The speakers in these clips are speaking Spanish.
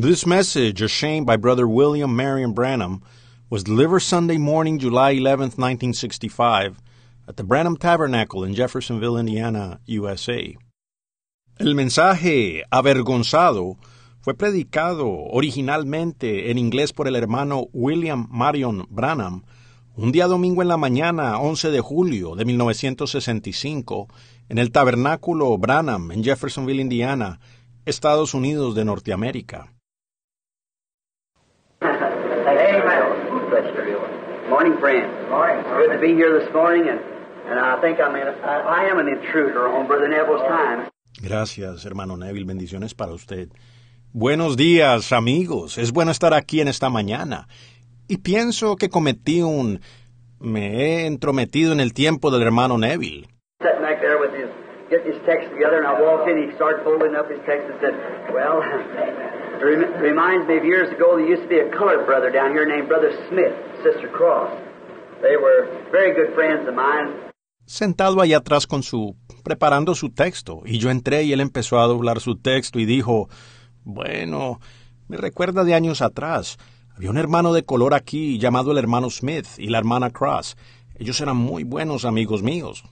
This message, ashamed by Brother William Marion Branham, was delivered Sunday morning, July 11, 1965, at the Branham Tabernacle in Jeffersonville, Indiana, USA. El mensaje avergonzado fue predicado originalmente en inglés por el hermano William Marion Branham un día domingo en la mañana, 11 de julio de 1965, en el Tabernáculo Branham en Jeffersonville, Indiana, Estados Unidos de Norteamérica. Morning, friend. Morning. Good to be here this morning, and, and I think I'm in, I, I am an intruder on Brother Neville's time. Gracias, hermano Neville. Bendiciones para usted. Buenos días, amigos. Es bueno estar aquí en esta mañana. Y pienso que cometí un... Me he entrometido en el tiempo del hermano Neville. Sitting back there with his, getting his text together, and I walked in, he started folding up his text and said, well, it rem- reminds me of years ago, there used to be a colored brother down here named Brother Smith, Sister Cross. They were very good friends of mine. Sentado allá atrás con su... preparando su texto, y yo entré y él empezó a doblar su texto y dijo, bueno, me recuerda de años atrás. Había un hermano de color aquí llamado el hermano Smith y la hermana Cross. Ellos eran muy buenos amigos míos.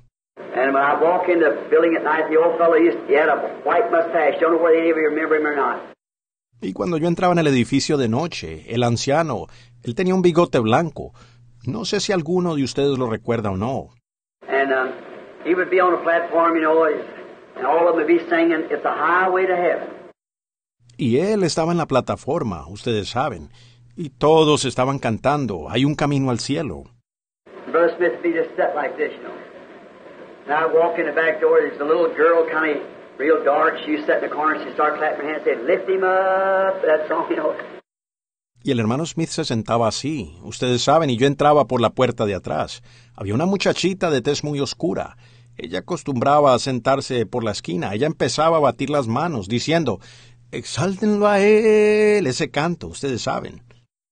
And when I walk in the building at night, the old fellow used, he had a white mustache. Don't know whether any of you remember him or not. Y cuando yo entraba en el edificio de noche, el anciano, él tenía un bigote blanco. No sé si alguno de ustedes lo recuerda o no. And um, he would be on the platform, you know, and all of them would be singing, It's a highway to heaven. Y él estaba en la plataforma, ustedes saben, y todos estaban cantando, hay un camino al cielo. Brother Smith would be just set like this, you know. And I walk in the back door, there's a little girl, kind of real dark. She sit in the corner, she started clapping her hands, saying, Lift him up, that song, you know. Y el hermano Smith se sentaba así, ustedes saben, y yo entraba por la puerta de atrás. Había una muchachita de tez muy oscura. Ella acostumbraba a sentarse por la esquina. Ella empezaba a batir las manos, diciendo, Exáltenlo a él, ese canto, ustedes saben.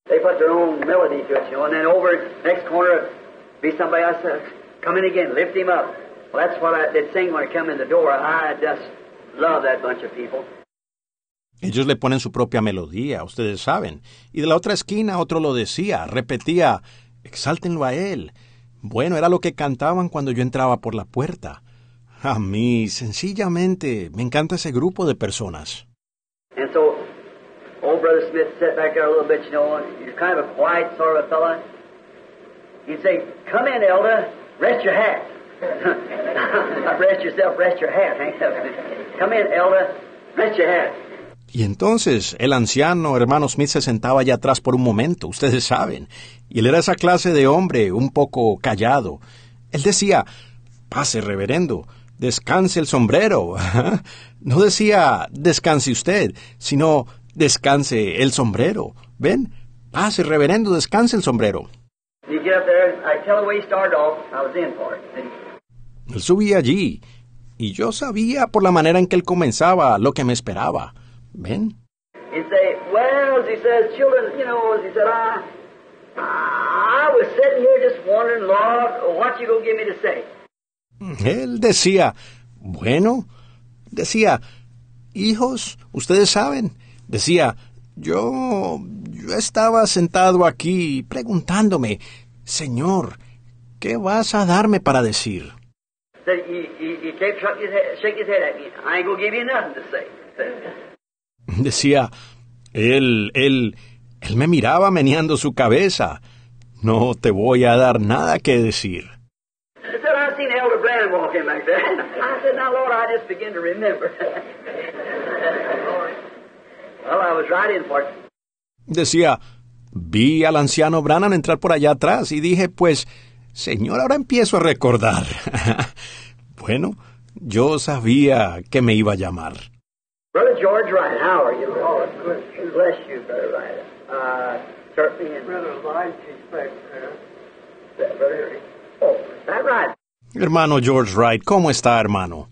They put their own melody to it, you know, and then over next corner be somebody else uh, come in again, lift him up. Well, that's what I, they'd sing when I come in the door. I just love that bunch of people. Ellos le ponen su propia melodía, ustedes saben. Y de la otra esquina otro lo decía, repetía, exáltenlo a él. Bueno, era lo que cantaban cuando yo entraba por la puerta. A mí, sencillamente, me encanta ese grupo de personas. And so, old Brother Smith sat back there a little bit, you know, and you're kind of a quiet sort of a fella. He'd say, Come in, Elder, rest your hat. Not rest yourself, rest your hat. Come in, Elder, rest your hat. Y entonces el anciano hermano Smith se sentaba allá atrás por un momento, ustedes saben, y él era esa clase de hombre un poco callado. Él decía, pase reverendo, descanse el sombrero. No decía, descanse usted, sino, descanse el sombrero. ¿Ven? Pase reverendo, descanse el sombrero. You get up there, I tell the way he started off, I was in for it. Él subía allí, y yo sabía por la manera en que él comenzaba lo que me esperaba. ¿Ven? Él decía, bueno, decía, hijos, ustedes saben, decía, yo, yo estaba sentado aquí preguntándome, Señor, ¿qué vas a darme para decir? Said he, he, he kept shaking his, head, shaking his head at me. I ain't gonna give you nothing to say. Decía, él, él, él me miraba meneando su cabeza. No te voy a dar nada que decir. I said, I seen Elder Brandon walk in back there. I said, now, Lord, I just begin to remember. well, I was right in for it. Decía, vi al anciano Brannan entrar por allá atrás y dije, pues, Señor, ahora empiezo a recordar. bueno, yo sabía que me iba a llamar. Brother George Wright, how are you? Oh, good. Bless you, Brother Wright. Uh, certainly. Brother he's back there. that brother. Oh, is that right? Hermano George Wright, ¿cómo está, hermano?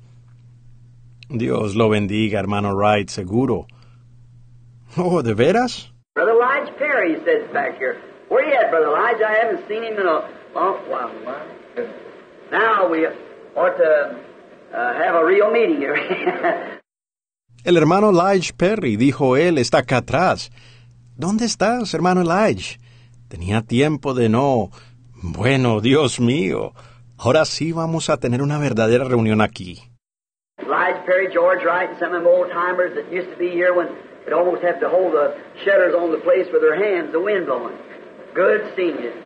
Dios lo bendiga, hermano Wright, seguro. Oh, ¿de veras? Brother Lige Perry says back here. Where you at, Brother Lige? I haven't seen him in a while. Now we ought to uh, have a real meeting here. El hermano Lige Perry, dijo él, está acá atrás. ¿Dónde estás, hermano Lige? Tenía tiempo de no. Bueno, Dios mío. Ahora sí vamos a tener una verdadera reunión aquí. Lige Perry, George Wright, and some of them old timers that used to be here when they'd almost have to hold the shutters on the place with their hands, the wind blowing. Good seeing you.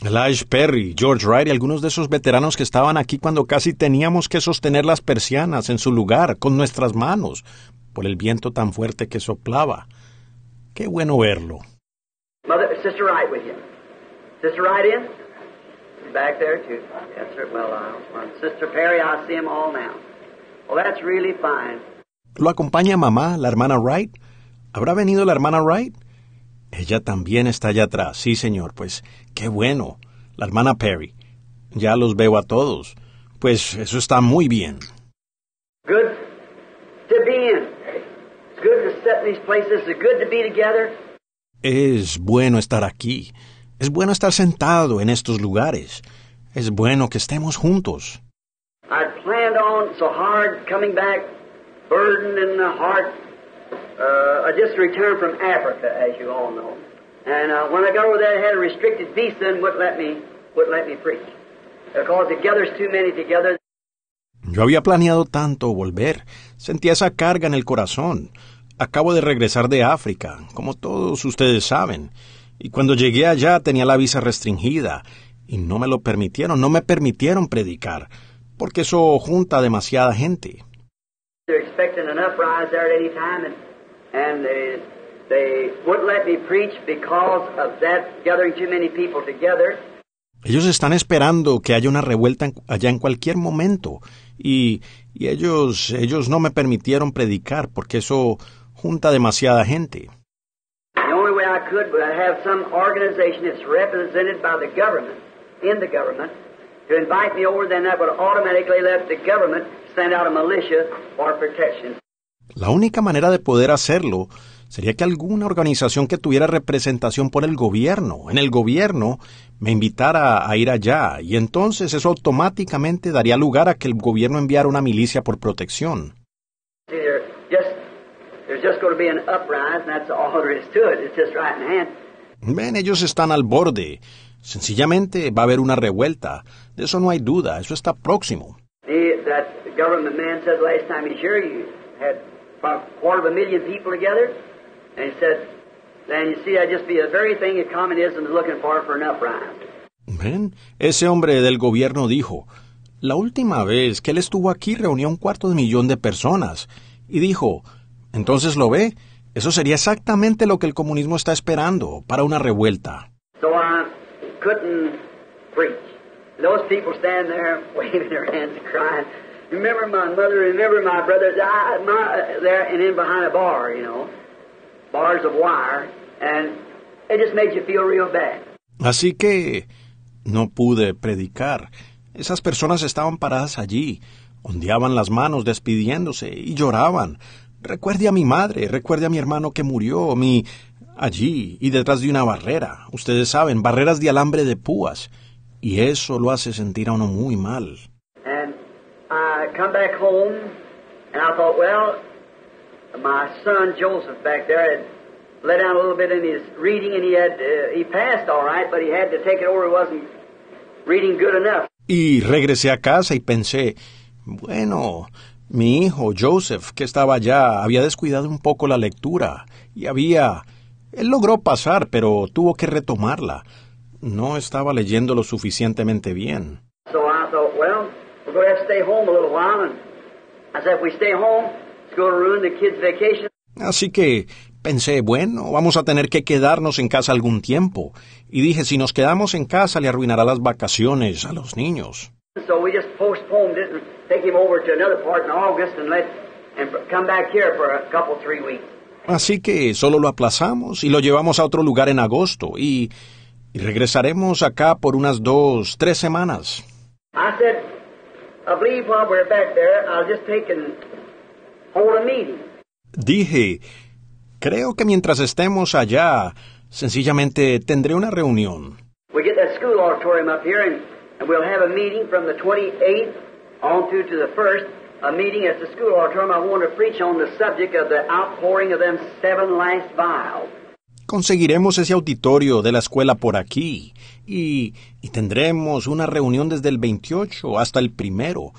Lige Perry, George Wright y algunos de esos veteranos que estaban aquí cuando casi teníamos que sostener las persianas en su lugar con nuestras manos por el viento tan fuerte que soplaba. Qué bueno verlo. Mother, Sister Wright with you. Sister Wright in? Back there too. Yes, sir. Well, uh, Sister Perry, I see them all now. Well, that's really fine. ¿Lo acompaña mamá, la hermana Wright? ¿Habrá venido la hermana Wright? Ella también está allá atrás. Sí, señor. Pues qué bueno. La hermana Perry. Ya los veo a todos. Pues eso está muy bien. Good to be in. It's good to in these places. It's good to be together. Es bueno estar aquí. Es bueno estar sentado en estos lugares. Es bueno que estemos juntos. I'd planned on so hard coming back, burdened in the heart. Uh, I just returned from Africa, as you all know. And uh, when I got over there, I had a restricted visa and wouldn't let me, wouldn't let me preach. Because it gathers too many together. Yo había planeado tanto volver. Sentía esa carga en el corazón. Acabo de regresar de África, como todos ustedes saben. Y cuando llegué allá tenía la visa restringida. Y no me lo permitieron, no me permitieron predicar. Porque eso junta demasiada gente. They're expecting an uprising there at any time, and, and they, they wouldn't let me preach because of that gathering too many people together. Ellos están esperando que haya una revuelta en- allá en cualquier momento. Y, y ellos, ellos no me permitieron predicar porque eso junta demasiada gente. The only way I could have some organization that's represented by the government, in the government, to invite me over, then that would automatically let the government send out a militia for protection. La única manera de poder hacerlo sería que alguna organización que tuviera representación por el gobierno, en el gobierno, me invitara a ir allá, y entonces eso automáticamente daría lugar a que el gobierno enviara una milicia por protección. Ven, ellos están al borde. Sencillamente va a haber una revuelta. De eso no hay duda, eso está próximo. See, about a quarter of a million people together, and he said, then you see, that just be the very thing that communism is looking for for an uprising. Ven, ese hombre del gobierno dijo, la última vez que él estuvo aquí reunió un cuarto de millón de personas. Y dijo, entonces lo ve, eso sería exactamente lo que el comunismo está esperando para una revuelta. So I couldn't preach. Those people stand there waving their hands and crying, remember my mother, remember my my, there and in behind a bar, you know, bars of wire, and it just made you feel real bad. Así que no pude predicar. Esas personas estaban paradas allí, ondeaban las manos despidiéndose y lloraban. Recuerde a mi madre, recuerde a mi hermano que murió, mi allí y detrás de una barrera. Ustedes saben, barreras de alambre de púas. Y eso lo hace sentir a uno muy mal. I come back home, and I thought, well, my son Joseph back there had let down a little bit in his reading, and he had uh, he passed all right, but he had to take it over. He wasn't reading good enough. Y regresé a casa y pensé, bueno, mi hijo Joseph, que estaba allá, había descuidado un poco la lectura y había... Él logró pasar, pero tuvo que retomarla. No estaba leyendo lo suficientemente bien. So I thought, well, we're going to have to stay home a little while, and I said, if we stay home, it's going to ruin the kids' vacation. Así que pensé, bueno, vamos a tener que quedarnos en casa algún tiempo. Y dije, si nos quedamos en casa le arruinará las vacaciones a los niños. So we just postponed it and take him over to another part in August and let and come back here for a couple, three weeks. Así que solo lo aplazamos y lo llevamos a otro lugar en agosto y, y regresaremos acá por unas dos, tres semanas. I said, Dije, creo que mientras estemos allá, sencillamente tendré una reunión. We get that school auditorium up here, and, and we'll have a meeting from the 28th on through to the 1st, a meeting at the school auditorium. I wanted to preach on the subject of the outpouring of them seven last vials. Conseguiremos ese auditorio de la escuela por aquí y, y tendremos una reunión desde el 28 hasta el primero,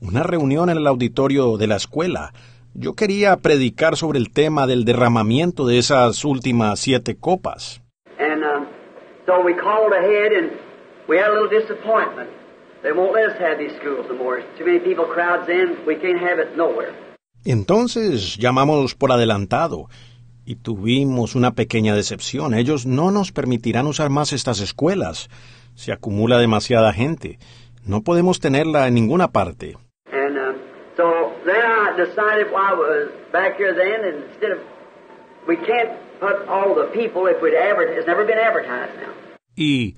una reunión en el auditorio de la escuela. Yo quería predicar sobre el tema del derramamiento de esas últimas siete copas. And um, so we called ahead and we had a little disappointment. They won't let us have these schools no more. Too many people crowds in. We can't have it nowhere. Entonces llamamos por adelantado y tuvimos una pequeña decepción. Ellos no nos permitirán usar más estas escuelas. Se acumula demasiada gente. No podemos tenerla en ninguna parte. And um, so then I decided while I was back here then, and instead of, we can't put all the people if we'd advertise, it's never been advertised now. Y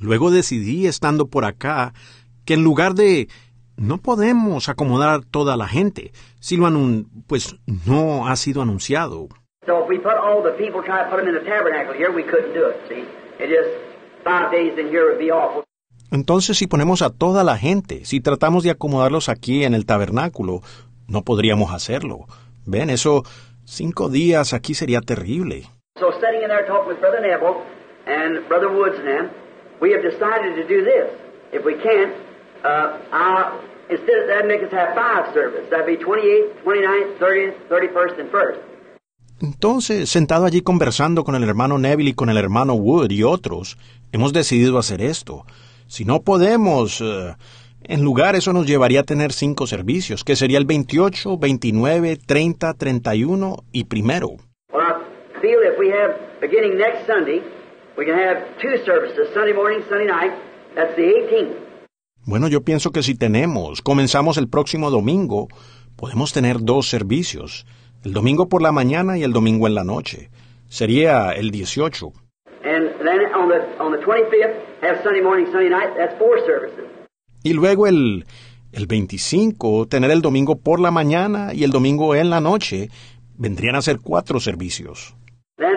luego decidí, estando por acá, que en lugar de no podemos acomodar toda la gente, si lo anun pues no ha sido anunciado. So if we put all the people, try to put them in the tabernacle here, we couldn't do it, see? It just, five days in here would be awful. Entonces, si ponemos a toda la gente, si tratamos de acomodarlos aquí en el tabernáculo, no podríamos hacerlo. Ven, eso, cinco días aquí sería terrible. So sitting in there talking with Brother Neville and Brother Woods and them, we have decided to do this. If we can't, uh, I'll, instead of that, make us have five services. That'd be 28th, 29th, 30th, 31st, and 1st. Entonces, sentado allí conversando con el hermano Neville y con el hermano Wood y otros, hemos decidido hacer esto. Si no podemos, eh, en lugar eso nos llevaría a tener cinco servicios, que sería el 28, 29, 30, 31 y primero. Well, I feel if we have, beginning next Sunday, we can have two services, Sunday morning, Sunday night. That's the 18th. Bueno, yo pienso que si tenemos, comenzamos el próximo domingo, podemos tener dos servicios, el domingo por la mañana y el domingo en la noche. Sería el 18. And then on the, on the 25th, have Sunday morning, Sunday night. That's four services. Y luego el, el 25, tener el domingo por la mañana y el domingo en la noche, vendrían a ser cuatro servicios. Then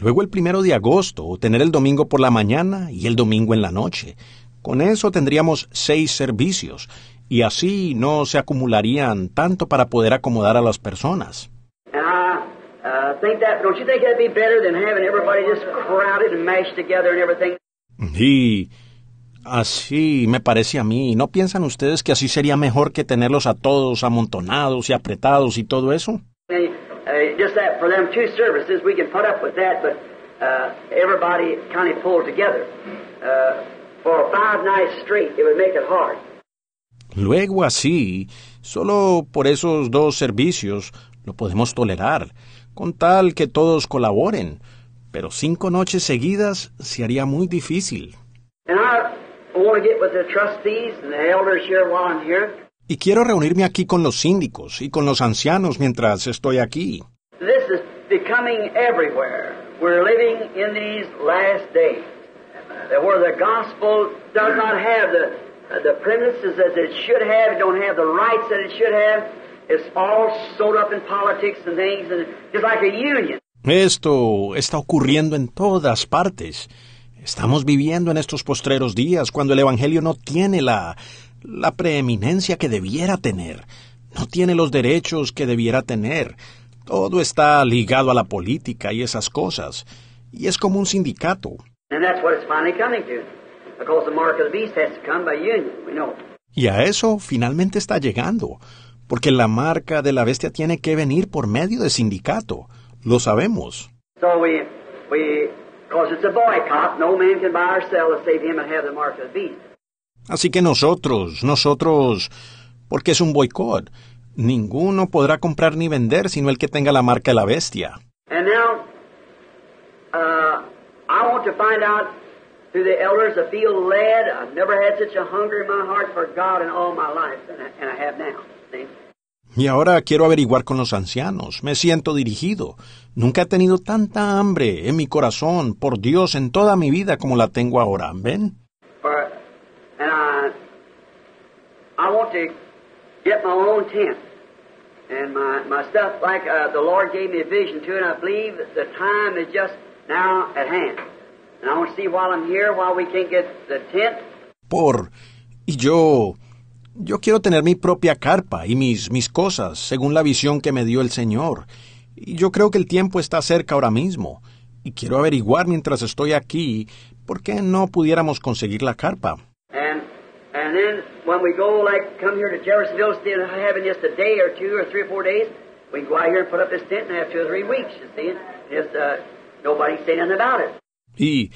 Luego el primero de agosto, tener el domingo por la mañana y el domingo en la noche. Con eso tendríamos seis servicios, y así no se acumularían tanto para poder acomodar a las personas. I uh? Y así me parece a mí. ¿No piensan ustedes que así sería mejor que tenerlos a todos amontonados y apretados y todo eso? Uh, just that for them two services, we can put up with that, but uh, everybody kind of pulled together. Uh, for five nights straight, it would make it hard. Luego así, solo por esos dos servicios lo podemos tolerar, con tal que todos colaboren, pero cinco noches seguidas se haría muy difícil. And I want to get with the trustees and the elders here while I'm here. Y quiero reunirme aquí con los síndicos y con los ancianos mientras estoy aquí. This is becoming everywhere. We're living in these last days, where the gospel does not have the uh, the premises that it should have, it don't have the rights that it should have. It's all sewed up in politics and things, and it's like a union. Esto está ocurriendo en todas partes. Estamos viviendo en estos postreros días cuando el Evangelio no tiene la, la preeminencia que debiera tener, no tiene los derechos que debiera tener. Todo está ligado a la política y esas cosas, y es como un sindicato. Y a eso finalmente está llegando, porque la marca de la bestia tiene que venir por medio de sindicato. Lo sabemos. So we, we, Así que nosotros, nosotros, porque es un boicot, ninguno podrá comprar ni vender sino el que tenga la marca de la bestia. And now, uh, I want to find out through the elders, I feel led. I've never had such a hunger in my heart for God in all my life, and I, and I have now. See? Y ahora quiero averiguar con los ancianos. Me siento dirigido. Nunca he tenido tanta hambre en mi corazón por Dios en toda mi vida como la tengo ahora. ¿Ven? For, and I, I want to get my own tent and my, my stuff like uh, the Lord gave me a vision to, and I believe the time is just now at hand. And I want to see while I'm here, while we can't get the tent, Por... Y yo... Yo quiero tener mi propia carpa y mis, mis cosas, según la visión que me dio el Señor. Y yo creo que el tiempo está cerca ahora mismo. Y quiero averiguar mientras estoy aquí por qué no pudiéramos conseguir la carpa. and and then when we go, like, come here to Jeffersonville, instead of having just a day or two or three or four days, we can go out here and put up this tent and have two or three weeks, you see, just, uh, nobody say nothing about it. Y,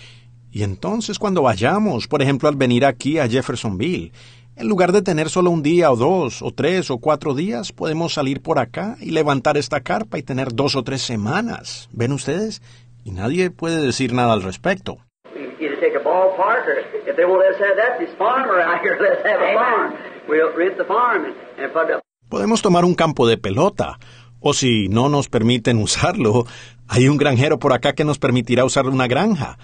y entonces cuando vayamos, por ejemplo, al venir aquí a Jeffersonville, en lugar de tener solo un día o dos o tres o cuatro días, podemos salir por acá y levantar esta carpa y tener dos o tres semanas. ¿Ven ustedes? Y nadie puede decir nada al respecto. We can either take a ballpark, or if they won't let us have that, this farmer out here, let's have a farm. We'll rent the farm and, and put up. Podemos tomar un campo de pelota, o si no nos permiten usarlo, hay un granjero por acá que nos permitirá usar una granja.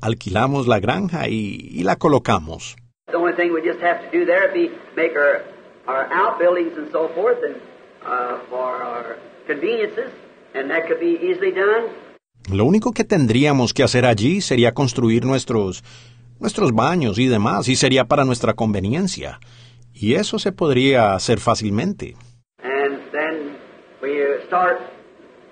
Alquilamos la granja y, y la colocamos. The only thing we just have to do there would be make our, our outbuildings and so forth and uh, for our conveniences, and that could be easily done. Lo único que tendríamos que hacer allí sería construir nuestros nuestros baños y demás, y sería para nuestra conveniencia. Y eso se podría hacer fácilmente. And then we start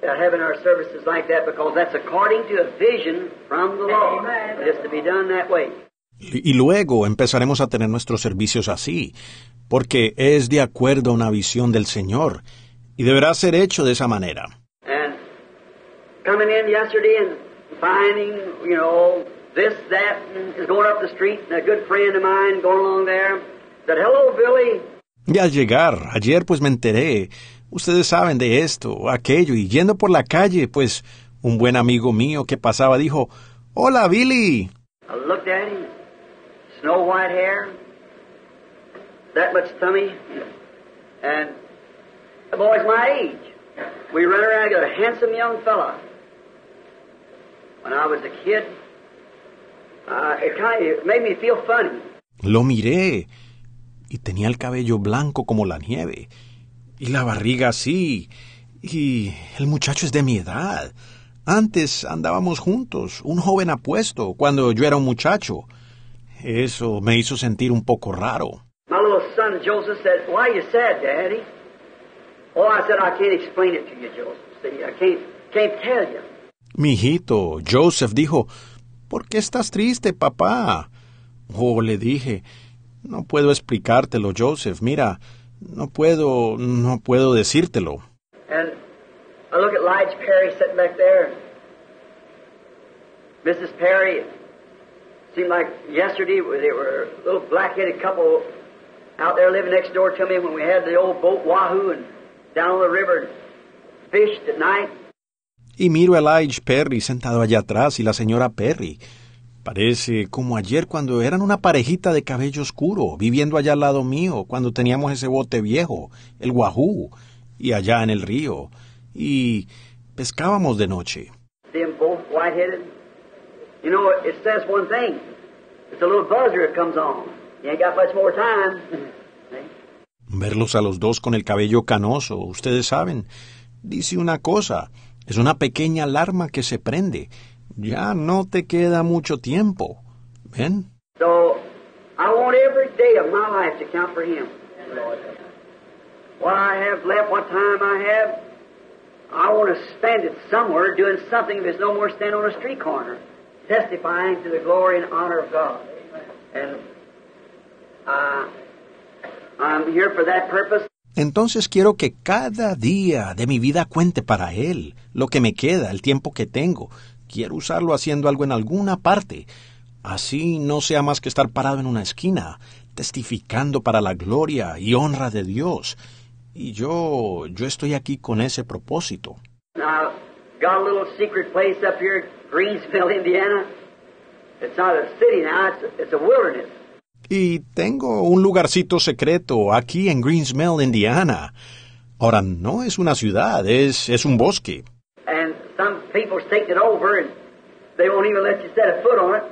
having our services like that because that's according to a vision from the Lord. It's to be done that way. Y y luego empezaremos a tener nuestros servicios así, porque es de acuerdo a una visión del Señor, y deberá ser hecho de esa manera. And this, that, is going up the street, and a good friend of mine going along there said, hello, Billy. Y al llegar, ayer pues me enteré, ustedes saben de esto, aquello, y yendo por la calle, pues un buen amigo mío que pasaba dijo, Hola Billy. I looked at him, snow white hair, that much tummy, and the boy's my age. We run around, got a handsome young fella. When I was a kid, uh, it kind of made me feel funny. Lo miré, y tenía el cabello blanco como la nieve, y la barriga así, y el muchacho es de mi edad. Antes andábamos juntos, un joven apuesto, cuando yo era un muchacho. Eso me hizo sentir un poco raro. My little son Joseph said, Why are you sad, Daddy? Oh, I said, I can't explain it to you, Joseph. See, I can't, can't tell you. Mi hijito, Joseph, dijo, ¿por qué estás triste, papá? Oh, le dije, no puedo explicártelo, Joseph. Mira, no puedo, no puedo decírtelo. And I look at Lige Perry sitting back there. Mrs. Perry, seemed like yesterday they were a little black-headed couple out there living next door to me when we had the old boat Wahoo and down on the river and fished at night. Y miro a Lige Perry sentado allá atrás y la señora Perry. Parece como ayer cuando eran una parejita de cabello oscuro, viviendo allá al lado mío, cuando teníamos ese bote viejo, el Wahoo, y allá en el río, y pescábamos de noche. Verlos a los dos con el cabello canoso, ustedes saben, dice una cosa, es una pequeña alarma que se prende. Ya no te queda mucho tiempo. ¿Ven? So I want every day of my life to count for Him. What I have left, what time I have, I want to spend it somewhere doing something it's no more standing on a street corner, testifying to the glory and honor of God. And uh, I'm here for that purpose. Entonces quiero que cada día de mi vida cuente para Él, lo que me queda, el tiempo que tengo. Quiero usarlo haciendo algo en alguna parte. Así no sea más que estar parado en una esquina, testificando para la gloria y honra de Dios. Y yo, yo estoy aquí con ese propósito. Now, got a little secret place up here, Greensville, Indiana. It's not a city now, it's, it's a wilderness. Y tengo un lugarcito secreto aquí en Greensmill, Indiana. Ahora, no es una ciudad, es, es un bosque. And some people's taking it over and they won't even let you set a foot on it.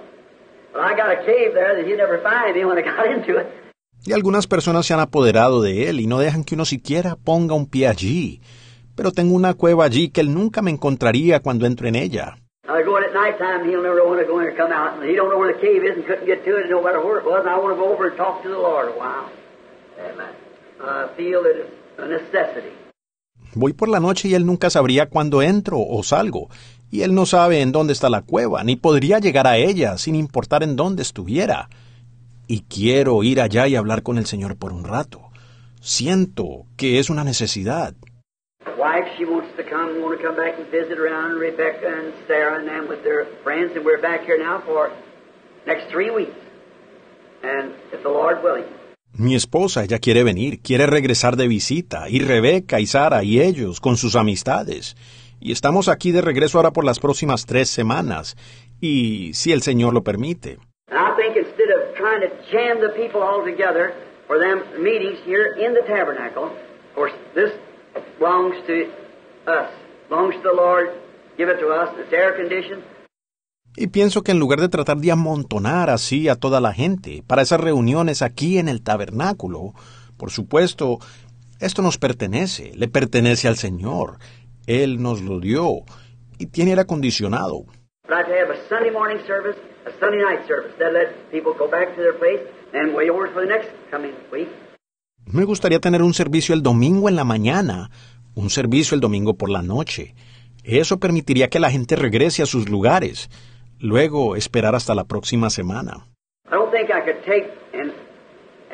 But I got a cave there that you'd never find me when I got into it. Y algunas personas se han apoderado de él y no dejan que uno siquiera ponga un pie allí. Pero tengo una cueva allí que él nunca me encontraría cuando entro en ella. I go in at night time, he'll never want to go in or come out. And he don't know where the cave is and couldn't get to it no matter where it was. And I want to go over and talk to the Lord a while. Amen. I feel that it's a necessity. Voy por la noche y él nunca sabría cuándo entro o salgo. Y él no sabe en dónde está la cueva, ni podría llegar a ella sin importar en dónde estuviera. Y quiero ir allá y hablar con el Señor por un rato. Siento que es una necesidad. Wife, she wants to come, want to come back and visit around Rebecca and Sarah and them with their friends, and we're back here now for next three weeks. And if the Lord willing. Mi esposa, ella quiere venir, quiere regresar de visita, y Rebeca y Sara y ellos con sus amistades. Y estamos aquí de regreso ahora por las próximas tres semanas, y si el Señor lo permite. And I think instead of trying to jam the people all together for them meetings here in the tabernacle, of course, this belongs to us, belongs to the Lord. Give it to us. It's air conditioned. Y pienso que en lugar de tratar de amontonar así a toda la gente para esas reuniones aquí en el tabernáculo, por supuesto, esto nos pertenece, le pertenece al Señor. Él nos lo dio y tiene aire acondicionado. But I'd have a Sunday morning service, a Sunday night service. That let people go back to their place and wait over for the next coming week. Me gustaría tener un servicio el domingo en la mañana, un servicio el domingo por la noche. Eso permitiría que la gente regrese a sus lugares, luego esperar hasta la próxima semana. I don't think I could take and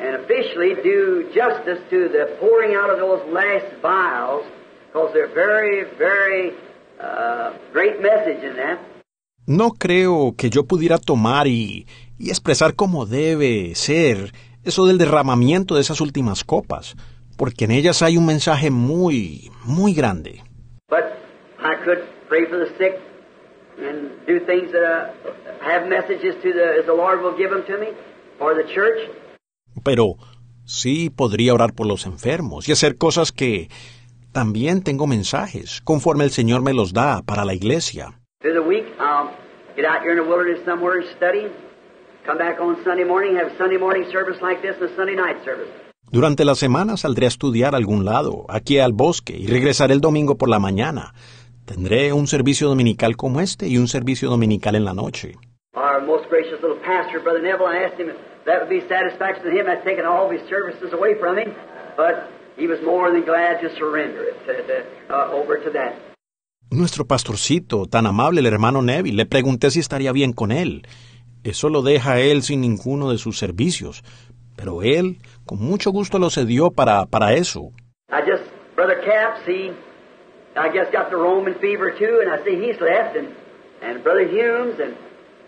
and officially do justice to the pouring out of those last vials because they're very, very uh, great message in that. No creo que yo pudiera tomar y, y expresar como debe ser eso del derramamiento de esas últimas copas, porque en ellas hay un mensaje muy, muy grande. But I could pray for the sick and do things that have messages to the as the Lord will give them to me or the church. Pero sí podría orar por los enfermos y hacer cosas que también tengo mensajes, conforme el Señor me los da para la iglesia. Durante la semana saldré a estudiar a algún lado, aquí al bosque, y regresaré el domingo por la mañana. Tendré un servicio dominical como este y un servicio dominical en la noche. Our most gracious little pastor, Brother Neville, I asked him if that would be satisfaction to him. I'd taken all of his services away from him, but he was more than glad to surrender it uh, over to that. Nuestro pastorcito, tan amable el hermano Neville, le pregunté si estaría bien con él. Eso lo deja él sin ninguno de sus servicios, pero él con mucho gusto lo cedió para, para eso. I just, Brother Caps, he, I guess, got the Roman fever too, and I see he's left, and, and Brother Humes, and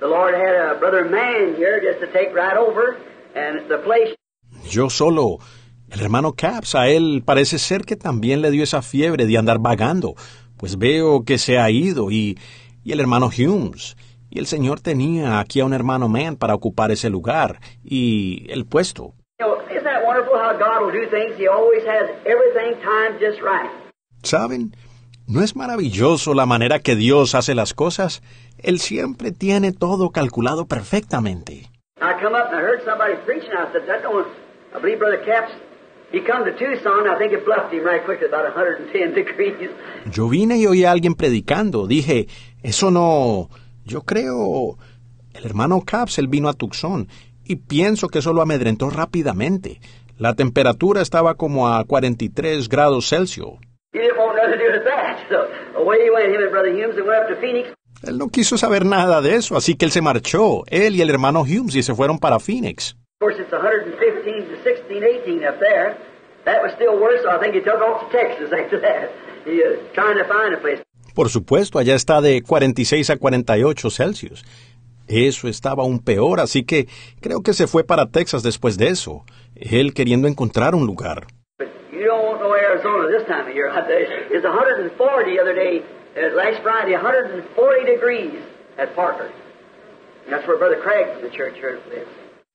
the Lord had a Brother Mann here just to take right over, and the place Yo solo. El hermano Caps, a él parece ser que también le dio esa fiebre de andar vagando, pues veo que se ha ido, y, y el hermano Humes. Y el Señor tenía aquí a un hermano Mann para ocupar ese lugar y el puesto. You know, isn't that wonderful how God will do things? He always has everything timed just right. ¿Saben? ¿No es maravilloso la manera que Dios hace las cosas? Él siempre tiene todo calculado perfectamente. I come up and I heard somebody preaching. I said, that don't, I believe Brother Caps, he come to Tucson. I think it bluffed him right quick at about 110 degrees. Yo vine y oí a alguien predicando. Dije, eso no... Yo creo... El hermano Caps, él vino a Tucson y pienso que eso lo amedrentó rápidamente. La temperatura estaba como a 43 grados Celsius. Él no quiso saber nada de eso, así que él se marchó, él y el hermano Humes, y se fueron para Phoenix. Of course, it's 115 to 16, 18 up there. That was still worse, so I think he took off to Texas after that. He was trying to find a place. Por supuesto, allá está de 46 a 48 Celsius. Eso estaba aún peor, así que creo que se fue para Texas después de eso, él queriendo encontrar un lugar. But you don't know Arizona this time of year. I tell you. It's 140 the other day, last Friday, 140 degrees at Parker. That's where Brother Craig from the church here lives.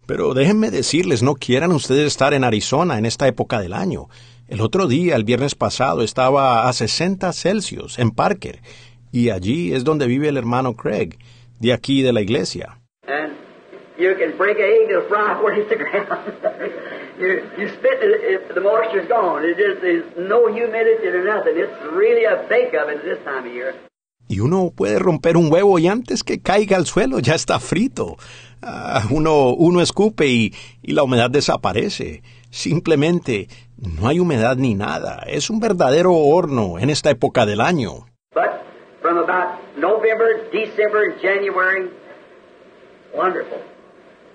Pero déjenme decirles, no quieran ustedes estar en Arizona en esta época del año. El otro día, el viernes pasado, estaba a 60 Celsius en Parker, y allí es donde vive el hermano Craig, de aquí de la iglesia. And you can break an egg to fry where it's the ground. you, you spit it, it, the moisture's gone. It just, there's no humidity or nothing. It's really a bake oven this time of year. Y uno puede romper un huevo y antes que caiga al suelo ya está frito. Ah, uno, uno escupe y, y la humedad desaparece. Simplemente no hay humedad ni nada. Es un verdadero horno en esta época del año. But from about November, December, January, wonderful.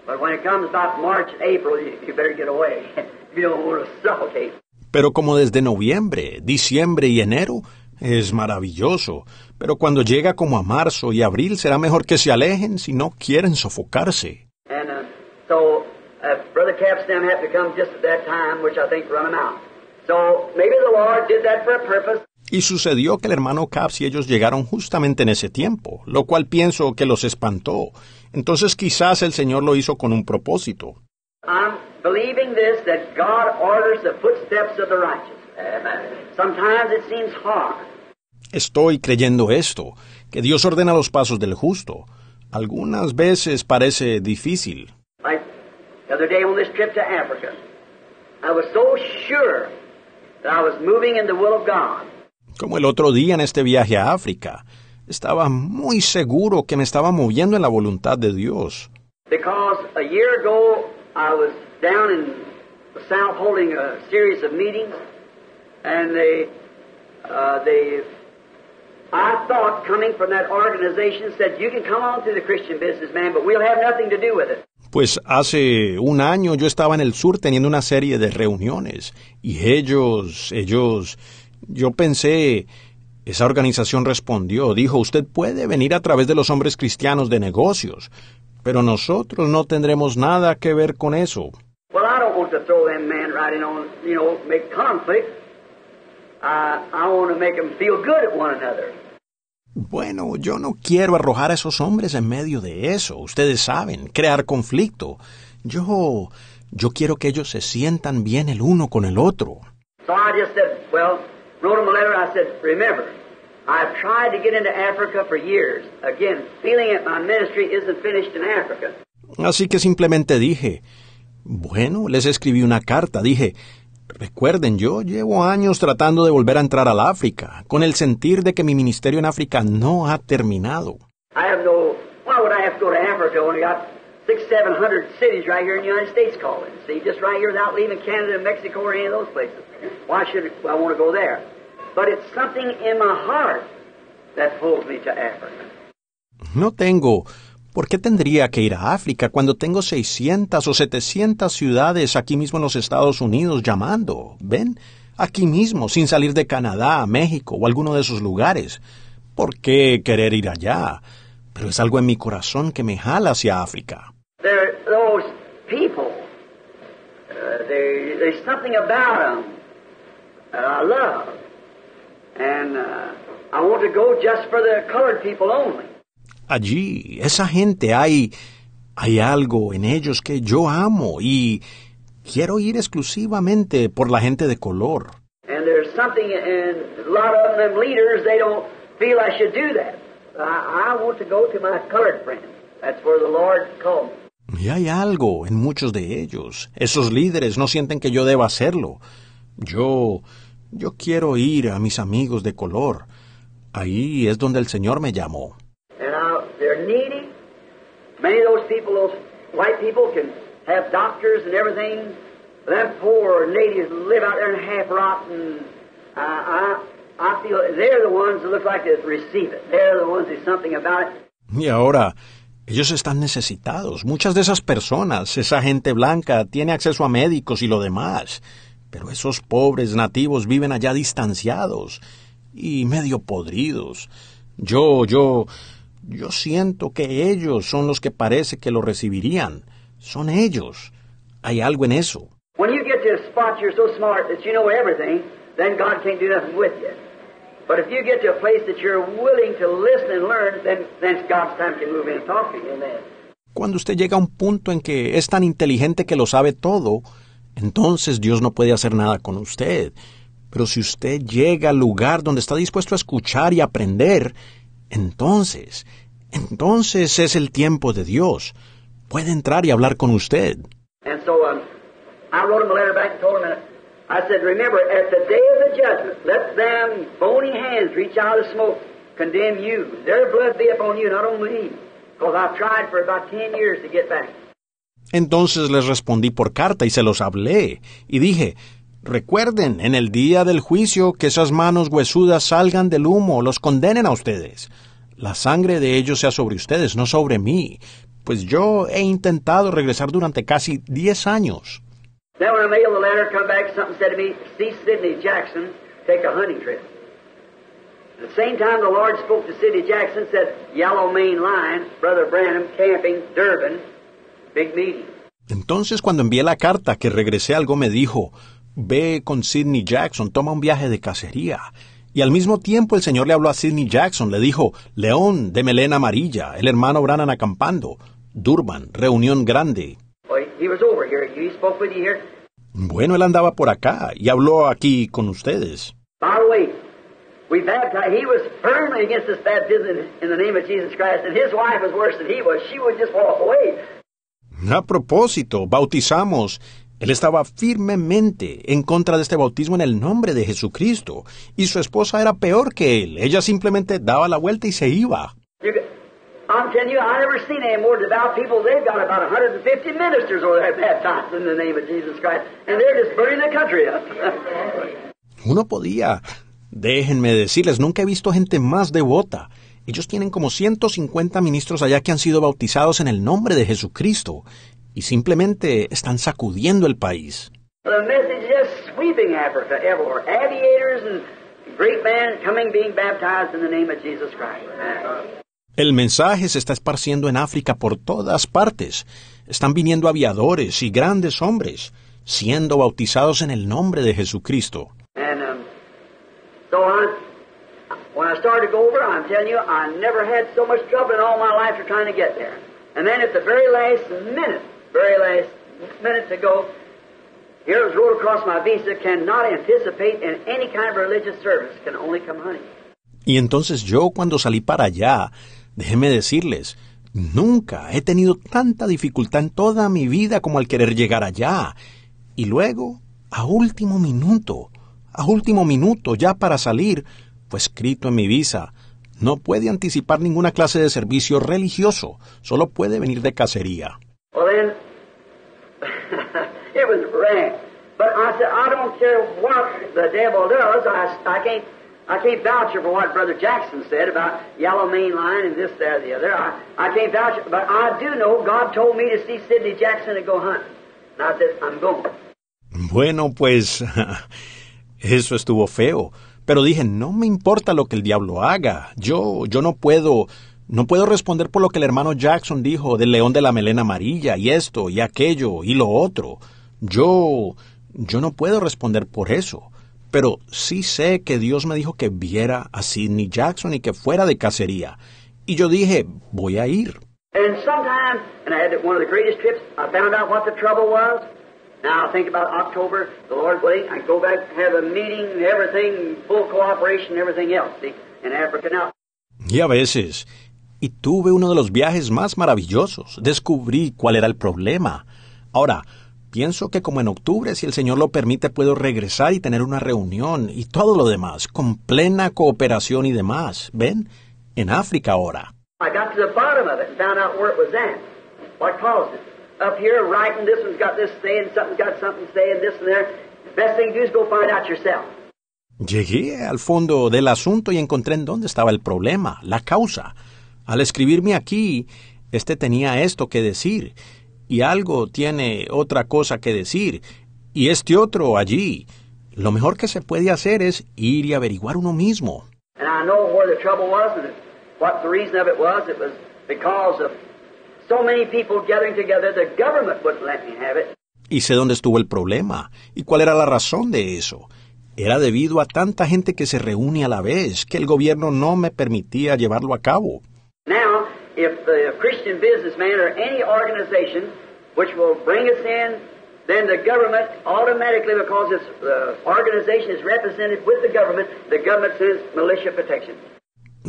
But when it comes about March, April, you, you better get away. you don't want to suffocate. Pero como desde noviembre, diciembre y enero, es maravilloso. Pero cuando llega como a marzo y abril será mejor que se alejen si no quieren sofocarse. And uh, so uh, Brother Capstan had to come just at that time, which I think run him out. So maybe the Lord did that for a purpose. Y sucedió que el hermano Caps y ellos llegaron justamente en ese tiempo, lo cual pienso que los espantó. Entonces quizás el Señor lo hizo con un propósito. I'm believing this that God orders the footsteps of the righteous. Sometimes it seems hard. Estoy creyendo esto, que Dios ordena los pasos del justo. Algunas veces parece difícil. Like the other day on this trip to Africa, I was so sure that I was moving in the will of God. Como el otro día en este viaje a África, estaba muy seguro que me estaba moviendo en la voluntad de Dios. Because a year ago I was down in the South holding a series of meetings, and they, uh, they, I thought coming from that organization said, you can come on to the Christian business, man, but we'll have nothing to do with it. Pues hace un año yo estaba en el sur teniendo una serie de reuniones y ellos, ellos, yo pensé, esa organización respondió, dijo, usted puede venir a través de los hombres cristianos de negocios, pero nosotros no tendremos nada que ver con eso. Well, I don't want to throw them men right in on, you know, make conflict. I, I want to make them feel good at one another. Bueno, yo no quiero arrojar a esos hombres en medio de eso, ustedes saben, crear conflicto. Yo, yo quiero que ellos se sientan bien el uno con el otro. So I just said, well, wrote him a letter. I said, remember, I've tried to get into Africa for years. Again, feeling that my ministry isn't finished in Africa. Así que simplemente dije, bueno, les escribí una carta, dije, recuerden, yo llevo años tratando de volver a entrar al África, con el sentir de que mi ministerio en África no ha terminado. I have no, why would I have to go to Africa when we got six, seven hundred cities right here in the United States calling? See, just right here without leaving Canada and Mexico or any of those places. Why should I want to go there? But it's something in my heart that pulls me to Africa. No tengo. ¿Por qué tendría que ir a África cuando tengo 600 o 700 ciudades aquí mismo en los Estados Unidos llamando? ¿Ven? Aquí mismo, sin salir de Canadá, México o alguno de esos lugares. ¿Por qué querer ir allá? Pero es algo en mi corazón que me jala hacia África. There, And uh, I want to go just for the colored people only. Allí, esa gente, hay, hay algo en ellos que yo amo y quiero ir exclusivamente por la gente de color. And there's something in a lot of them leaders, they don't feel I should do that. I, I want to go to my colored friends. That's where the Lord called me. Y hay algo en muchos de ellos. Esos líderes no sienten que yo deba hacerlo. Yo, yo quiero ir a mis amigos de color. Ahí es donde el Señor me llamó. And now they're needy. Many of those people, those white people, can have doctors and everything. Them poor natives live out there in half rotten. I, I feel they're the ones that look like they receive it. They're the ones who's something about it. Y ahora, ellos están necesitados. Muchas de esas personas, esa gente blanca, tiene acceso a médicos y lo demás. Pero esos pobres nativos viven allá distanciados y medio podridos. Yo, yo, yo siento que ellos son los que parece que lo recibirían. Son ellos. Hay algo en eso. When you get to a spot you're so smart that you know everything, then God can't do nothing with you. But if you get to a place that you're willing to listen and learn, then, then God's time can move in and talk to you. Amen. Cuando usted llega a un punto en que es tan inteligente que lo sabe todo, entonces Dios no puede hacer nada con usted. Pero si usted llega al lugar donde está dispuesto a escuchar y aprender, entonces, entonces es el tiempo de Dios. Puede entrar y hablar con usted. Condemn you. Their blood be upon you, not on me. Because I've tried for about ten years to get back. Entonces les respondí por carta y se los hablé, y dije, recuerden en el día del juicio que esas manos huesudas salgan del humo, los condenen a ustedes. La sangre de ellos sea sobre ustedes, no sobre mí, pues yo he intentado regresar durante casi diez años. At the same time, the Lord spoke to Sidney Jackson, said, Yellow Main Line, Brother Branham, camping, Durban. Entonces cuando envié la carta que regresé algo me dijo, ve con Sidney Jackson, toma un viaje de cacería. Y al mismo tiempo el Señor le habló a Sidney Jackson, le dijo, León de melena amarilla, el hermano Branham acampando, Durban, reunión grande. Bueno, él andaba por acá y habló aquí con ustedes. A propósito, bautizamos. Él estaba firmemente en contra de este bautismo en el nombre de Jesucristo, y su esposa era peor que él. Ella simplemente daba la vuelta y se iba. You could, I'm telling you, I never seen any more devout people. They've got about 150 ministers over there baptized in the name of Jesus Christ, and they're just burning the country up. Uno podía. Déjenme decirles, nunca he visto gente más devota. Ellos tienen como 150 ministros allá que han sido bautizados en el nombre de Jesucristo y simplemente están sacudiendo el país. El mensaje se está esparciendo en África por todas partes. Están viniendo aviadores y grandes hombres, siendo bautizados en el nombre de Jesucristo. And um, so when I started to go over, I'm telling you, I never had so much trouble in all my life for trying to get there. And then at the very last minute, very last minute to go, here was wrote across my visa, cannot anticipate in any kind of religious service, can only come hunting. Y entonces yo cuando salí para allá, déjenme decirles, nunca he tenido tanta dificultad en toda mi vida como al querer llegar allá. Y luego, a último minuto, a último minuto, ya para salir, fue escrito en mi visa, no puede anticipar ninguna clase de servicio religioso, solo puede venir de cacería. I said, I don't care what the devil does. I, I can't, I can't vouch for what Brother Jackson said about yellow main line and this, that, or the other. I, I can't vouch, but I do know God told me to see Sidney Jackson and go hunt. And I said, I'm going. Bueno, pues eso estuvo feo. Pero dije, no me importa lo que el diablo haga. Yo, yo no puedo, no puedo responder por lo que el hermano Jackson dijo del león de la melena amarilla y esto y aquello y lo otro. Yo, yo no puedo responder por eso. Pero sí sé que Dios me dijo que viera a Sidney Jackson y que fuera de cacería. Y yo dije, voy a ir. And Now think about October, the Lord willing, I go back, have a meeting, everything, full cooperation, everything else, see, in Africa. Now, Y a veces, y tuve uno de los viajes más maravillosos, descubrí cuál era el problema. Ahora, pienso que como en octubre, si el Señor lo permite, puedo regresar y tener una reunión y todo lo demás, con plena cooperación y demás. ¿Ven? En África ahora. I got to the bottom of it and found out where it was at. What caused it? Up here, writing, this one's got this saying, something's got something saying, this and there. Best thing to do is go find out yourself. Llegué al fondo del asunto y encontré en dónde estaba el problema, la causa. Al escribirme aquí, este tenía esto que decir, y algo tiene otra cosa que decir, y este otro allí. Lo mejor que se puede hacer es ir y averiguar uno mismo. And I know where the trouble was and what the reason of it was. It was because of Y sé dónde estuvo el problema, y cuál era la razón de eso. Era debido a tanta gente que se reúne a la vez que el gobierno no me permitía llevarlo a cabo. Now, if the Christian businessman or any organization which will bring us in, then the government automatically, because this uh, organization is represented with the government, the government sends militia protection.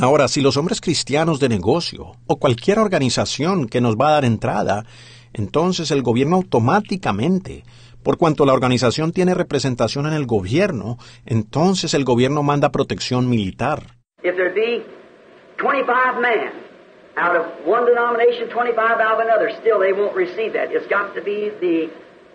Ahora, si los hombres cristianos de negocio o cualquier organización que nos va a dar entrada, entonces el gobierno automáticamente, por cuanto la organización tiene representación en el gobierno, entonces el gobierno manda protección militar. If there be 25 men out of one denomination, 25 out of another, still they won't receive that. It's got to be the,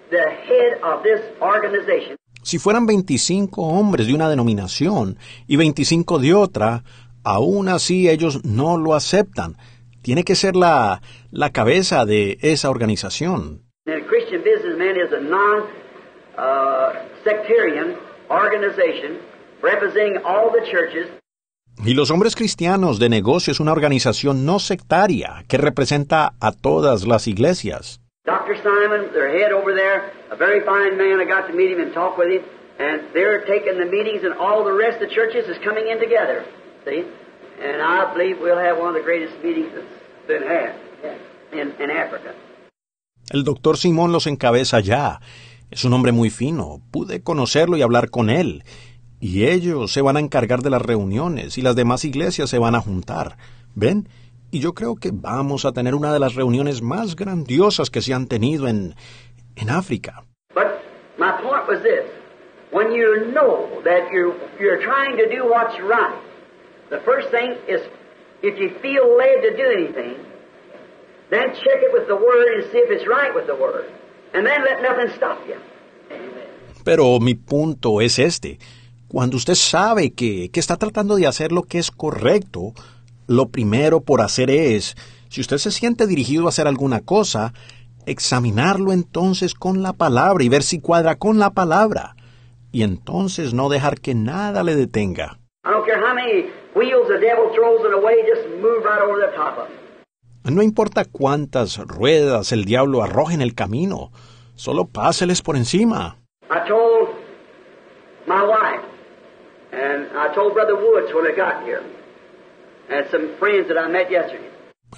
the head of this organization. Si fueran 25 hombres de una denominación y 25 de otra, aún así ellos no lo aceptan. Tiene que ser la, la cabeza de esa organización. And a Christian businessman is a non-sectarian organization representing all the churches Y los hombres cristianos de negocio es una organización no sectaria que representa a todas las iglesias. Dr. Simon, their head over there, a very fine man. I got to meet him and talk with him. And they're taking the meetings, and all the rest of the churches is coming in together. See? And I believe we'll have one of the greatest meetings that's been had in, in Africa. El doctor Simón los encabeza ya. Es un hombre muy fino. Pude conocerlo y hablar con él. Y ellos se van a encargar de las reuniones y las demás iglesias se van a juntar. ¿Ven? Y yo creo que vamos a tener una de las reuniones más grandiosas que se han tenido en, en África. But my point was this. When you know that you're, you're trying to do what's right, the first thing is if you feel led to do anything, then check it with the Word and see if it's right with the Word. And then let nothing stop you. Pero mi punto es este. Cuando usted sabe que, que está tratando de hacer lo que es correcto, lo primero por hacer es, si usted se siente dirigido a hacer alguna cosa, examinarlo entonces con la palabra y ver si cuadra con la palabra. Y entonces no dejar que nada le detenga. I don't care how many wheels the devil throws it away, just move right over the top of them. No importa cuántas ruedas el diablo arroje en el camino, solo páseles por encima. I told my wife, and I told Brother Woods when I got here, and some friends that I met yesterday.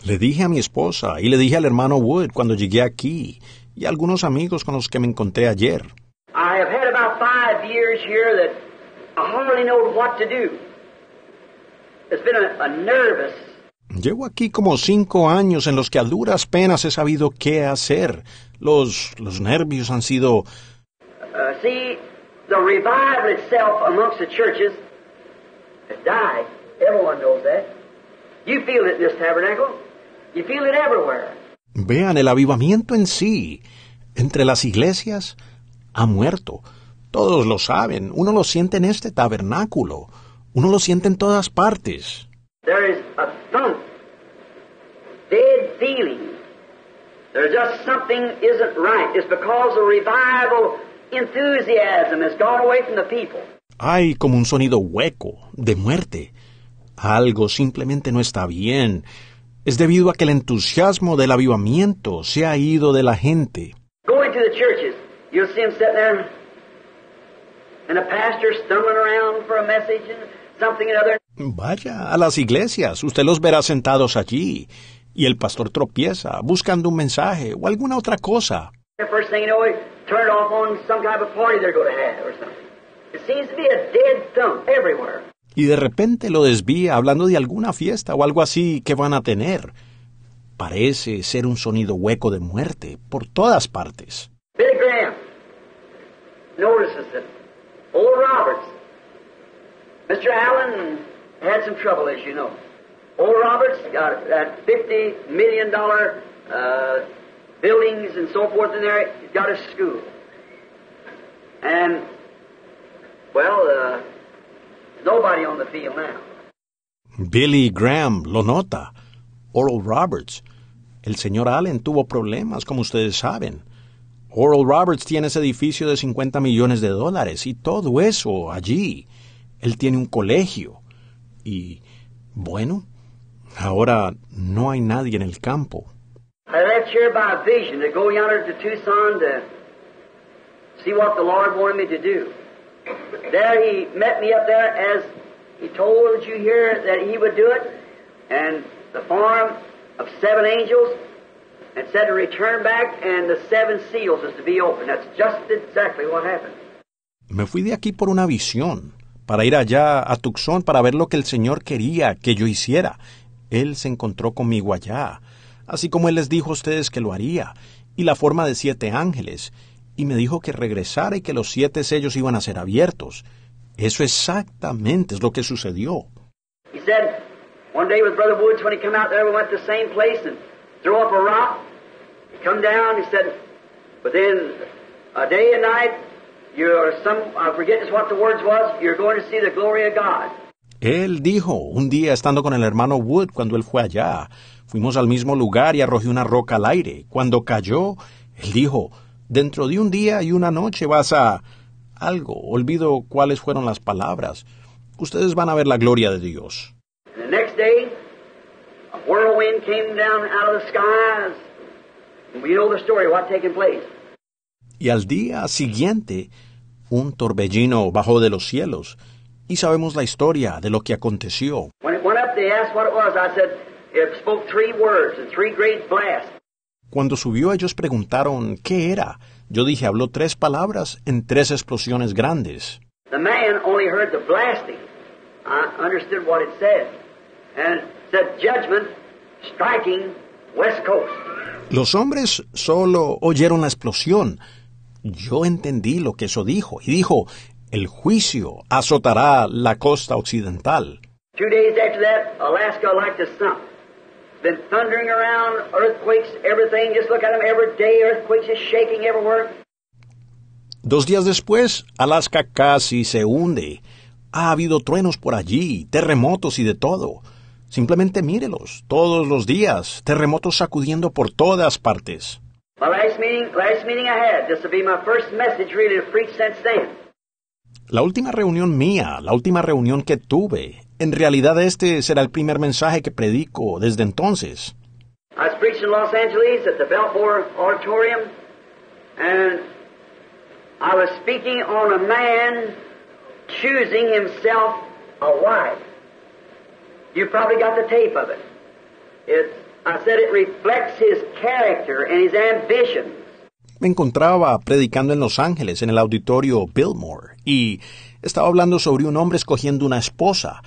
Le dije a mi esposa y le dije al hermano Wood cuando llegué aquí y a algunos amigos con los que me encontré ayer. I have had about five years here that I hardly know what to do. It's been a, a nervous, Llevo aquí como cinco años en los que a duras penas he sabido qué hacer. Los, los nervios han sido... uh, see, the revival itself amongst the churches has died. Everyone knows that. You feel it in this tabernacle. You feel it everywhere. Vean, el avivamiento en sí, entre las iglesias, ha muerto. Todos lo saben. Uno lo siente en este tabernáculo. Uno lo siente en todas partes. There is a thump, dead feeling. There's just something isn't right. It's because the revival enthusiasm has gone away from the people. Hay como un sonido hueco, de muerte. Algo simplemente no está bien. Es debido a que el entusiasmo del avivamiento se ha ido de la gente. Go into the churches. You'll see them sitting there, and a pastor stumbling around for a message and. Vaya a las iglesias, usted los verá sentados allí, y el pastor tropieza buscando un mensaje o alguna otra cosa. Y de repente lo desvía hablando de alguna fiesta o algo así que van a tener. Parece ser un sonido hueco de muerte por todas partes. Billy Graham notices it. Old Roberts. Mr. Allen had some trouble, as you know. Old Roberts got that $50 million uh, buildings and so forth in there. He's got a school. And, well, uh, nobody on the field now. Billy Graham lo nota. Oral Roberts. El señor Allen tuvo problemas, como ustedes saben. Oral Roberts tiene ese edificio de 50 millones de dólares y todo eso allí. Él tiene un colegio. Y, bueno, ahora no hay nadie en el campo. See what the Lord wanted me to do. There he met me up there as he told you here that he would do it, and the form of seven angels, and said to return back, and the seven seals is to be opened. That's just exactly what happened. Me fui de aquí por una visión, para ir allá a Tucson para ver lo que el Señor quería que yo hiciera. Él se encontró conmigo allá, así como Él les dijo a ustedes que lo haría, y la forma de siete ángeles, y me dijo que regresara y que los siete sellos iban a ser abiertos. Eso exactamente es lo que sucedió. He said, One day with Brother Woods, when he come out there, we went to the same place and threw up a rock. Come down, he said, within a day and night, you're some, I forget just what the words was, you're going to see the glory of God. Él dijo, un día estando con el hermano Wood cuando él fue allá, fuimos al mismo lugar y arrojé una roca al aire. Cuando cayó, él dijo, dentro de un día y una noche vas a... algo, olvido cuáles fueron las palabras. Ustedes van a ver la gloria de Dios. The next day, a whirlwind came down out of the skies. We know the story, what taken place. Y al día siguiente, un torbellino bajó de los cielos, y sabemos la historia de lo que aconteció. Cuando subió ellos preguntaron qué era. Yo dije, habló tres palabras en tres explosiones grandes. The man only heard the blasting. I understood what it said. And it said judgment striking west coast. Los hombres solo oyeron la explosión. Yo entendí lo que eso dijo, y dijo, el juicio azotará la costa occidental. Two days after that, Alaska like to sunk. Been thundering around, earthquakes, everything. Just look at them every day. Earthquakes is shaking everywhere. Dos días después, Alaska casi se hunde. Ha habido truenos por allí, terremotos y de todo. Simplemente mírelos, todos los días, terremotos sacudiendo por todas partes. My last meeting, last meeting I had, this will be my first message really to preach since then. La última reunión mía, la última reunión que tuve, en realidad este será el primer mensaje que predico desde entonces. I was preaching in Los Angeles at the Belmore Auditorium, and I was speaking on a man choosing himself a wife. You probably got the tape of it. It's, I said it reflects his character and his ambitions. Me encontraba predicando en Los Ángeles, en el auditorio Billmore, y estaba hablando sobre un hombre escogiendo una esposa.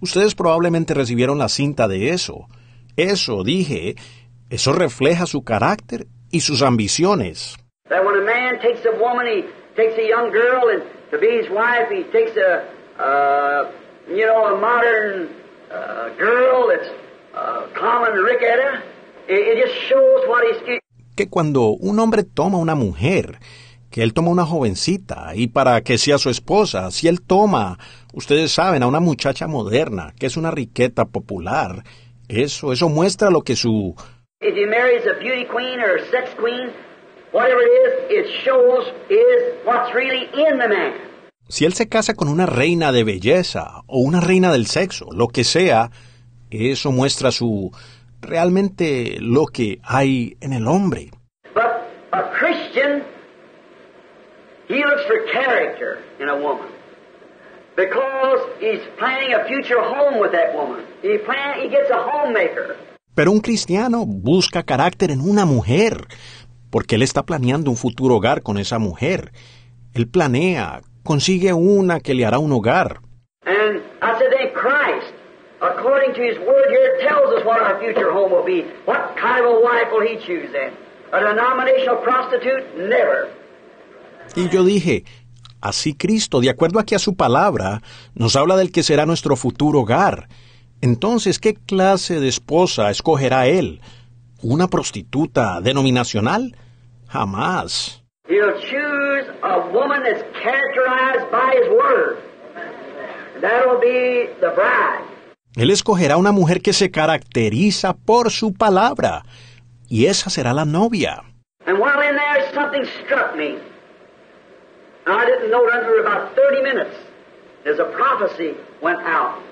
Ustedes probablemente recibieron la cinta de eso. Eso, dije, eso refleja su carácter y sus ambiciones. A a a a, a. Que cuando un hombre toma una mujer, que él toma una jovencita y para que sea su esposa, si él toma, ustedes saben, a una muchacha moderna, que es una riqueta popular, eso, eso muestra lo que su... If he marries a beauty queen or a sex queen, whatever it is, it shows is what's really in the man. Si él se casa con una reina de belleza o una reina del sexo, lo que sea, eso muestra su realmente lo que hay en el hombre. But a Christian, he looks for character in a woman. Because he's planning a future home with that woman. He plan, he gets a homemaker. Pero un cristiano busca carácter en una mujer, porque él está planeando un futuro hogar con esa mujer. Él planea, consigue una que le hará un hogar. And I said, then Christ, according to his word here, tells us what our future home will be. What kind of a wife will he choose then? A denominational prostitute? Never. Y yo dije, así Cristo, de acuerdo aquí a su palabra, nos habla del que será nuestro futuro hogar. Entonces, ¿qué clase de esposa escogerá él? ¿Una prostituta denominacional? Jamás. He'll choose a woman that's characterized by his word. That'll be the bride. Él escogerá una mujer que se caracteriza por su palabra, y esa será la novia. And while in there, something struck me. I didn't know it until about 30 minutes. As a prophecy went out.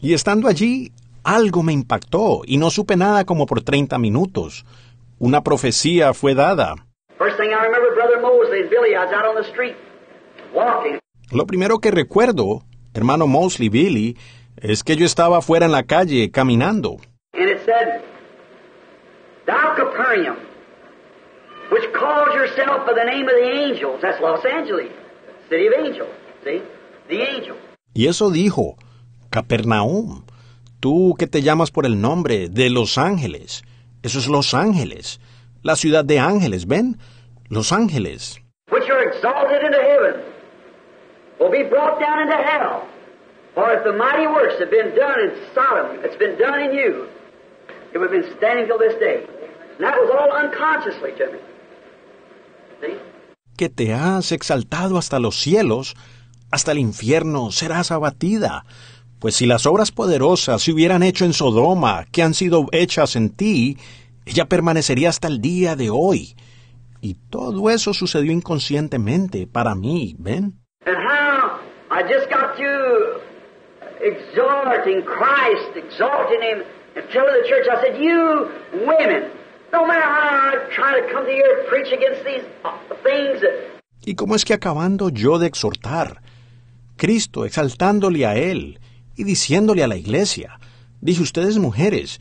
Y estando allí, algo me impactó, y no supe nada como por 30 minutos. Una profecía fue dada. First thing I remember, Brother Mosley and Billy, I was out on the street walking. Lo primero que recuerdo, hermano Mosley Billy, es que yo estaba fuera en la calle caminando. And it said, Thou Capernaum, which calls yourself by the name of the angels. That's Los Angeles, city of angels. See? The. Y eso dijo, Capernaum, tú que te llamas por el nombre de Los Ángeles. Eso es Los Ángeles, la ciudad de ángeles, ¿ven? Los Ángeles. which are exalted into heaven, will be brought down into hell. For if the mighty works have been done in Sodom, it's been done in you, it would have been standing till this day. And that was all unconsciously to me. See? que te has exaltado hasta los cielos, hasta el infierno serás abatida. Pues si las obras poderosas se hubieran hecho en Sodoma, que han sido hechas en ti, ella permanecería hasta el día de hoy. Y todo eso sucedió inconscientemente para mí, ¿ven? And how I just got through exhorting Christ, exalting Him, and telling the church, I said, You women, no matter how I try to come to here and preach against these things ¿Y cómo es que acabando yo de exhortar, Cristo exaltándole a Él y diciéndole a la iglesia, dije ustedes mujeres,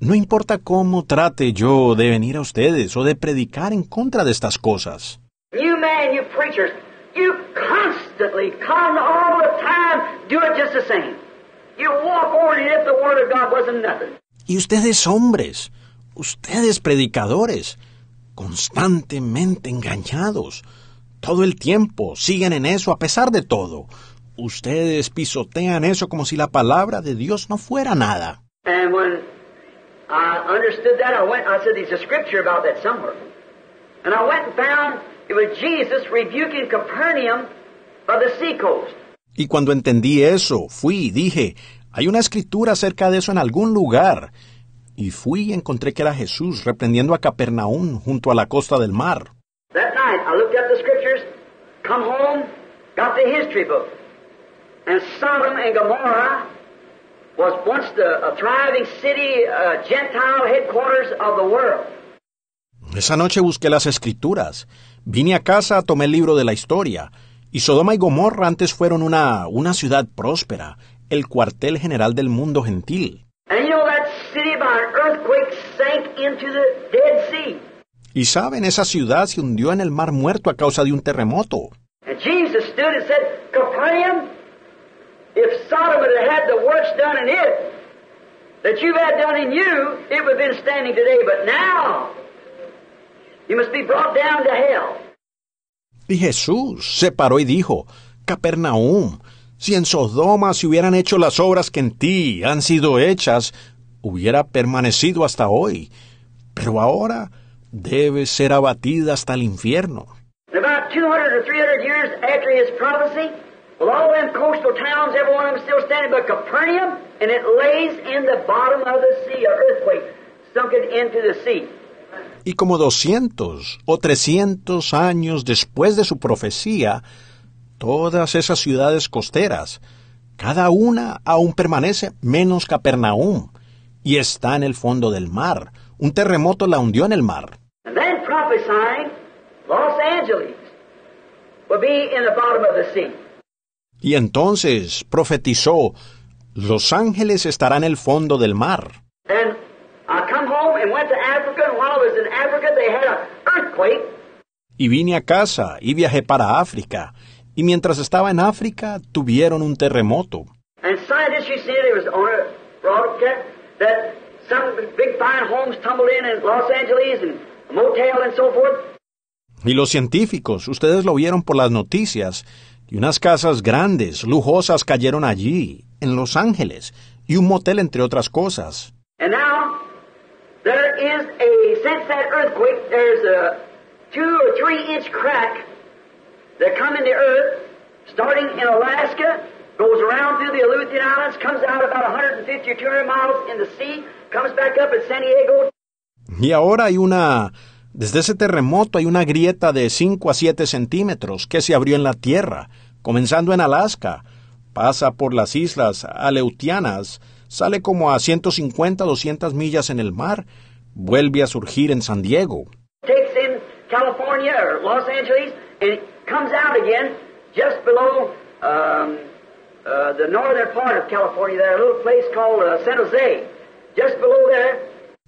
no importa cómo trate yo de venir a ustedes o de predicar en contra de estas cosas. You men, you preachers, you constantly, come all the time, do it just the same. You walk over it as if the Word of God wasn't nothing. Y ustedes hombres, ustedes predicadores, constantemente engañados, todo el tiempo siguen en eso a pesar de todo. Ustedes pisotean eso como si la palabra de Dios no fuera nada. And when I understood that, I went, I said, there's a scripture about that somewhere. And I went and found Y cuando entendí eso, fui y dije, hay una escritura acerca de eso en algún lugar. Y fui y encontré que era Jesús reprendiendo a Capernaum junto a la costa del mar. That night, I looked up the scriptures, come home, got the history book. And Sodom and Gomorrah was once the, a thriving city, uh, Gentile headquarters of the world. Esa noche busqué las escrituras. Vine a casa, tomé el libro de la historia. Y Sodoma y Gomorra antes fueron una, una ciudad próspera, el cuartel general del mundo gentil. Y saben, esa ciudad se hundió en el mar muerto a causa de un terremoto. You must be brought down to hell. Y Jesús se paró y dijo, Capernaum, si en Sodoma se hubieran hecho las obras que en ti han sido hechas, hubiera permanecido hasta hoy. Pero ahora debe ser abatida hasta el infierno. About 200 or 300 years after his prophecy, with all them coastal towns, every one of them still standing, but Capernaum, and it lays in the bottom of the sea, an earthquake sunk it into the sea. Y como 200 o 300 años después de su profecía, todas esas ciudades costeras, cada una aún permanece menos Capernaum, y está en el fondo del mar. Un terremoto la hundió en el mar. And then prophesying, Los Angeles will be in the bottom of the sea. Y entonces profetizó, Los ángeles estarán en el fondo del mar. And I come home and went to Africa, Y vine a casa y viajé para África. Y mientras estaba en África, tuvieron un terremoto. And scientists, you see, they was on a broadcast that some big fine homes tumbled in in Los Angeles and a motel and so forth. Y los científicos, ustedes lo vieron por las noticias, y unas casas grandes, lujosas cayeron allí, en Los Ángeles, y un motel entre otras cosas. And now there is a since that earthquake, there's a two or three inch crack that come in the earth, starting in Alaska, goes around through the Aleutian Islands, comes out about 150 or 200 miles in the sea, comes back up at San Diego, Y ahora hay una... Desde ese terremoto hay una grieta de 5 a 7 centímetros que se abrió en la tierra, comenzando en Alaska, pasa por las islas Aleutianas, sale como a 150 200 millas en el mar, vuelve a surgir en San Diego.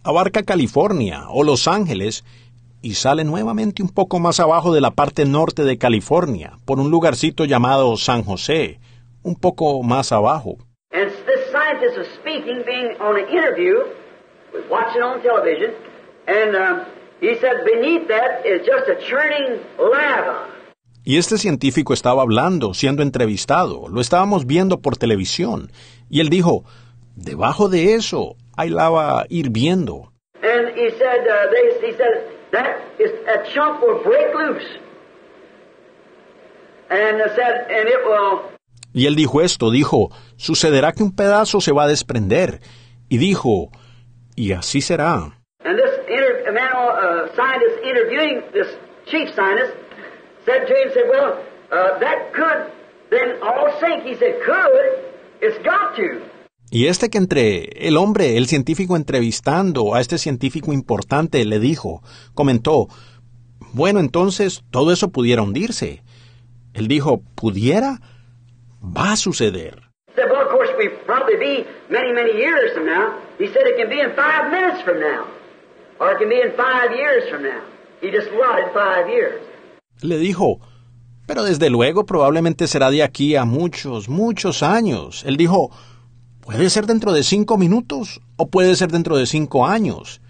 Abarca California o Los Ángeles y sale nuevamente un poco más abajo de la parte norte de California, por un lugarcito llamado San José, un poco más abajo. and scientist was speaking, being on an interview, was watching on television, and um, he said beneath that is just a churning lava. Y este científico estaba hablando, siendo entrevistado, lo estábamos viendo por televisión, y él dijo, debajo de eso hay lava hirviendo. And he said, uh, they, he said, that is, a chunk will break loose. And uh, said, and it will, Y él dijo esto, dijo, sucederá que un pedazo se va a desprender. Y dijo, y así será. and this inter, man, scientist interviewing this chief scientist said to him, said, well, that could then all sink. He said, could? It's got to. Y este que entre el hombre, el científico entrevistando a este científico importante, le dijo, comentó, bueno, entonces todo eso pudiera hundirse. Él dijo, ¿pudiera? Va a suceder. Course, we probably be many, many years from now. He said it can be in five minutes from now, or it can be in five years from now. He just allotted five years. Le dijo, pero desde luego probablemente será de aquí a muchos, muchos años. Él dijo, puede ser dentro de cinco minutos o puede ser dentro de cinco años.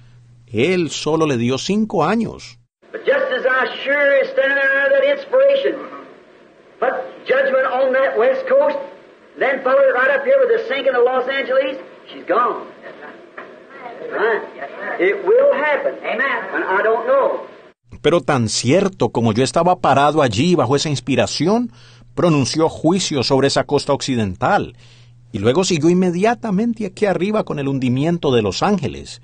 Él solo le dio cinco años. But just as I sure is standing under that inspiration, but judgment on that west coast, then followed it right up here with the sinking of Los Angeles, she's gone. Right? It will happen. Amen. And I don't know. Pero tan cierto como yo estaba parado allí bajo esa inspiración, pronunció juicio sobre esa costa occidental, y luego siguió inmediatamente aquí arriba con el hundimiento de Los Ángeles.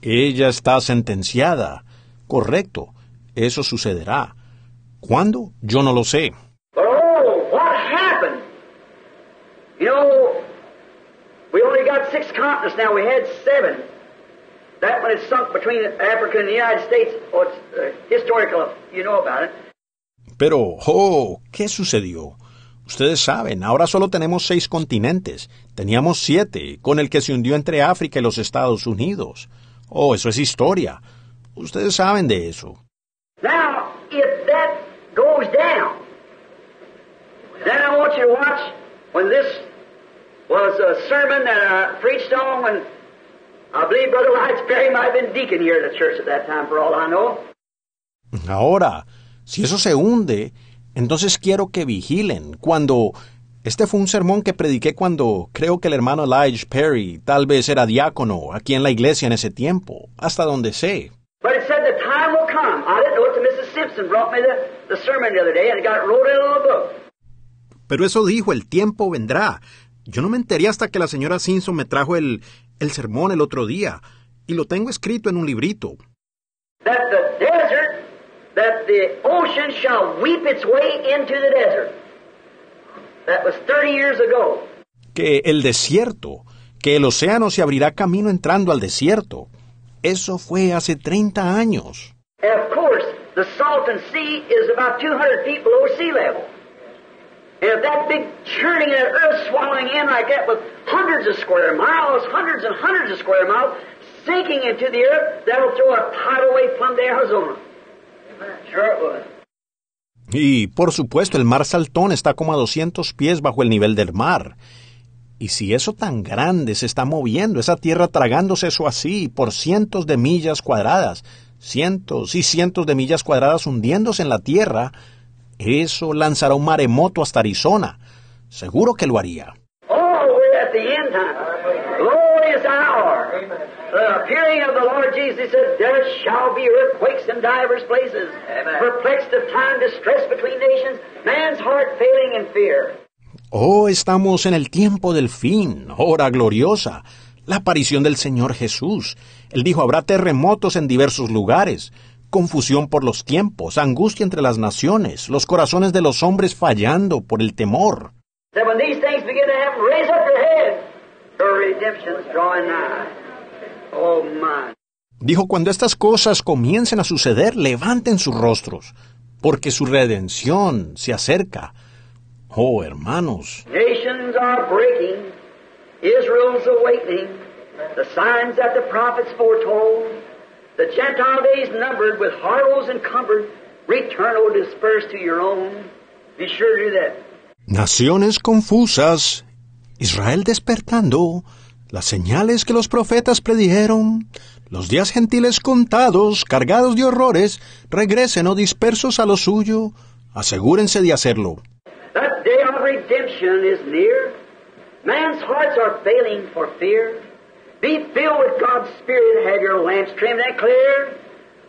Ella está sentenciada. Correcto, eso sucederá. ¿Cuándo? Yo no lo sé. But oh, what happened? You know, we only got six continents now. We had seven. That one is sunk between Africa and the United States. Oh, it's uh, historical. You know about it. Pero, oh, ¿qué sucedió? Ustedes saben, ahora solo tenemos seis continentes. Teníamos siete, con el que se hundió entre África y los Estados Unidos. Oh, eso es historia. Ustedes saben de eso. Now, if that goes down, then I want you to watch when this was a sermon that I preached on when I believe Brother Lights Perry might have been deacon here at the church at that time, for all I know. Ahora, si eso se hunde, entonces quiero que vigilen. Cuando... Este fue un sermón que prediqué cuando creo que el hermano Elijah Perry tal vez era diácono aquí en la iglesia en ese tiempo, hasta donde sé. But it said the time will come. I didn't know it till Mrs. Simpson brought me the, the sermon the other day and it got wrote in a little book. Pero eso dijo, el tiempo vendrá. Yo no me enteré hasta que la señora Simpson me trajo el, el sermón el otro día, y lo tengo escrito en un librito. That the desert, that the ocean shall weep its way into the desert. That was 30 years ago. Que el desierto, que el océano se abrirá camino entrando al desierto. Eso fue hace 30 años. And of course, the Salton Sea is about 200 feet below sea level. And if that big churning that earth swallowing in like that with hundreds of square miles, hundreds and hundreds of square miles, sinking into the earth, that'll throw a tidal wave plumb to Arizona. Sure it would. Y, por supuesto, el mar Saltón está como a 200 pies bajo el nivel del mar. Y si eso tan grande se está moviendo, esa tierra tragándose eso así por cientos de millas cuadradas, cientos y cientos de millas cuadradas hundiéndose en la tierra, eso lanzará un maremoto hasta Arizona. Seguro que lo haría. Oh, we're at the end time. Glorious hour. The appearing of the Lord Jesus said, There shall be earthquakes in divers places. Perplexed of time, distress between nations, man's heart failing in fear. Estamos en el tiempo del fin, hora gloriosa, la aparición del Señor Jesús. Él dijo, habrá terremotos en diversos lugares, confusión por los tiempos, angustia entre las naciones, los corazones de los hombres fallando por el temor. Oh. Dijo, cuando estas cosas comiencen a suceder, levanten sus rostros, porque su redención se acerca. Oh, hermanos, Nations are breaking. Israel's awakening. The signs that the prophets foretold. The Gentile days numbered with horrors encumbered. Return, O dispersed to your own. Be sure to do that. naciones confusas, Israel despertando, las señales que los profetas predijeron, los días gentiles contados, cargados de horrores, regresen o dispersos a lo suyo. Asegúrense de hacerlo. That day of redemption is near. Man's hearts are failing for fear. Be filled with God's Spirit, have your lamps trimmed and clear.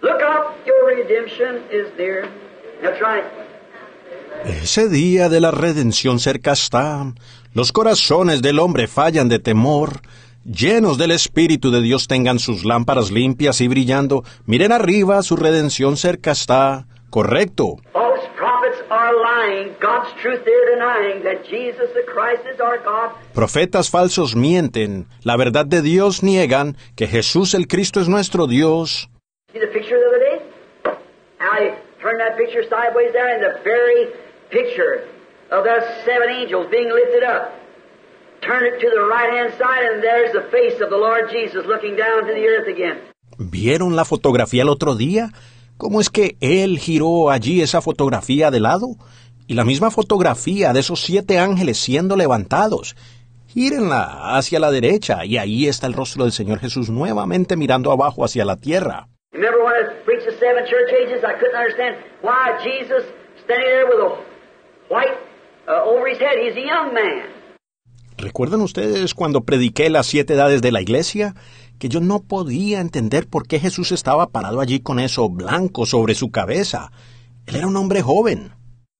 Look up, your redemption is near. That's right. Ese día de la redención cerca está. Los corazones del hombre fallan de temor. Llenos del Espíritu de Dios tengan sus lámparas limpias y brillando. Miren arriba, su redención cerca está. Correcto. Profetas falsos mienten. La verdad de Dios niegan que Jesús el Cristo es nuestro Dios. See the picture the other day? I turned that picture sideways there, and the very picture of those seven angels being lifted up. Turn it to the right hand side, and there's the face of the Lord Jesus looking down to the earth again. ¿Vieron la fotografía el otro día? ¿Cómo es que él giró allí esa fotografía de lado? Y la misma fotografía de esos siete ángeles siendo levantados. Gírenla hacia la derecha y ahí está el rostro del Señor Jesús nuevamente mirando abajo hacia la tierra. Remember when I preached the seven church ages? I couldn't understand why Jesus standing there with a white uh, over his head. He's a young man. ¿Recuerdan ustedes cuando prediqué las siete edades de la iglesia? Que yo no podía entender por qué Jesús estaba parado allí con eso blanco sobre su cabeza. Él era un hombre joven.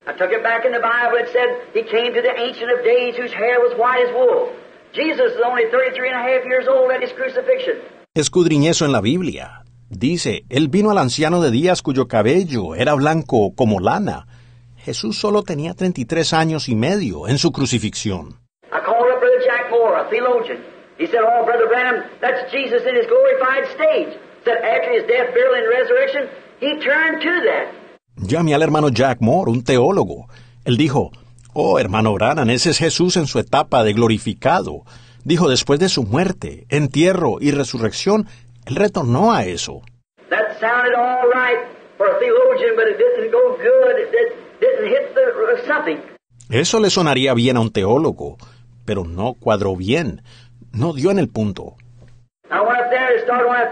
I took it back in the Bible. It said he came to the Ancient of Days whose hair was white as wool. Jesus is only 33 and a half years old at his crucifixion. Eso en la Biblia. Dice, Él vino al anciano de días cuyo cabello era blanco como lana. Jesús solo tenía 33 años y medio en su crucifixión. I called up Brother Jack Moore, a theologian. He said, Oh, Brother Branham, that's Jesus in his glorified stage. Said after his death, burial, and resurrection, he turned to that. Llamé al hermano Jack Moore, un teólogo. Él dijo, Oh, hermano Branham, ese es Jesús en su etapa de glorificado. Dijo, después de su muerte, entierro y resurrección, Él retornó a eso. That sounded all right for a theologian, but it didn't go good. It did, didn't hit the something. Eso le sonaría bien a un teólogo, pero no cuadró bien. No dio en el punto. I went up there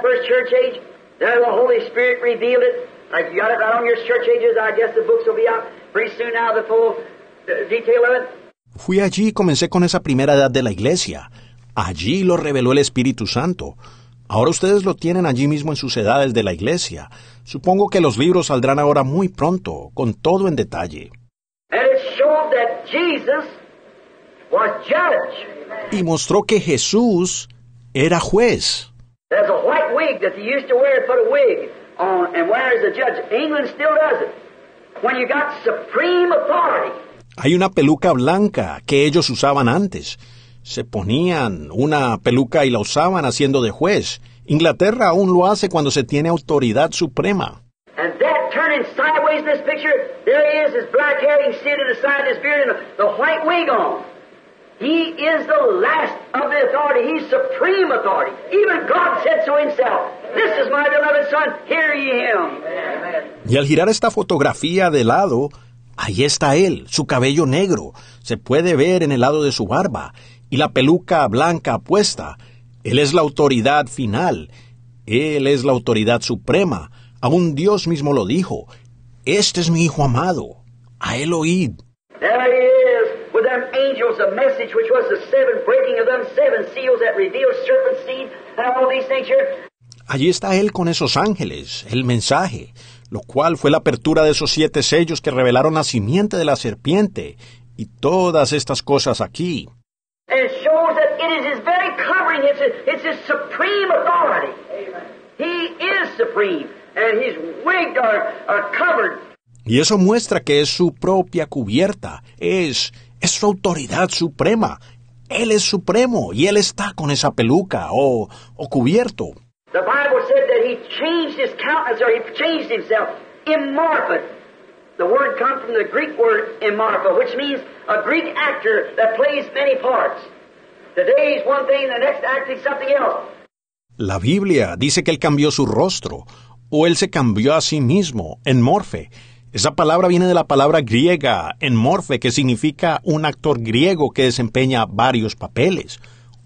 first church age. The Holy Spirit revealed it. Like you got it right on your church ages. I guess the books will be out pretty soon now, the full detail of it. Fui allí y comencé con esa primera edad de la iglesia. Allí lo reveló el Espíritu Santo. Ahora ustedes lo tienen allí mismo en sus edades de la iglesia. Supongo que los libros saldrán ahora muy pronto, con todo en detalle. And it showed that Jesus was judge. Y mostró que Jesús era juez. There's a white wig that they used to wear, put a wig on, and wears a judge. England still does it. When you got supreme authority, Hay una peluca blanca que ellos usaban antes. Se ponían una peluca y la usaban haciendo de juez. Inglaterra aún lo hace cuando se tiene autoridad suprema. and that turning sideways in this picture, there he is, his black hair, you can see it in the side of his beard, and the, the white wig on. He is the last of the authority. He's supreme authority. Even God said so himself. This is my beloved son. Hear ye him. Y al girar esta fotografía de lado, ahí está él, su cabello negro. Se puede ver en el lado de su barba. Y la peluca blanca puesta. Él es la autoridad final. Él es la autoridad suprema. Aún Dios mismo lo dijo. Este es mi hijo amado. A él oíd. There he is, with them angels, the message which was the seven breaking of them seven seals that revealed serpent seed and all these things here. Allí está él con esos ángeles, el mensaje, lo cual fue la apertura de esos siete sellos que revelaron la simiente de la serpiente y todas estas cosas aquí. And it shows that it is his very covering. It's his, it's his supreme authority. He is supreme, and he's wigged or, or covered. Y eso muestra que es su propia cubierta, es, es su autoridad suprema. Él es supremo y él está con esa peluca o, o cubierto. The Bible said that he changed his countenance, or he changed himself. Immorphous. The word comes from the Greek word immorpha, which means a Greek actor that plays many parts. Today he's one thing, the next act he's something else. La Biblia dice que él cambió su rostro, o él se cambió a sí mismo, en morfe. Esa palabra viene de la palabra griega, en morfe, que significa un actor griego que desempeña varios papeles.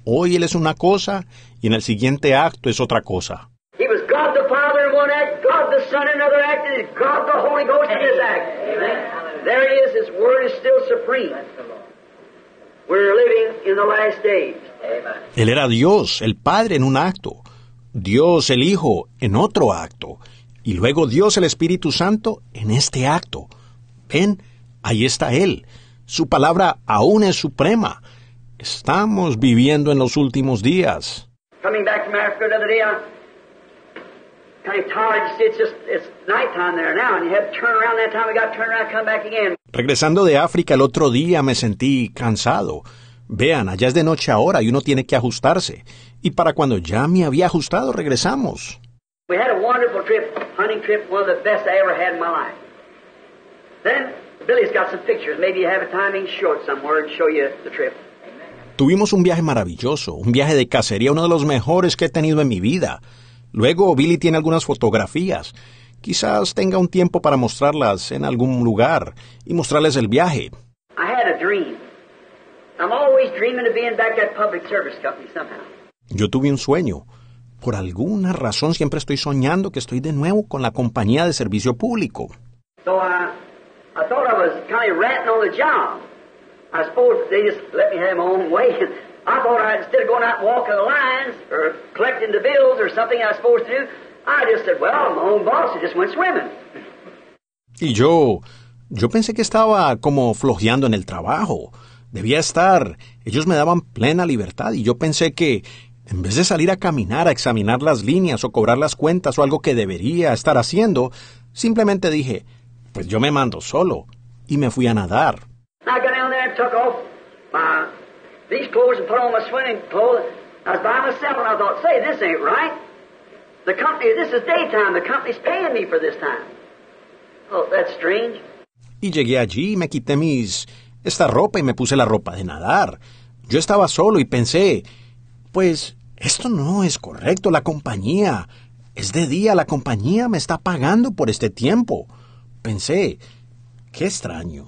Hoy él es una cosa y en el siguiente acto es otra cosa. He was God the Father in one act, God the Son in another act, and God the Holy Ghost in this act. Amen. There he is. His word is still supreme. We're living in the last days. Él era Dios, el Padre en un acto, Dios el Hijo en otro acto, y luego Dios el Espíritu Santo en este acto. Ven, ahí está Él. Su palabra aún es suprema. Estamos viviendo en los últimos días. Regresando de África el otro día me sentí cansado. Vean, allá es de noche ahora y uno tiene que ajustarse. Y para cuando ya me había ajustado, regresamos. We had a wonderful trip, hunting trip, one of the best I ever had in my life. Then Billy's got some pictures. Maybe you have a show it somewhere and show you the trip. Tuvimos un viaje maravilloso, un viaje de cacería, uno de los mejores que he tenido en mi vida. Luego Billy tiene algunas fotografías. Quizás tenga un tiempo para mostrarlas en algún lugar y mostrarles el viaje. I had a dream. I'm always dreaming of being back at public service company somehow. Yo tuve un sueño. Por alguna razón siempre estoy soñando que estoy de nuevo con la compañía de servicio público. So I, I thought I was kind of ratting on the job. I suppose they just let me have my own way. I thought I, instead of going out and walking the lines or collecting the bills or something I was supposed to do, I just said, well, I'm my own boss. I just went swimming. Y yo, yo pensé que estaba como flojeando en el trabajo. Debía estar. Ellos me daban plena libertad y yo pensé que, en vez de salir a caminar, a examinar las líneas o cobrar las cuentas o algo que debería estar haciendo, simplemente dije, pues yo me mando solo y me fui a nadar. I got down there and took off my these clothes and put on my swimming clothes. I was by myself and I thought, say, this ain't right. The company, this is daytime. The company's paying me for this time. Oh, that's strange. Y llegué allí y me quité mis esta ropa y me puse la ropa de nadar. Yo estaba solo y pensé, pues esto no es correcto, la compañía. Es de día, la compañía me está pagando por este tiempo. Pensé, qué extraño.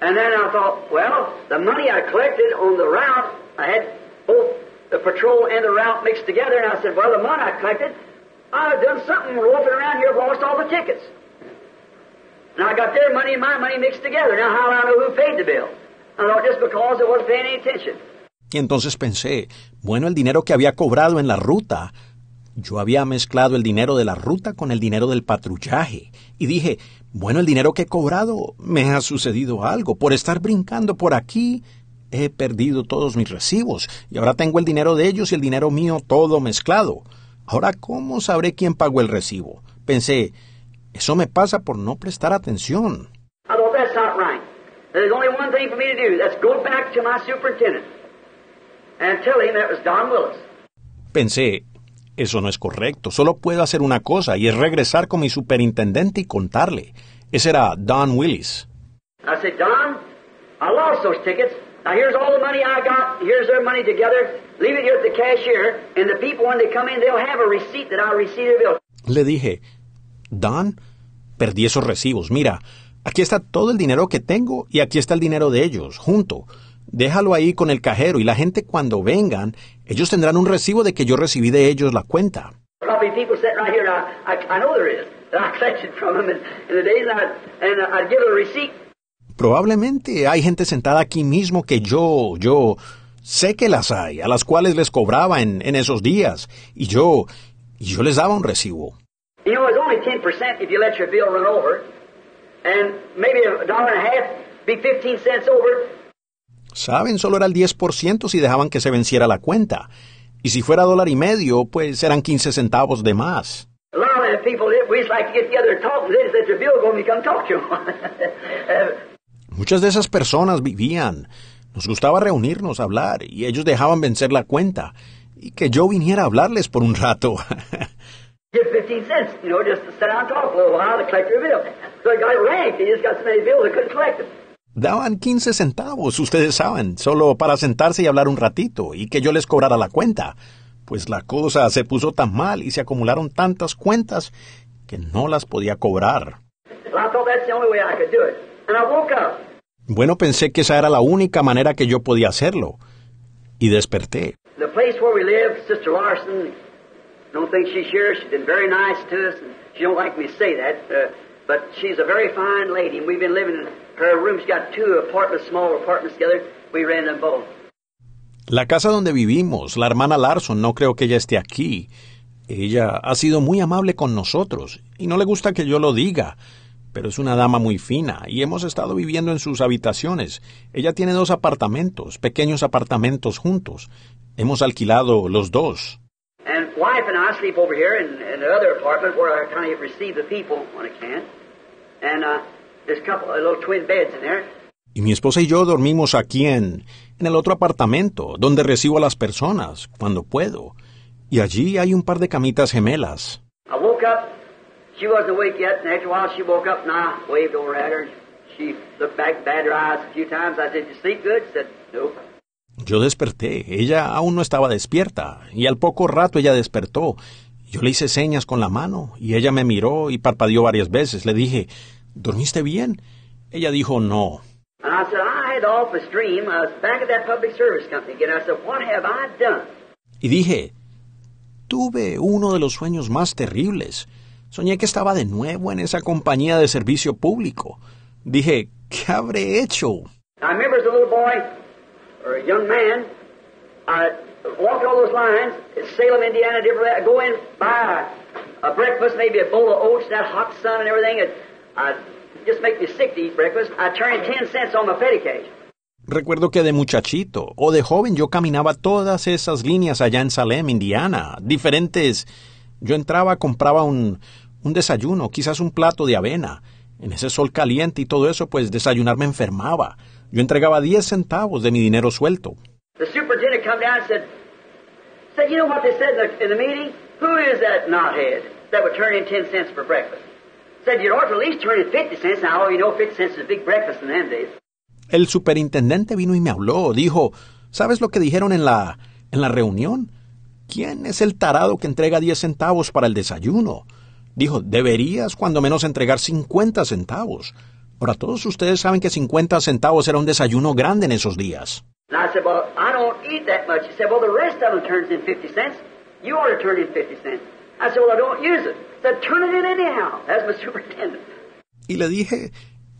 And then I thought, well, the money I collected on the route, I had both the patrol and the route mixed together, and I said, well, the money I collected, I've done something loafing around here, lost all the tickets. And I got their money and my money mixed together. Now, how do I know who paid the bill? I thought just because I wasn't paying any attention. Y entonces pensé, bueno, el dinero que había cobrado en la ruta, yo había mezclado el dinero de la ruta con el dinero del patrullaje. Y dije, bueno, el dinero que he cobrado, me ha sucedido algo. Por estar brincando por aquí, he perdido todos mis recibos. Y ahora tengo el dinero de ellos y el dinero mío todo mezclado. Ahora, ¿cómo sabré quién pagó el recibo? Pensé, eso me pasa por no prestar atención. Thought that's not right. There's only one thing for me to do. That's go back to my superintendent and tell him that was Don Willis. Pensé, eso no es correcto. Solo puedo hacer una cosa y es regresar con mi superintendente y contarle. Ese era Don Willis. I said, Don, I lost those tickets. Now here's all the money I got. Here's their money together. Leave it here at the cashier, and the people when they come in, they'll have a receipt that I received their bill. Le dije, Don, perdí esos recibos. Mira, aquí está todo el dinero que tengo y aquí está el dinero de ellos, junto. Déjalo ahí con el cajero y la gente cuando vengan, ellos tendrán un recibo de que yo recibí de ellos la cuenta. Probablemente hay gente sentada aquí mismo que yo, yo, sé que las hay, a las cuales les cobraba en, en esos días, y yo, y yo les daba un recibo. You know, it's only 10% if you let your bill run over, and maybe a dollar and a half be 15 cents over. Saben, solo era el 10% si dejaban que se venciera la cuenta. Y si fuera dólar y medio, pues eran 15 centavos de más. A lot of them people, we just like to get together and talk, and they just let your bill go and you come talk to them. Muchas de esas personas vivían. Nos gustaba reunirnos, hablar, y ellos dejaban vencer la cuenta. Y que yo viniera a hablarles por un rato. Give 15 cents, you know, just to sit down and talk a little while to collect your bill. So the guy ranked, he just got so many bills he couldn't collect them. Daban 15 centavos, ustedes saben, solo para sentarse y hablar un ratito, y que yo les cobrara la cuenta. Pues la cosa se puso tan mal y se acumularon tantas cuentas que no las podía cobrar. Well, I thought that's the only way I could do it. And I woke up. Bueno, pensé que esa era la única manera que yo podía hacerlo. Y desperté. The place where we live, Sister Larson, don't think she's here. She's been very nice to us. And she La casa donde vivimos, la hermana Larson, no creo que ella esté aquí. Ella ha sido muy amable con nosotros y no le gusta que yo lo diga, pero es una dama muy fina y hemos estado viviendo en sus habitaciones. Ella tiene dos apartamentos, pequeños apartamentos juntos. Hemos alquilado los dos. And Y mi esposa y yo dormimos aquí en, en el otro apartamento, donde recibo a las personas, cuando puedo. Y allí hay un par de camitas gemelas. I woke up. She wasn't awake yet, and after a while she woke up, and I waved over at her. She looked back, batted her eyes a few times. I said, "You sleep good?" She said, "Nope." Yo desperté, ella aún no estaba despierta, y al poco rato ella despertó. Yo le hice señas con la mano, y ella me miró y parpadeó varias veces. Le dije, ¿dormiste bien? Ella dijo no. And I said, I had the awfulest dream. I was back at that public service company again. I said, What have I done? Y dije, tuve uno de los sueños más terribles. Soñé que estaba de nuevo en esa compañía de servicio público. Dije, ¿qué habré hecho? I I I'd just make me sick to eat breakfast. 10 cents on my petty cash. Recuerdo que de muchachito o de joven yo caminaba todas esas líneas allá en Salem, Indiana, diferentes. Yo entraba, compraba un, un desayuno, quizás un plato de avena. En ese sol caliente y todo eso, pues desayunar me enfermaba. Yo entregaba 10 centavos de mi dinero suelto. The superintendent come down and said, said, you know what they said in the, in the meeting? Who is that knothead that would turn in 10 cents for breakfast? Said, you'd ought to at least turn in 50 cents. Now, you know 50 cents is a big breakfast in them days. El superintendente vino y me habló. Dijo, ¿sabes lo que dijeron en la, en la reunión? ¿Quién es el tarado que entrega 10 centavos para el desayuno? Dijo, deberías cuando menos entregar 50 centavos. Ahora, todos ustedes saben que 50 centavos era un desayuno grande en esos días. And I said, well, I don't eat that much. He said, well, the rest of them turns in 50 cents. You ought to turn in 50 cents. I said, well, I don't use it. He said, turn it in anyhow. That's my superintendent. Y le dije,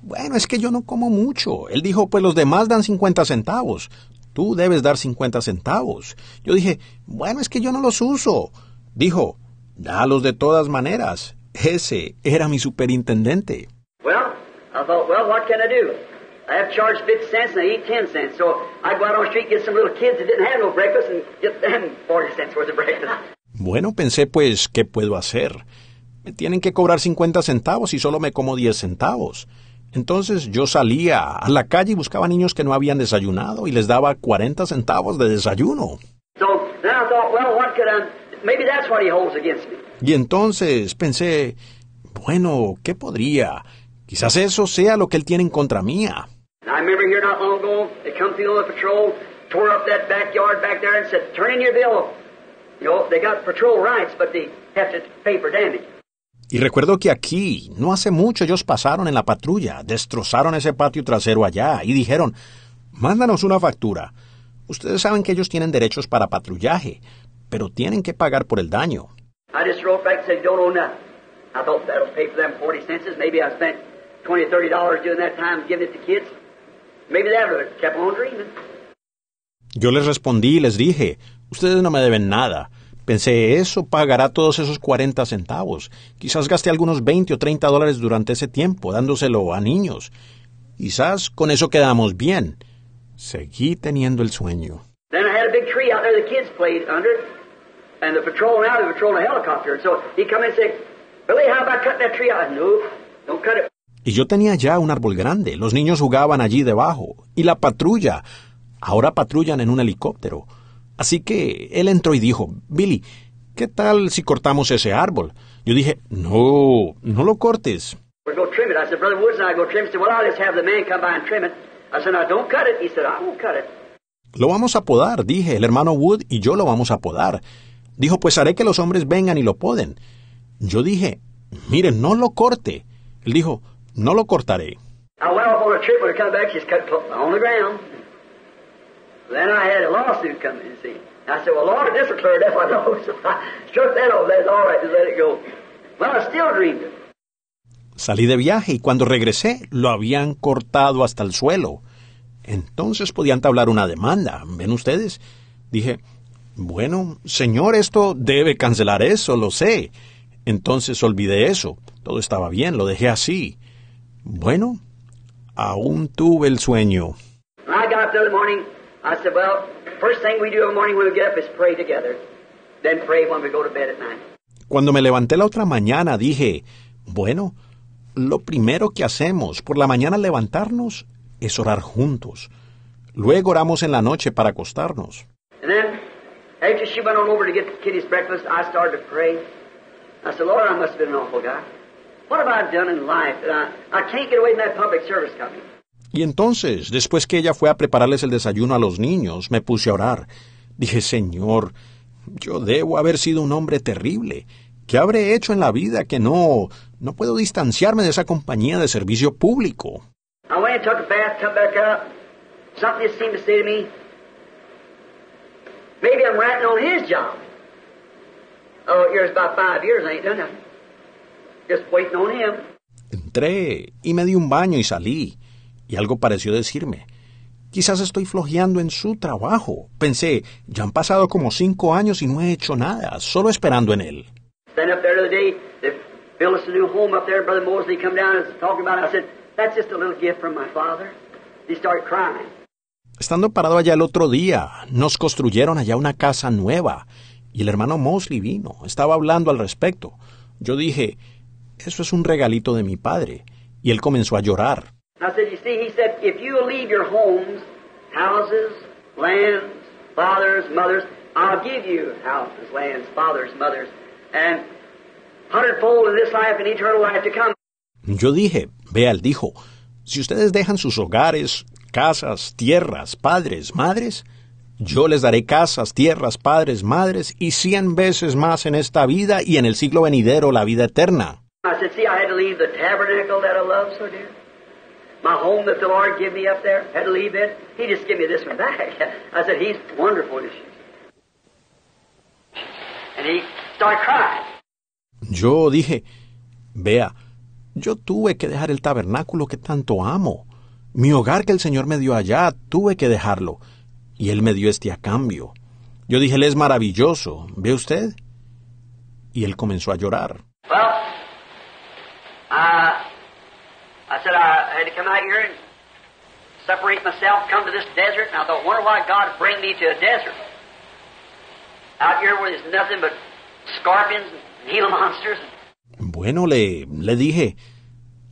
bueno, es que yo no como mucho. Él dijo, pues los demás dan 50 centavos. Tú debes dar 50 centavos. Yo dije, bueno, es que yo no los uso. Dijo, dalos de todas maneras. Ese era mi superintendente. Well, I thought, well, what can I do? I have charged 50 cents and I eat 10 cents. So I'd go out on the street, get some little kids that didn't have no breakfast and get them 40 cents worth of breakfast. Bueno, pensé pues, ¿qué puedo hacer? Me tienen que cobrar 50 centavos y solo me como 10 centavos. Entonces yo salía a la calle y buscaba niños que no habían desayunado y les daba 40 centavos de desayuno. So then I thought, well, what could I, maybe that's what he holds against me. Y entonces pensé, bueno, ¿qué podría? Quizás eso sea lo que él tiene en contra mía. Y recuerdo que aquí, no hace mucho, ellos pasaron en la patrulla, destrozaron ese patio trasero allá y dijeron, mándanos una factura. Ustedes saben que ellos tienen derechos para patrullaje, pero tienen que pagar por el daño. I just wrote back and said, don't owe nothing. I thought that'll pay for them 40 cents. Maybe I spent 20 or 30 dollars during that time giving it to kids. Maybe that would have kept on dreaming. Yo les respondí y les dije, ustedes no me deben nada. Pensé, eso pagará todos esos 40 centavos. Quizás gaste algunos 20 o 30 dólares durante ese tiempo, dándoselo a niños. Quizás con eso quedamos bien. Seguí teniendo el sueño. Then I had a big tree out there the kids played under, and the patrol out, they patrolled a helicopter. And so he come and said, Billy, how about cutting that tree out? No, don't cut it. Y yo tenía ya un árbol grande. Los niños jugaban allí debajo. Y la patrulla. Ahora patrullan en un helicóptero. Así que él entró y dijo, Billy, ¿qué tal si cortamos ese árbol? Yo dije, no, no lo cortes. It. Lo vamos a podar, dije, el hermano Wood y yo lo vamos a podar. Dijo, pues haré que los hombres vengan y lo poden. Yo dije, miren, no lo corte. Él dijo, no lo cortaré. I went off on a trip. When I come back, she's cut on the ground. Then I had a lawsuit come in, see. I said, well, Lord, this will clear up, I know. So I struck that over. That's all right, just let it go. Well, I still dreamed it. Salí de viaje y cuando regresé lo habían cortado hasta el suelo. Entonces podían entablar una demanda. ¿Ven ustedes? Dije, bueno, señor, esto debe cancelar eso, lo sé. Entonces olvidé eso. Todo estaba bien, lo dejé así. Bueno, aún tuve el sueño. I got I said, well, first thing we do every morning when we get up is pray together. Then pray when we go to bed at night. Cuando me levanté la otra mañana dije, bueno, lo primero que hacemos por la mañana al levantarnos es orar juntos. Luego oramos en la noche para acostarnos. And then, after she went on over to get the kiddies breakfast, I started to pray. I said, Lord, I must have been an awful guy. What have I done in life that I, I can't get away from that public service company? Y entonces, después que ella fue a prepararles el desayuno a los niños, me puse a orar. Dije, Señor, yo debo haber sido un hombre terrible. ¿Qué habré hecho en la vida que no, no puedo distanciarme de esa compañía de servicio público? I went and took a bath, come back up. Something just seemed to say to me, maybe I'm ratting on his job. Oh, here's about five years, I ain't done nothing. Just waiting on him. Entré y me di un baño y salí. Y algo pareció decirme, quizás estoy flojeando en su trabajo. Pensé, ya han pasado como cinco años y no he hecho nada, solo esperando en él. Estando parado allá el otro día, nos construyeron allá una casa nueva y el hermano Mosley vino, estaba hablando al respecto. Yo dije, eso es un regalito de mi padre, y él comenzó a llorar. I said, you see, he said, if you will leave your homes, houses, lands, fathers, mothers, I'll give you houses, lands, fathers, mothers, and hundredfold in this life and eternal life to come. Yo dije, dijo, si ustedes dejan sus hogares, casas, tierras, padres, madres, yo les daré casas, tierras, padres, madres y cien veces más en esta vida y en el siglo venidero la vida eterna. I said, see, I had to leave the tabernacle that I love so dear. My home that the Lord gave me up there, had to leave it. He just gave me this one back. I said, he's wonderful? And he started crying. Yo dije, vea, yo tuve que dejar el tabernáculo que tanto amo. Mi hogar que el Señor me dio allá, tuve que dejarlo. Y Él me dio este a cambio. Yo dije, Él es maravilloso, ¿ve usted? Y él comenzó a llorar. Well, I, I said I had to come out here and separate myself, come to this desert, and I thought, wonder why God bring me to a desert. Out here where there's nothing but scorpions and Gila monsters. Bueno, le, le dije,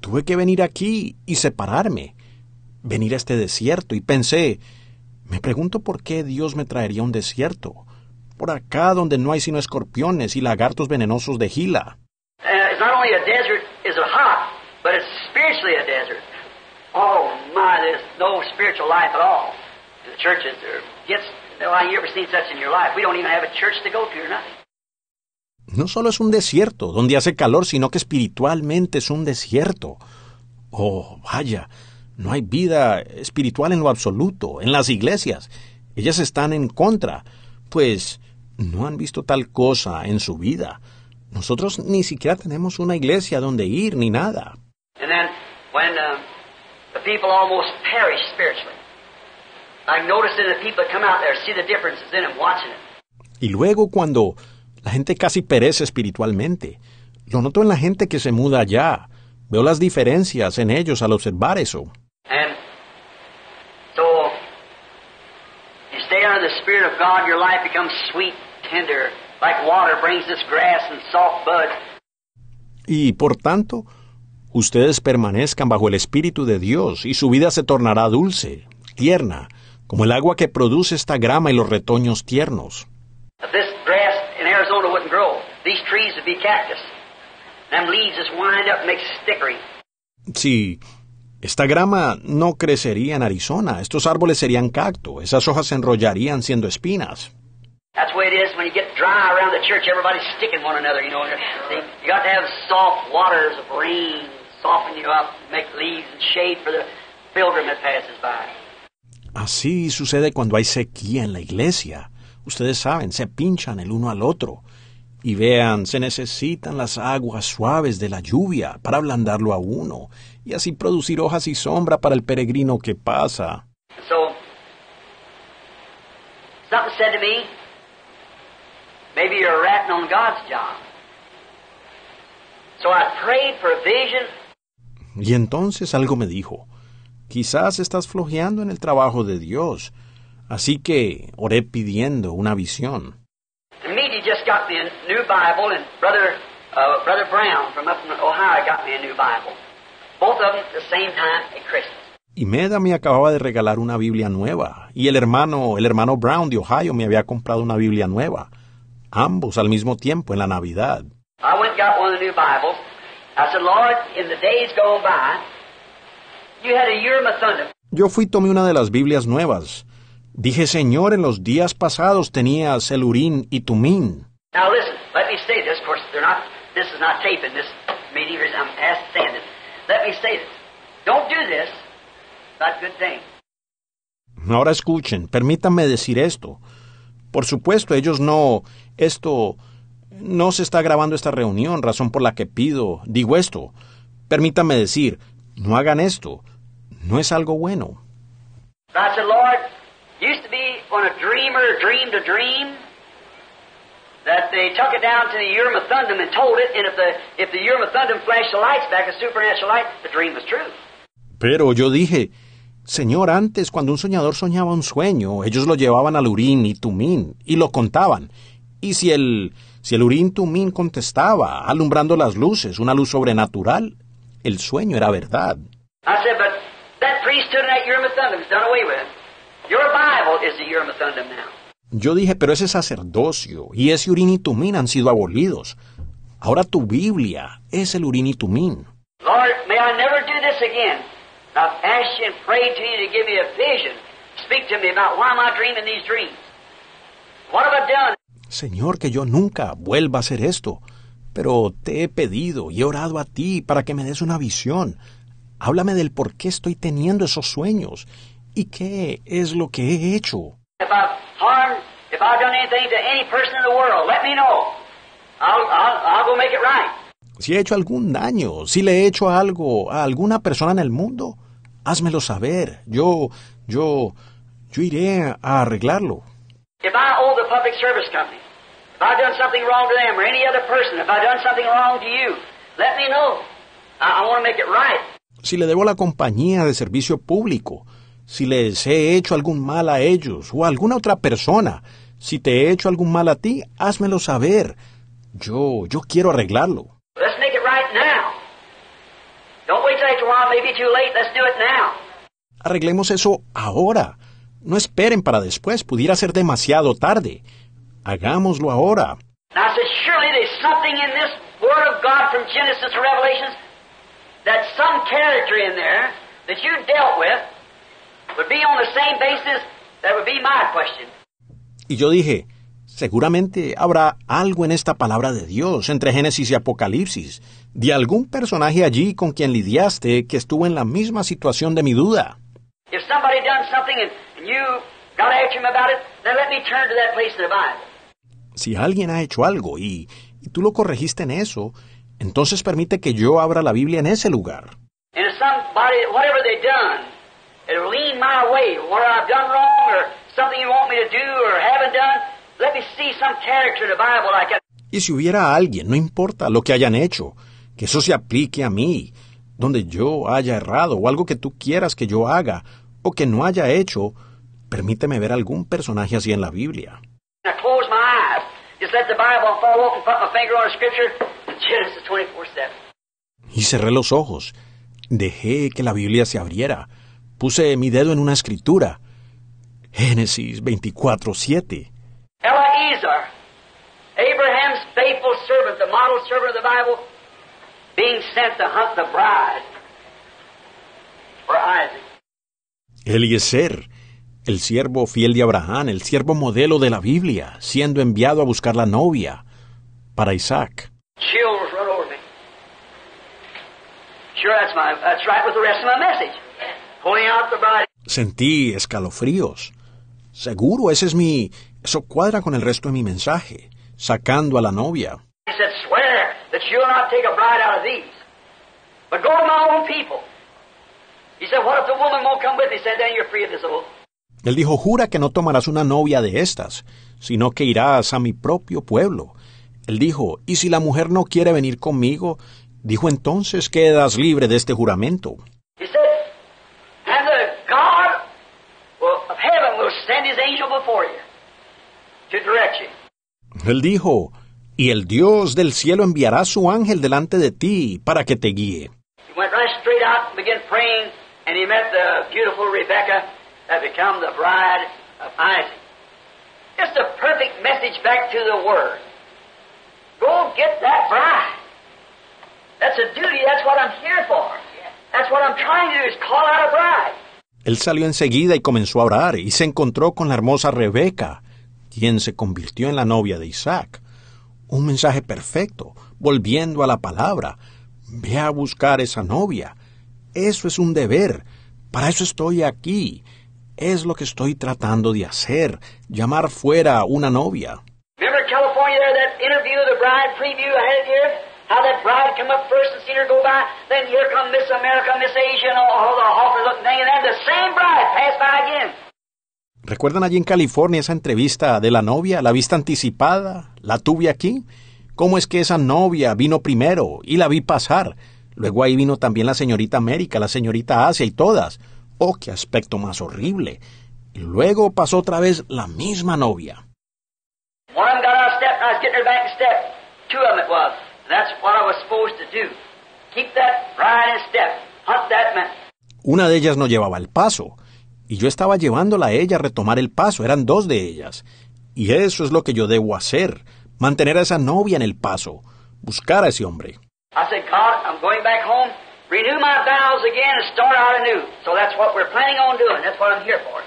tuve que venir aquí y separarme, venir a este desierto, y pensé, me pregunto por qué Dios me traería un desierto, por acá donde no hay sino escorpiones y lagartos venenosos de Gila. Uh, it's not only a desert, is it hot, but it's Oh my, there's no spiritual life at all. The churches are you ever seen such in your life? We don't even have a church to go to or nothing. No solo es un desierto donde hace calor, sino que espiritualmente es un desierto. Oh, vaya, no hay vida espiritual en lo absoluto, en las iglesias. Ellas están en contra, pues no han visto tal cosa en su vida. Nosotros ni siquiera tenemos una iglesia donde ir ni nada. And then when um, the people almost perish spiritually, like noticing the people that come out there, see the differences in them, watching it. Y luego cuando la gente casi perece espiritualmente, lo noto en la gente que se muda allá. Veo las diferencias en ellos al observar eso. And so you stay under the Spirit of God, your life becomes sweet, tender, like water brings this grass and soft bud. Y por tanto, ustedes permanezcan bajo el Espíritu de Dios y su vida se tornará dulce, tierna, como el agua que produce esta grama y los retoños tiernos. Si esta grama no crecería en Arizona, estos árboles serían cacto, esas hojas se enrollarían siendo espinas. That's the way it is when you get dry around the church, everybody's sticking one another, you know. You got to have soft waters of rain, soften you up, make leaves and shade for the pilgrim that passes by. Así sucede cuando hay sequía en la iglesia. Ustedes saben, se pinchan el uno al otro. Y vean, se necesitan las aguas suaves de la lluvia para ablandarlo a uno y así producir hojas y sombra para el peregrino que pasa. So, something said to me, maybe you're ratting on God's job. So I prayed for a vision. Y entonces algo me dijo, quizás estás flojeando en el trabajo de Dios. Así que oré pidiendo una visión. Uh. Y Meda me acababa de regalar una Biblia nueva, y el hermano, el hermano Brown de Ohio me había comprado una Biblia nueva, ambos al mismo tiempo en la Navidad. I went and got one of the new Bibles. Yo fui y tomé una de las Biblias nuevas. Dije, Señor, en los días pasados tenías el Urín y Tumín. Now listen, let me say this. Of course, they're not. This is not taping. This I'm it. Let me say this. Don't do this. Not a good thing. Ahora escuchen, permítanme decir esto. Por supuesto, ellos no, esto, no se está grabando esta reunión, razón por la que pido, digo esto. Permítanme decir, no hagan esto, no es algo bueno. I said, Lord, used to be when a dreamer dreamed a dream that they took it down to the Urim and Thummim and told it, and if the if the Urim and Thummim flashed the lights back, a supernatural light, the dream was true. Pero yo dije, Señor, antes cuando un soñador soñaba un sueño, ellos lo llevaban al Urín y Tumín y lo contaban. Y si el, si el Urín Tumín contestaba, alumbrando las luces, una luz sobrenatural, el sueño era verdad. I said, but that priesthood and that Urim and Thummim is done away with. Your Bible is the Urim and Thummim now. Yo dije, pero ese sacerdocio y ese Urín y Tumín han sido abolidos. Ahora tu Biblia es el Urín y Tumín. Lord, may I never do this again. I've asked you and prayed to you to give me a vision. Speak to me about why am I dreaming these dreams? What have I done? Señor, que yo nunca vuelva a hacer esto. Pero te he pedido y he orado a ti para que me des una visión. Háblame del por qué estoy teniendo esos sueños y qué es lo que he hecho. Si he hecho algún daño, si le he hecho algo a alguna persona en el mundo, házmelo saber. Yo, yo, yo iré a arreglarlo. If I owe the public service company, if I've done something wrong to them or any other person, if I've done something wrong to you, let me know. I, I want to make it right. Si le debo a la compañía de servicio público, si les he hecho algún mal a ellos o a alguna otra persona, si te he hecho algún mal a ti, házmelo saber. Yo, yo quiero arreglarlo. Let's make it right now. Don't wait till while, maybe too late. Let's do it now. Arreglemos eso ahora. No esperen para después, pudiera ser demasiado tarde. Hagámoslo ahora. And I said, surely there's something in this Word of God from Genesis to Revelations that some character in there that you dealt with would be on the same basis that would be my question. Y yo dije, seguramente habrá algo en esta palabra de Dios entre Génesis y Apocalipsis, de algún personaje allí con quien lidiaste que estuvo en la misma situación de mi duda. If somebody done something and, Si alguien ha hecho algo y, y tú lo corregiste en eso, entonces permite que yo abra la Biblia en ese lugar. Y si hubiera alguien, no importa lo que hayan hecho, que eso se aplique a mí, donde yo haya errado o algo que tú quieras que yo haga o que no haya hecho, permíteme ver algún personaje así en la Biblia. And I close my eyes, just let the Bible fall open, put my finger on a scripture, Genesis 24-7. Y cerré los ojos. Dejé que la Biblia se abriera. Puse mi dedo en una escritura. Génesis 24:7. Eliezer, Abraham's faithful servant, the model servant of the Bible, being sent to hunt the bride for Isaac. Eliezer, el siervo fiel de Abraham, el siervo modelo de la Biblia, siendo enviado a buscar la novia para Isaac. Sentí escalofríos. Seguro, ese es mi... Eso cuadra con el resto de mi mensaje. sacando a la novia. He said, What if the woman won't come with me? He said, Then you're free of this oath. Él dijo, jura que no tomarás una novia de estas, sino que irás a mi propio pueblo. Él dijo, y si la mujer no quiere venir conmigo, dijo entonces quedas libre de este juramento. Él dijo, y el Dios del cielo enviará su ángel delante de ti para que te guíe. He went right straight out and began praying, and he met the beautiful Rebecca that become the bride of Isaac. Just a perfect message back to the Word. Go get that bride. That's a duty. That's what I'm here for. That's what I'm trying to do is call out a bride. Él salió enseguida y comenzó a orar y se encontró con la hermosa Rebeca, quien se convirtió en la novia de Isaac. Un mensaje perfecto, volviendo a la palabra. Ve a buscar esa novia. Eso es un deber. Para eso estoy aquí. Es lo que estoy tratando de hacer, llamar fuera una novia. ¿Recuerdan allí en California esa entrevista de la novia, la vista anticipada? ¿La tuve aquí? ¿Cómo es que esa novia vino primero y la vi pasar? Luego ahí vino también la señorita América, la señorita Asia y todas. ¡Oh, qué aspecto más horrible! Y luego pasó otra vez la misma novia. Man. Una de ellas no llevaba el paso, y yo estaba llevándola a ella a retomar el paso, eran dos de ellas. Y eso es lo que yo debo hacer, mantener a esa novia en el paso, buscar a ese hombre. I said, God, I'm going back home, renew my vows again, and start out anew. So that's what we're planning on doing. That's what I'm here for.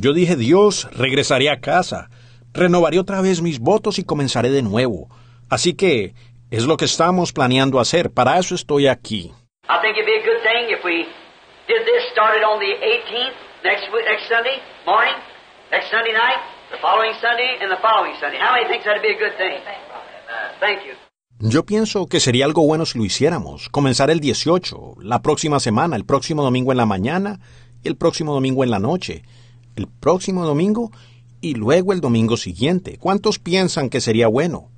Yo dije, Dios, regresaré a casa, renovaré otra vez mis votos y comenzaré de nuevo. Así que es lo que estamos planeando hacer, para eso estoy aquí. I think it'd be a good thing if we did this, started on the 18th, next week, next Sunday morning, next Sunday night, the following Sunday, and the following Sunday. How many thinks that'd be a good thing? Thank you. Yo pienso que sería algo bueno si lo hiciéramos, comenzar el 18, la próxima semana, el próximo domingo en la mañana el próximo domingo en la noche, el próximo domingo y luego el domingo siguiente. ¿Cuántos piensan que sería bueno?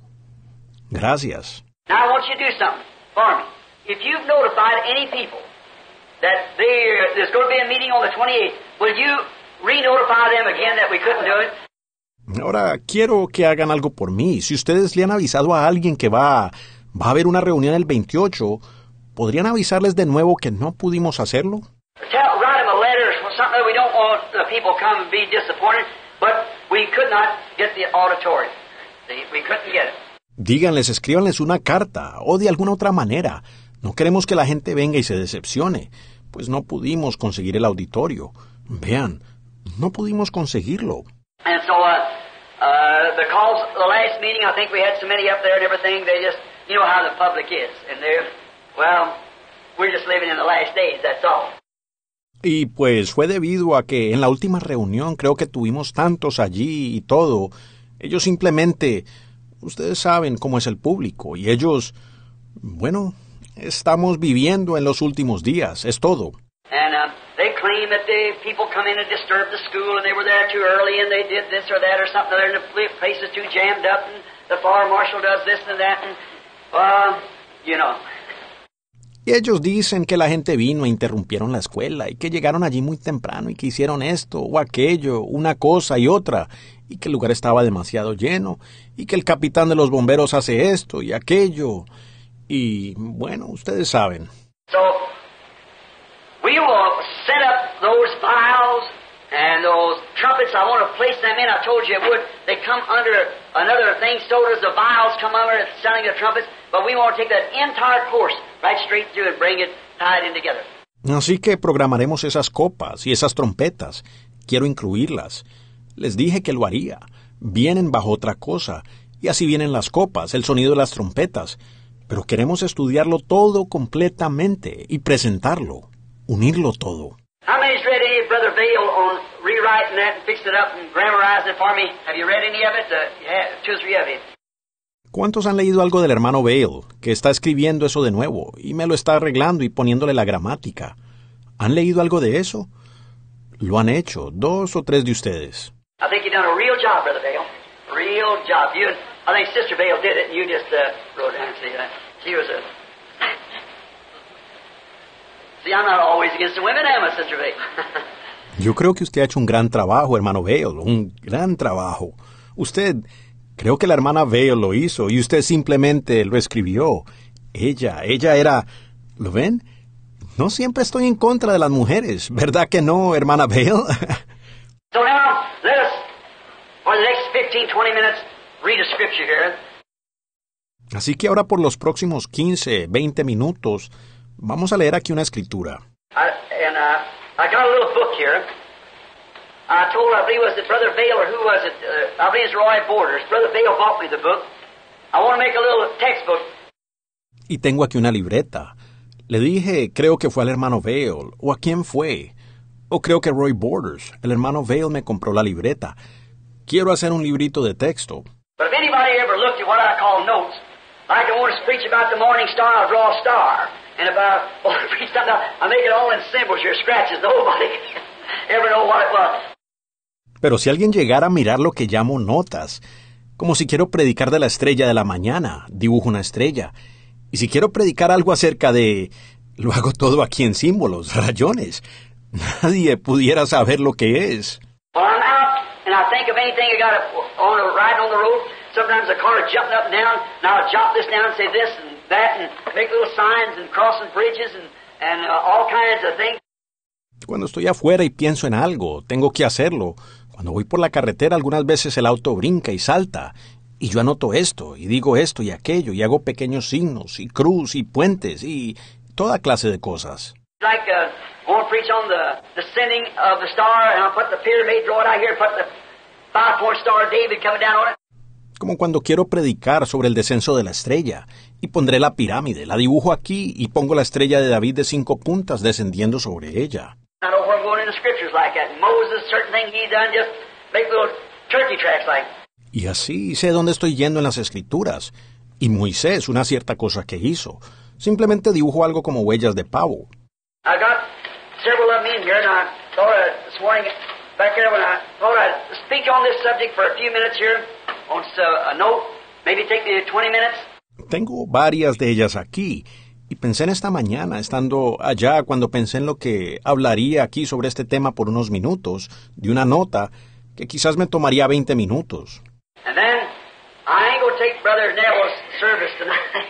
Gracias. Now I want you to do something for me. If you've notified any people that there- there's going to be a meeting on the 28th, will you re-notify them again that we couldn't do it? Ahora quiero que hagan algo por mí. Si ustedes le han avisado a alguien que va, va a haber una reunión el 28, ¿podrían avisarles de nuevo que no pudimos hacerlo? Díganles, escríbanles una carta o de alguna otra manera. No queremos que la gente venga y se decepcione, pues no pudimos conseguir el auditorio. Vean, no pudimos conseguirlo. And so, uh, uh, because the last meeting, I think we had so many up there and everything, they just, you know how the public is. And they're, well, we're just living in the last days, that's all. Y pues fue debido a que en la última reunión creo que tuvimos tantos allí y todo. Ellos simplemente, ustedes saben cómo es el público y ellos, bueno, estamos viviendo en los últimos días, es todo. And uh, they claim that the people come in and disturb the school, and they were there too early, and they did this or that or something. There, and the pla- place is too jammed up, and the fire marshal does this and that, and uh, you know. Y ellos dicen que la gente vino e interrumpieron la escuela y que llegaron allí muy temprano y que hicieron esto o aquello, una cosa y otra, y que el lugar estaba demasiado lleno y que el capitán de los bomberos hace esto y aquello. Y bueno, ustedes saben. So we will set up those vials and those trumpets. I want to place them in. I told you it would. They come under another thing. So does the vials come under sounding the trumpets. But we want to take that entire course right straight through and bring it tied in together. Así que programaremos esas copas y esas trompetas. Quiero incluirlas. Les dije que lo haría. Vienen bajo otra cosa. Y así vienen las copas, el sonido de las trompetas. Pero queremos estudiarlo todo completamente y presentarlo, unirlo todo. How many's read any of Brother Vail on rewriting that and fixing it up and grammarizing it for me? Have you read any of it? Uh, yeah, two or three of it. ¿Cuántos han leído algo del hermano Bale, que está escribiendo eso de nuevo y me lo está arreglando y poniéndole la gramática? ¿Han leído algo de eso? Lo han hecho, dos o tres de ustedes. I think you done a real job, Brother Vail. Real job. You, I think Sister Vail did it, and you just uh, wrote down and see that. She was a. see, I'm not always against the women, am I, Sister Vail? Yo creo que usted ha hecho un gran trabajo, hermano Bale, un gran trabajo. Usted, creo que la hermana Bale lo hizo y usted simplemente lo escribió. Ella, ella era, ¿lo ven? No siempre estoy en contra de las mujeres, ¿verdad que no, hermana Bale? so now, let us, for the next 15, 20 minutes, read a scripture here. Así que ahora por los próximos 15, 20 minutos, vamos a leer aquí una escritura. The. Y tengo aquí una libreta. Le dije, creo que fue al hermano Vale, o a quién fue. O creo que Roy Borders. El hermano Vale me compró la libreta. Quiero hacer un librito de texto. But if anybody ever looked at what I call notes, like I want to preach about the morning star, I'll draw a star. And if I preach something, I make it all in symbols, your scratches. Nobody ever know what it was. Pero si alguien llegara a mirar lo que llamo notas, como si quiero predicar de la estrella de la mañana, dibujo una estrella. Y si quiero predicar algo acerca de... Lo hago todo aquí en símbolos, rayones. Nadie pudiera saber lo que es. When Cuando estoy afuera y pienso en algo, tengo que hacerlo. Cuando voy por la carretera algunas veces el auto brinca y salta, y yo anoto esto, y digo esto y aquello, y hago pequeños signos, y cruz, y puentes, y toda clase de cosas. Like uh, I want to preach on the descending of the star, and I'll put the pyramid, draw it out here, put the five-point star of David coming down on it. Como cuando quiero predicar sobre el descenso de la estrella, y pondré la pirámide, la dibujo aquí, y pongo la estrella de David de cinco puntas descendiendo sobre ella. I know where I'm going in the scriptures like that. Moses, certain thing he done, just make little turkey tracks like. Y así sé dónde estoy yendo en las escrituras. Y Moisés, una cierta cosa que hizo. Simplemente dibujo algo como huellas de pavo. I got several of them in here, and I thought this morning back there when I thought I'd speak on this subject for a few minutes here on a note, maybe take me 20 minutes. Tengo varias de ellas aquí. Y pensé en esta mañana, estando allá, cuando pensé en lo que hablaría aquí sobre este tema por unos minutos, de una nota que quizás me tomaría 20 minutos. And then I ain't going to take Brother Neville's service tonight.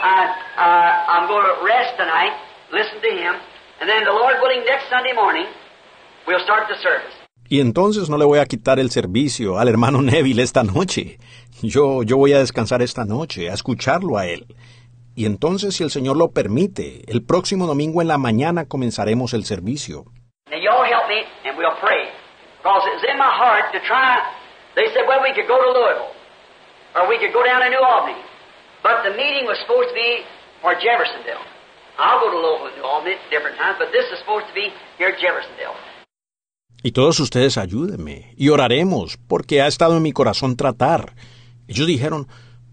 I, I'm going to rest tonight, listen to him, and then the Lord willing, next Sunday morning, we'll start the service. Y entonces no le voy a quitar el servicio al hermano Neville esta noche. Yo, yo voy a descansar esta noche, a escucharlo a él. Y entonces, si el Señor lo permite, el próximo domingo en la mañana comenzaremos el servicio. Y todos ustedes ayúdenme y oraremos, porque ha estado en mi corazón tratar. Ellos dijeron,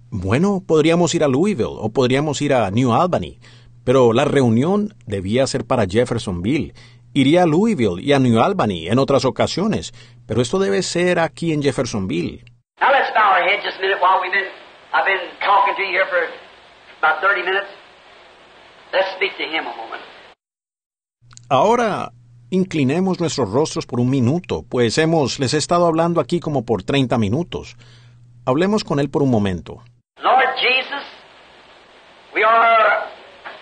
bueno, podríamos ir a Louisville o podríamos ir a New Albany, pero la reunión debía ser para Jeffersonville. Iría a Louisville y a New Albany en otras ocasiones, pero esto debe ser aquí en Jeffersonville. Now let's bow our heads just a minute while we've been, I've been talking to you here for about 30 minutes. Let's speak to him a moment. Ahora inclinemos nuestros rostros por un minuto, pues hemos les he estado hablando aquí como por 30 minutos. Hablemos con él por un momento. Lord Jesus, we are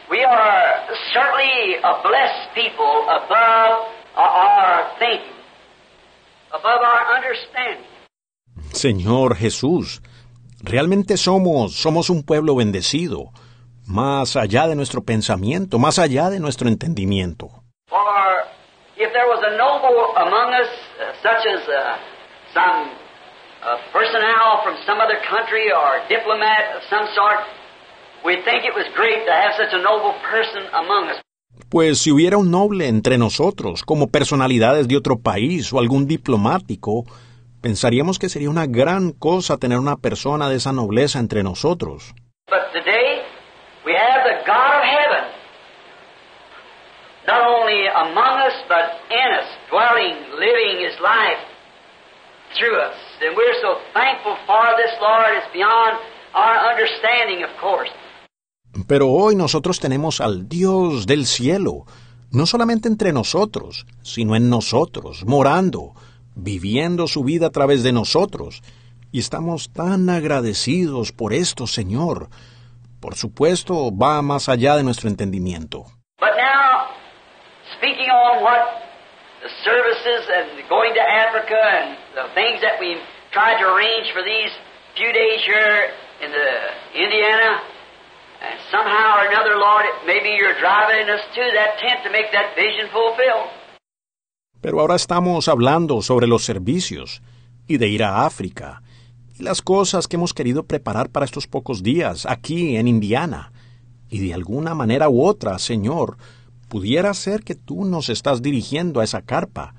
we are certainly a blessed people above our thinking, above our understanding. Señor Jesús, realmente somos somos un pueblo bendecido, más allá de nuestro pensamiento, más allá de nuestro entendimiento. For if there was a noble among us, uh, such as uh, some uh, personnel from some other country or diplomat of some sort, we'd think it was great to have such a noble person among us. Pues si hubiera un noble entre nosotros, como personalidades de otro país o algún diplomático, pensaríamos que sería una gran cosa tener una persona de esa nobleza entre nosotros. But today, we have the God of heaven, not only among us, but in us, dwelling, living His life through us. And we're so thankful for this, Lord. It's beyond our understanding, of course. Pero hoy nosotros tenemos al Dios del cielo, no solamente entre nosotros, sino en nosotros, morando, viviendo su vida a través de nosotros. Y estamos tan agradecidos por esto, Señor. Por supuesto, va más allá de nuestro entendimiento. But now, speaking on what the services and going to Africa and the things that we tried to arrange for these few days here in the Indiana, and somehow or another, Lord, maybe you're driving us to that tent to make that vision fulfilled. Pero ahora estamos hablando sobre los servicios y de ir a África y las cosas que hemos querido preparar para estos pocos días aquí en Indiana. Y de alguna manera u otra, Señor, pudiera ser que tú nos estás dirigiendo a esa carpa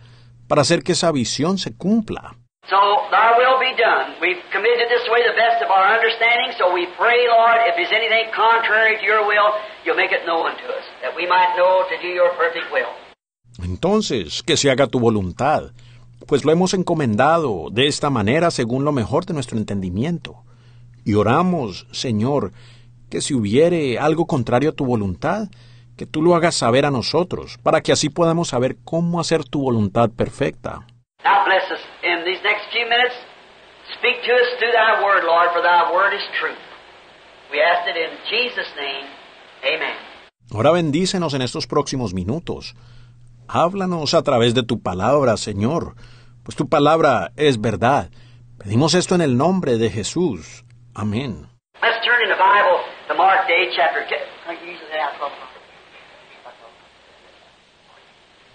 para hacer que esa visión se cumpla. So, thy will be done. We've committed this way the best of our understanding, so we pray, Lord, if there's anything contrary to your will, you'll make it known to us, that we might know to do your perfect will. Entonces, que se haga tu voluntad, pues lo hemos encomendado de esta manera según lo mejor de nuestro entendimiento. Y oramos, Señor, que si hubiere algo contrario a tu voluntad, que tú lo hagas saber a nosotros, para que así podamos saber cómo hacer tu voluntad perfecta. Ahora bendícenos en estos próximos minutos. Háblanos a través de tu palabra, Señor, pues tu palabra es verdad. Pedimos esto en el nombre de Jesús. Amén. Let's turn in the Bible to Mark Day chapter 10.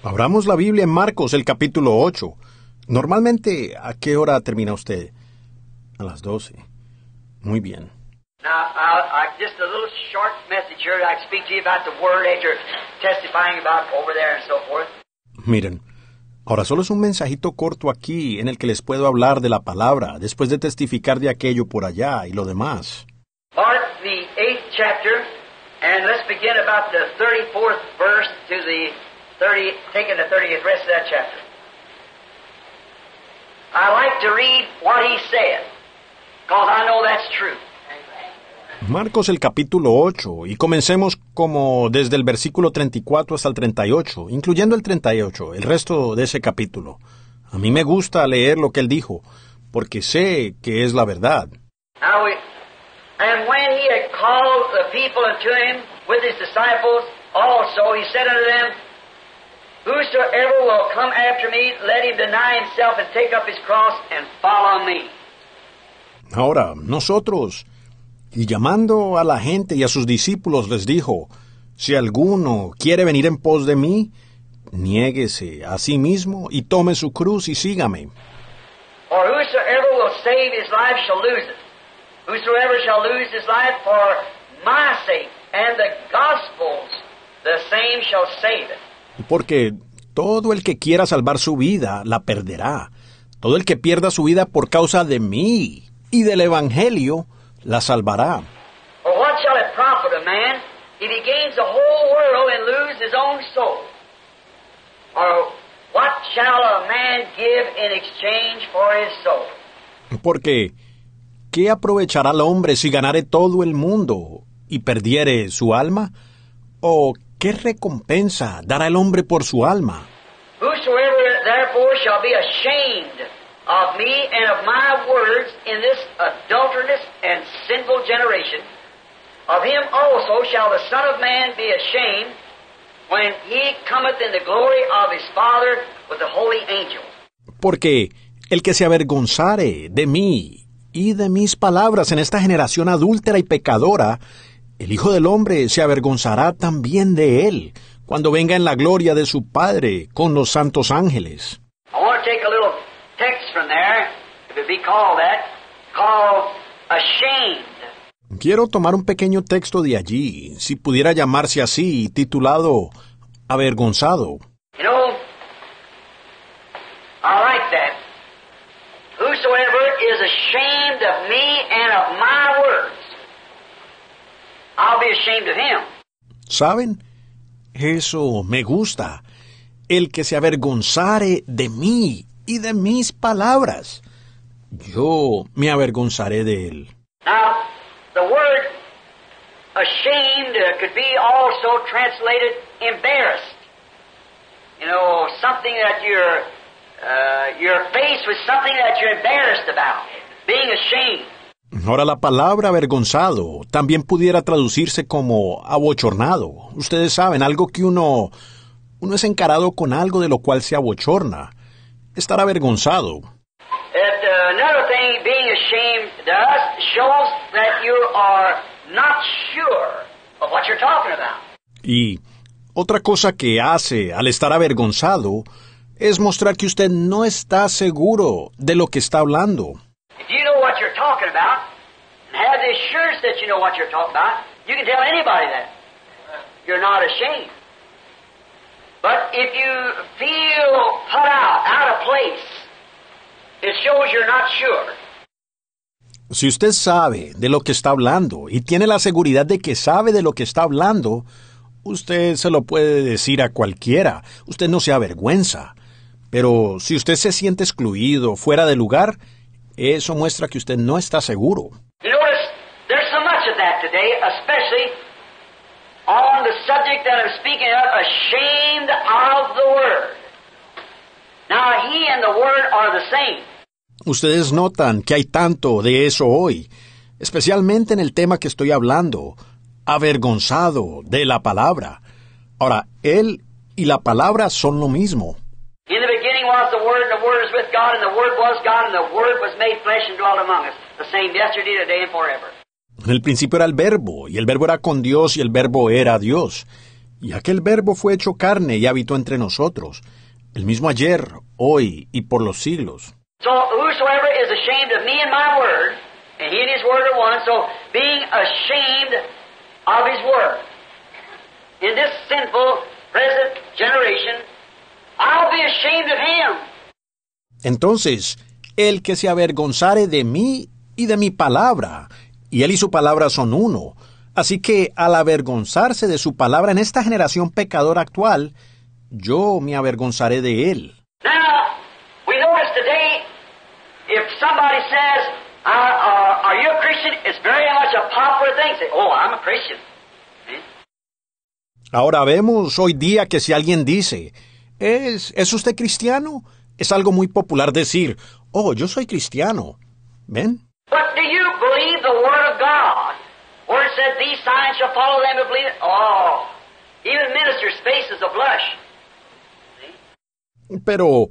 Abramos la Biblia en Marcos, el capítulo 8. Normalmente, ¿a qué hora termina usted? A las 12. Muy bien. Miren, ahora solo es un mensajito corto aquí en el que les puedo hablar de la palabra, después de testificar de aquello por allá y lo demás. Mark, the eighth chapter, and let's begin about the 34th verse to the 30, taking the 30th rest of that chapter. I like to read what he said, because I know that's true. Marcos el capítulo 8, y comencemos como desde el versículo 34 hasta el 38, incluyendo el 38, el resto de ese capítulo. A mí me gusta leer lo que él dijo, porque sé que es la verdad. And Whosoever will come after me, let him deny himself and take up his cross and follow me. Ahora, nosotros, y llamando a la gente y a sus discípulos les dijo, si alguno quiere venir en pos de mí, niéguese a sí mismo y tome su cruz y sígame. For whosoever will save his life shall lose it. Whosoever shall lose his life for my sake and the gospel's, the same shall save it. Porque todo el que quiera salvar su vida la perderá. Todo el que pierda su vida por causa de mí y del Evangelio la salvará. Porque, ¿qué aprovechará el hombre si ganare todo el mundo y perdiere su alma? ¿O qué recompensa dará el hombre por su alma? Whosoever therefore shall be ashamed of me and of my words in this adulterous and sinful generation, of him also shall the Son of Man be ashamed when he cometh in the glory of his Father with the holy angels. Porque el que se avergonzare de mí y de mis palabras en esta generación adúltera y pecadora, el Hijo del Hombre se avergonzará también de él, cuando venga en la gloria de su Padre con los santos ángeles. Quiero tomar un pequeño texto de allí, si pudiera llamarse así, titulado Avergonzado. You know, I like that. Whosoever is ashamed of me and of my words, I'll be ashamed of him. ¿Saben? Eso me gusta. El que se avergonzare de mí y de mis palabras. Yo me avergonzaré de él. Now, the word ashamed uh, could be also translated embarrassed. You know, something that you're, uh, you're faced with something that you're embarrassed about, being ashamed. Ahora la palabra avergonzado también pudiera traducirse como abochornado. Ustedes saben, algo que uno uno es encarado con algo de lo cual se abochorna. Estar avergonzado. Y otra cosa que hace al estar avergonzado es mostrar que usted no está seguro de lo que está hablando. That you know what you're talking about, you can tell anybody that. You're not ashamed. But if you feel put out, out of place, it shows you're not sure. Si usted sabe de lo que está hablando y tiene la seguridad de que sabe de lo que está hablando, usted se lo puede decir a cualquiera. Usted no se avergüenza. Pero si usted se siente excluido, fuera de lugar, eso muestra que usted no está seguro. You notice much of that today, especially on the subject that I'm speaking of, ashamed of the Word. Now, He and the Word are the same. Ustedes notan que hay tanto de eso hoy, especialmente en el tema que estoy hablando, avergonzado de la palabra. Ahora, Él y la palabra son lo mismo. In the beginning was the Word, and the Word is with God, and the Word was God, and the Word was made flesh and dwelt among us. The same yesterday, today, and forever. En el principio era el verbo, y el verbo era con Dios, y el verbo era Dios. Y aquel verbo fue hecho carne y habitó entre nosotros, el mismo ayer, hoy y por los siglos. So whosoever is ashamed of me and my word, and he and his word are one, so being ashamed of his word. In this sinful present generation, I'll be ashamed of him. Entonces, el que se avergonzare de mí y de mi palabra, y él y su palabra son uno. Así que al avergonzarse de su palabra en esta generación pecadora actual, yo me avergonzaré de él. Oh. See? Ahora vemos hoy día que si alguien dice, ¿es, ¿es usted cristiano? Es algo muy popular decir, oh, yo soy cristiano. ¿Ven? But do you believe the Word of God? Where it said, These signs shall follow them who believe it? Oh, even ministers' faces will blush. Pero,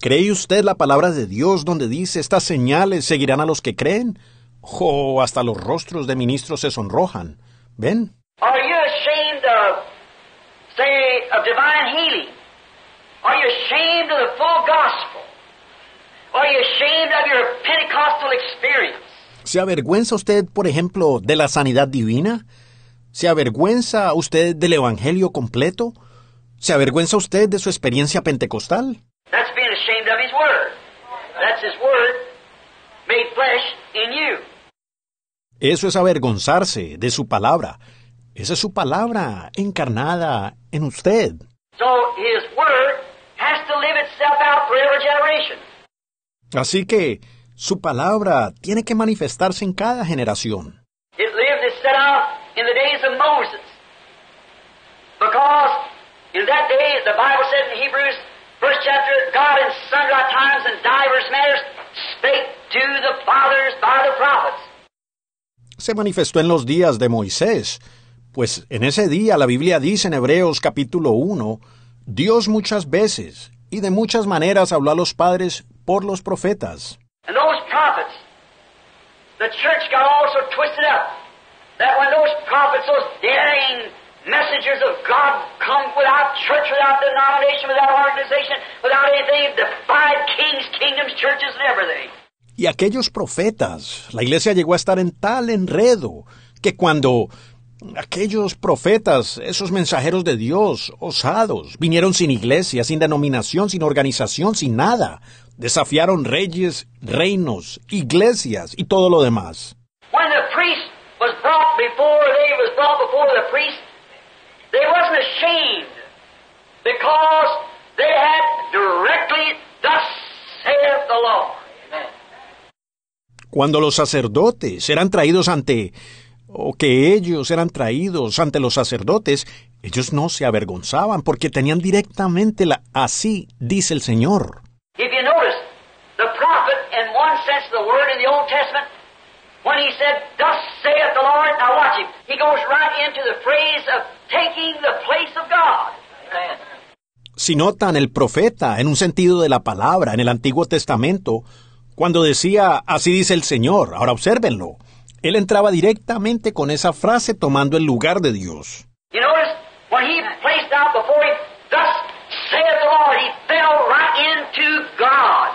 ¿cree usted la palabra de Dios donde dice estas señales seguirán a los que creen? O hasta los rostros de ministros se sonrojan. ¿Ven? Are you ashamed of, say, of divine healing? Are you ashamed of the full gospel? Are you ashamed of your Pentecostal experience? ¿Se avergüenza usted, por ejemplo, de la sanidad divina? ¿Se avergüenza usted del Evangelio completo? ¿Se avergüenza usted de su experiencia pentecostal? That's being ashamed of His Word. That's His Word made flesh in you. Eso es avergonzarse de su palabra. Esa es su palabra encarnada en usted. So His Word has to live itself out for every generation. Así que su palabra tiene que manifestarse en cada generación. It lived, set out in the days of Moses. Because in that day, the Bible said in Hebrews, first chapter, God in sundry times and divers manners spake to the fathers by the prophets. Se manifestó en los días de Moisés, pues en ese día la Biblia dice en Hebreos capítulo 1, Dios muchas veces y de muchas maneras habló a los padres por los profetas. And those prophets, the church got also twisted up. That when those prophets, those daring messengers of God come without church, without denomination, without organization, without anything, defied kings, kingdoms, churches, and everything. Y aquellos profetas, la iglesia llegó a estar en tal enredo que cuando aquellos profetas, esos mensajeros de Dios, osados, vinieron sin iglesia, sin denominación, sin organización, sin nada, desafiaron reyes, reinos, iglesias y todo lo demás. When the priest was brought before, they was brought before the priest, they wasn't ashamed because they had directly, thus saith the Lord. Cuando los sacerdotes eran traídos ante, o que ellos eran traídos ante los sacerdotes, ellos no se avergonzaban porque tenían directamente la así dice el Señor. If you notice, the prophet, in one sense of the word in the Old Testament, when he said, Thus saith the Lord, now watch him, he goes right into the phrase of taking the place of God. Si notan el profeta en un sentido de la palabra en el Antiguo Testamento, cuando decía así dice el Señor, ahora obsérvenlo, él entraba directamente con esa frase tomando el lugar de Dios. You notice, when he placed out before him, Thus saith the Lord, he fell right into God.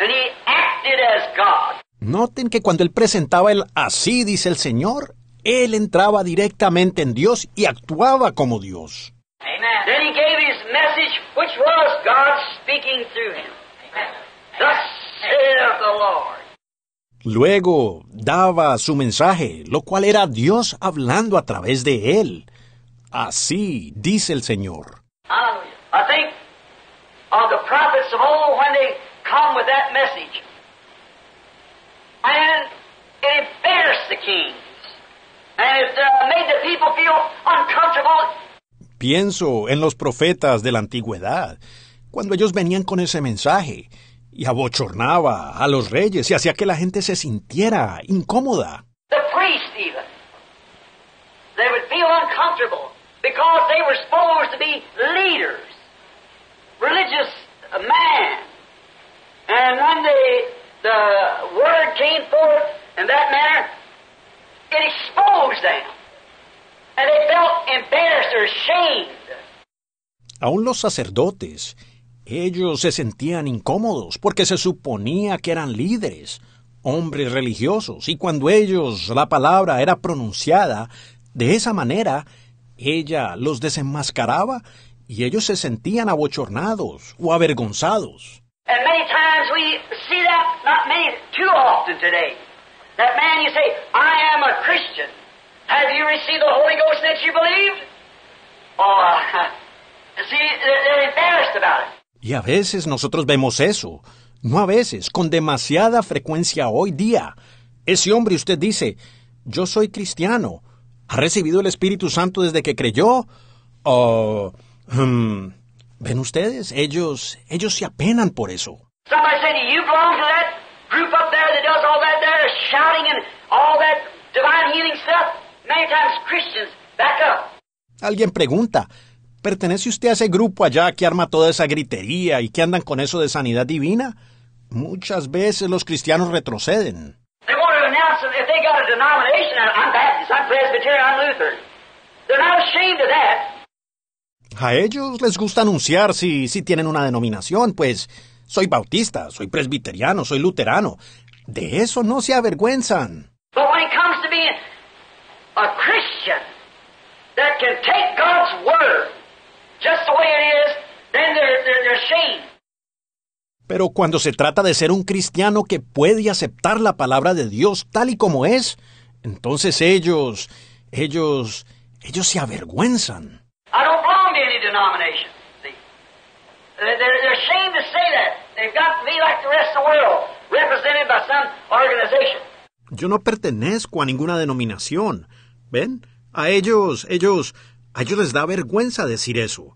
And he acted as God. Noten que cuando él presentaba el así dice el Señor, él entraba directamente en Dios y actuaba como Dios. Amen. Then he gave his message, which was God speaking through him. Thus saith the Lord. Luego daba su mensaje, lo cual era Dios hablando a través de él. Así dice el Señor. Hallelujah. I think of the prophets of old when they come with that message. And it embarrassed the kings. And it uh, made the people feel uncomfortable. Pienso en los profetas de la antigüedad, cuando ellos venían con ese mensaje y abochornaba a los reyes y hacía que la gente se sintiera incómoda. The priests even. They would feel uncomfortable because they were supposed to be leaders, religious man. And when the word came forth in that manner, it exposed them. And they felt embarrassed or ashamed. Aún los sacerdotes, ellos se sentían incómodos porque se suponía que eran líderes, hombres religiosos, y cuando ellos la palabra era pronunciada de esa manera, ella los desenmascaraba y ellos se sentían abochornados o avergonzados. And many times we see that, not many, too often today. That man, you say, I am a Christian. Have you received the Holy Ghost since you believed? Oh, uh, see, they're, embarrassed about it. Y a veces nosotros vemos eso, no a veces, con demasiada frecuencia hoy día. Ese hombre usted dice, yo soy cristiano, ¿ha recibido el Espíritu Santo desde que creyó? O, hmm, ¿ven ustedes? Ellos, ellos se apenan por eso. Alguien pregunta, ¿pertenece usted a ese grupo allá que arma toda esa gritería y que andan con eso de sanidad divina? Muchas veces los cristianos retroceden. They want to announce that if they got a denomination, I'm Baptist, I'm Presbyterian, I'm Lutheran. They're not ashamed of that. A ellos les gusta anunciar si, si tienen una denominación, pues soy bautista, soy presbiteriano, soy luterano. De eso no se avergüenzan. But when it comes to being a Christian that can take God's Word just the way it is, then they're, they're, they're ashamed. Pero cuando se trata de ser un cristiano que puede aceptar la palabra de Dios tal y como es, entonces ellos, ellos, ellos se avergüenzan. I don't belong to any denomination. See? They're, ashamed to say that. They've got to be like the rest of the world, represented by some organization. Yo no pertenezco a ninguna denominación. ¿Ven? A ellos, ellos, a ellos les da vergüenza decir eso.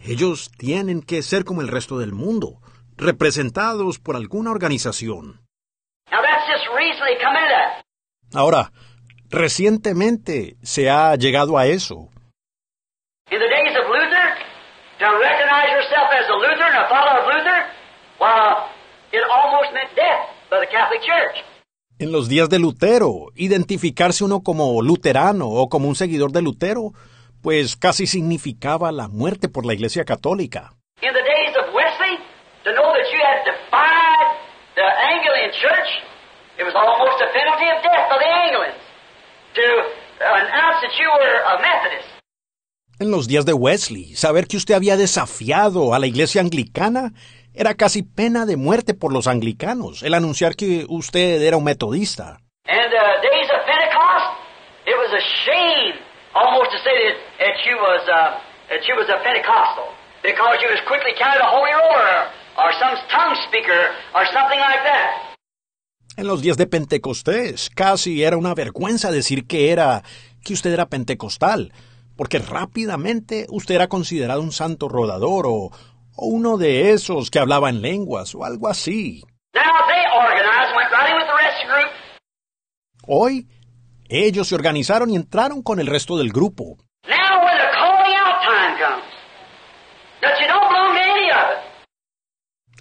Ellos tienen que ser como el resto del mundo, representados por alguna organización. Now that's just recently come into that. Ahora, recientemente se ha llegado a eso. In the days of Luther, to recognize yourself as a Lutheran, a follower of Luther, well, it almost meant death by the Catholic Church. En los días de Lutero, identificarse uno como luterano o como un seguidor de Lutero, pues casi significaba la muerte por la Iglesia Católica. In the days of Wesley, to know that you had defied the Anglican Church penalty of death by the Anglicans to announce that you were a Methodist. En los días de Wesley, saber que usted había desafiado a la iglesia anglicana era casi pena de muerte por los anglicanos, el anunciar que usted era un metodista. And the days of Pentecost, it was a shame almost to say that, that you was uh, that you was a Pentecostal because you was quickly counted a holy roller or some tongue speaker or something like that. En los días de Pentecostés, casi era una vergüenza decir que era que usted era pentecostal, porque rápidamente usted era considerado un santo rodador o, o uno de esos que hablaba en lenguas o algo así. Hoy, ellos se organizaron y entraron con el resto del grupo.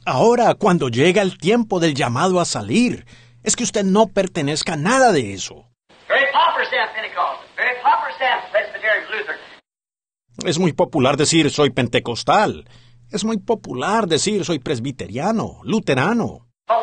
Ahora, cuando llega el tiempo del llamado a salir, es que usted no pertenezca a nada de eso. Very popular Sam Pentecostal, very popular Sam Presbyterian Lutheran. Es muy popular decir soy pentecostal. Es muy popular decir soy presbiteriano, luterano.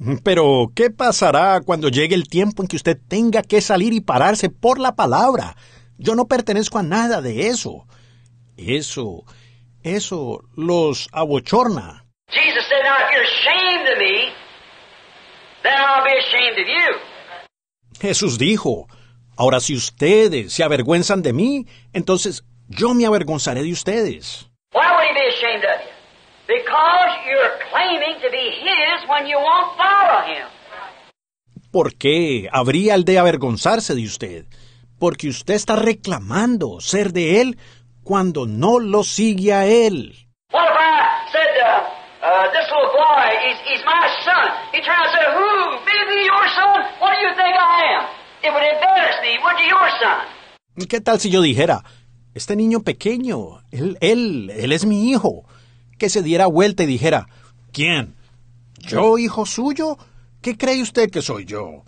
Uh. Pero, ¿qué pasará cuando llegue el tiempo en que usted tenga que salir y pararse por la palabra? Yo no pertenezco a nada de eso. Eso, eso los abochorna. Jesus said, "Now if you're ashamed of me, then I'll be ashamed of you." Jesús dijo, ahora si ustedes se avergüenzan de mí, entonces yo me avergonzaré de ustedes. Why would he be ashamed of you? Because you're claiming to be his when you won't follow him. ¿Por qué habría el de avergonzarse de usted? Porque usted está reclamando ser de él cuando no lo sigue a él. What if I said, uh, uh, this little boy, he's, he's my son. He turned and said, who? Maybe your son? What do you think I am? It would embarrass me. Would you your son? ¿Qué tal si yo dijera, este niño pequeño, él, él, él es mi hijo? Que se diera vuelta y dijera, ¿quién? ¿Yo, hijo suyo? ¿Qué cree usted que soy yo?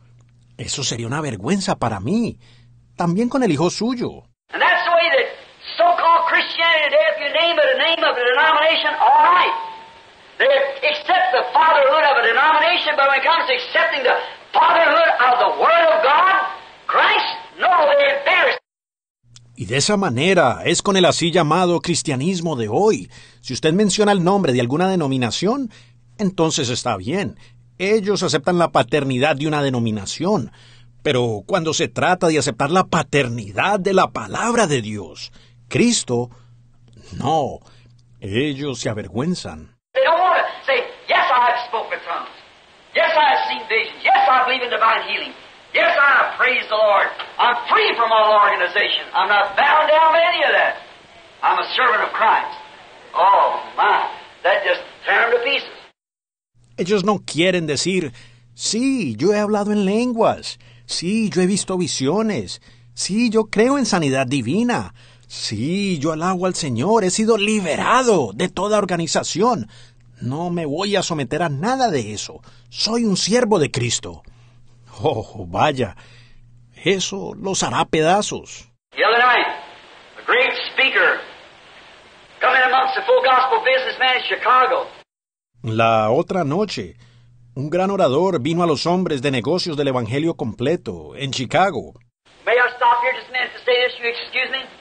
Eso sería una vergüenza para mí. También con el hijo suyo. And that's the way that so-called Christianity if you name it a name of a denomination, all right. They accept the fatherhood of a denomination, but when it comes to accepting the fatherhood of the Word of no, they embarrass Y de esa manera es con el así llamado cristianismo de hoy. Si usted menciona el nombre de alguna denominación, entonces está bien. Ellos aceptan la paternidad de una denominación. Pero cuando se trata de aceptar la paternidad de la palabra de Dios, Cristo, no. Ellos se avergüenzan. They don't want to say, yes, I have spoken tongues. Yes, I have seen visions. Yes, I believe in divine healing. Yes, I praise the Lord. I'm free from all organization. I'm not bound down by any of that. I'm a servant of Christ. Oh, my. That just turned to pieces. Ellos no quieren decir, sí, yo he hablado en lenguas, sí, yo he visto visiones, sí, yo creo en sanidad divina, sí, yo alabo al Señor, he sido liberado de toda organización. No me voy a someter a nada de eso. Soy un siervo de Cristo. Oh, vaya, eso los hará pedazos. The other night, a great speaker coming amongst the full gospel businessmen in Chicago. La otra noche, un gran orador vino a los hombres de negocios del Evangelio completo en Chicago. May I stop here just a minute to say this? You excuse me?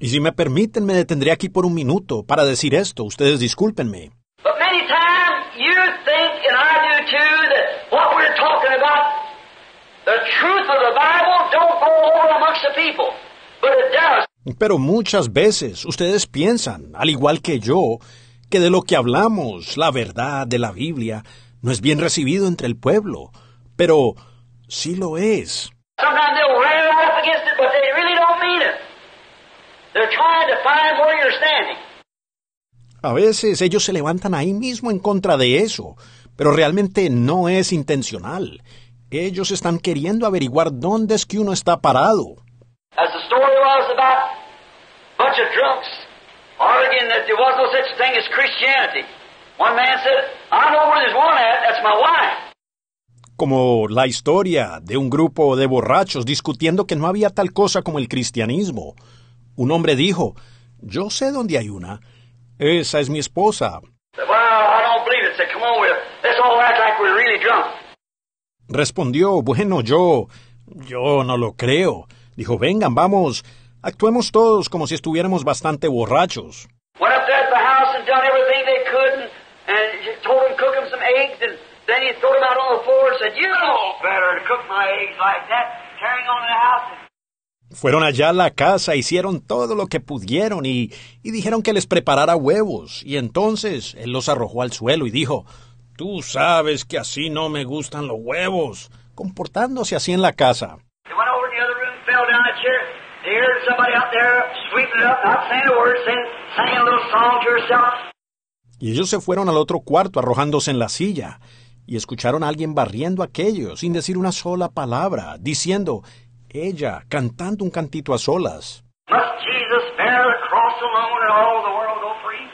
Y si me permiten, me detendré aquí por un minuto para decir esto. Ustedes discúlpenme. But many times you think, and I do too, that what we're talking about, the truth of the Bible, don't go over amongst the people. But it does. Pero muchas veces ustedes piensan, al igual que yo, que de lo que hablamos, la verdad de la Biblia, no es bien recibido entre el pueblo. Pero sí lo es. Sometimes they'll rally right up against it, but they really don't mean it. They're trying to find where you're standing. A veces ellos se levantan ahí mismo en contra de eso, pero realmente no es intencional. Ellos están queriendo averiguar dónde es que uno está parado. As the story was about a bunch of drunks arguing that there was no such thing as Christianity. One man said, I know where there's one at, that's my wife. Como la historia de un grupo de borrachos discutiendo que no había tal cosa como el cristianismo. Un hombre dijo, yo sé dónde hay una. Esa es mi esposa. Respondió, bueno, yo, yo no lo creo. Dijo, vengan, vamos, actuemos todos como si estuviéramos bastante borrachos. Fueron allá a la casa, hicieron todo lo que pudieron y, y dijeron que les preparara huevos. Y entonces él los arrojó al suelo y dijo, Tú sabes que así no me gustan los huevos, comportándose así en la casa. Y ellos se fueron al otro cuarto arrojándose en la silla y escucharon a alguien barriendo aquello sin decir una sola palabra, diciendo, ella cantando un cantito a solas. Must Jesus bear the cross alone and all the world go free?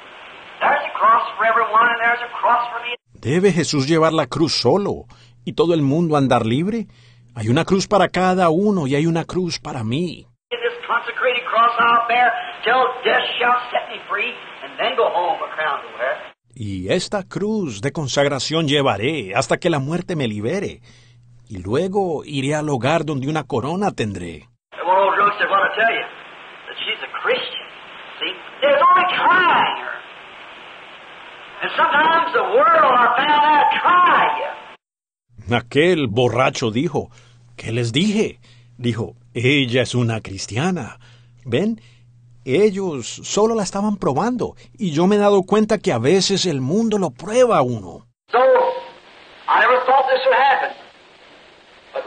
There's a cross for everyone and there's a cross for me. ¿Debe Jesús llevar la cruz solo y todo el mundo andar libre? Hay una cruz para cada uno y hay una cruz para mí. Y esta cruz de consagración llevaré hasta que la muerte me libere. Y luego iré al hogar donde una corona tendré. Aquel borracho dijo, ¿qué les dije? Dijo, ella es una cristiana. ¿Ven? Ellos solo la estaban probando y yo me he dado cuenta que a veces el mundo lo prueba a uno. So, I never thought this would happen.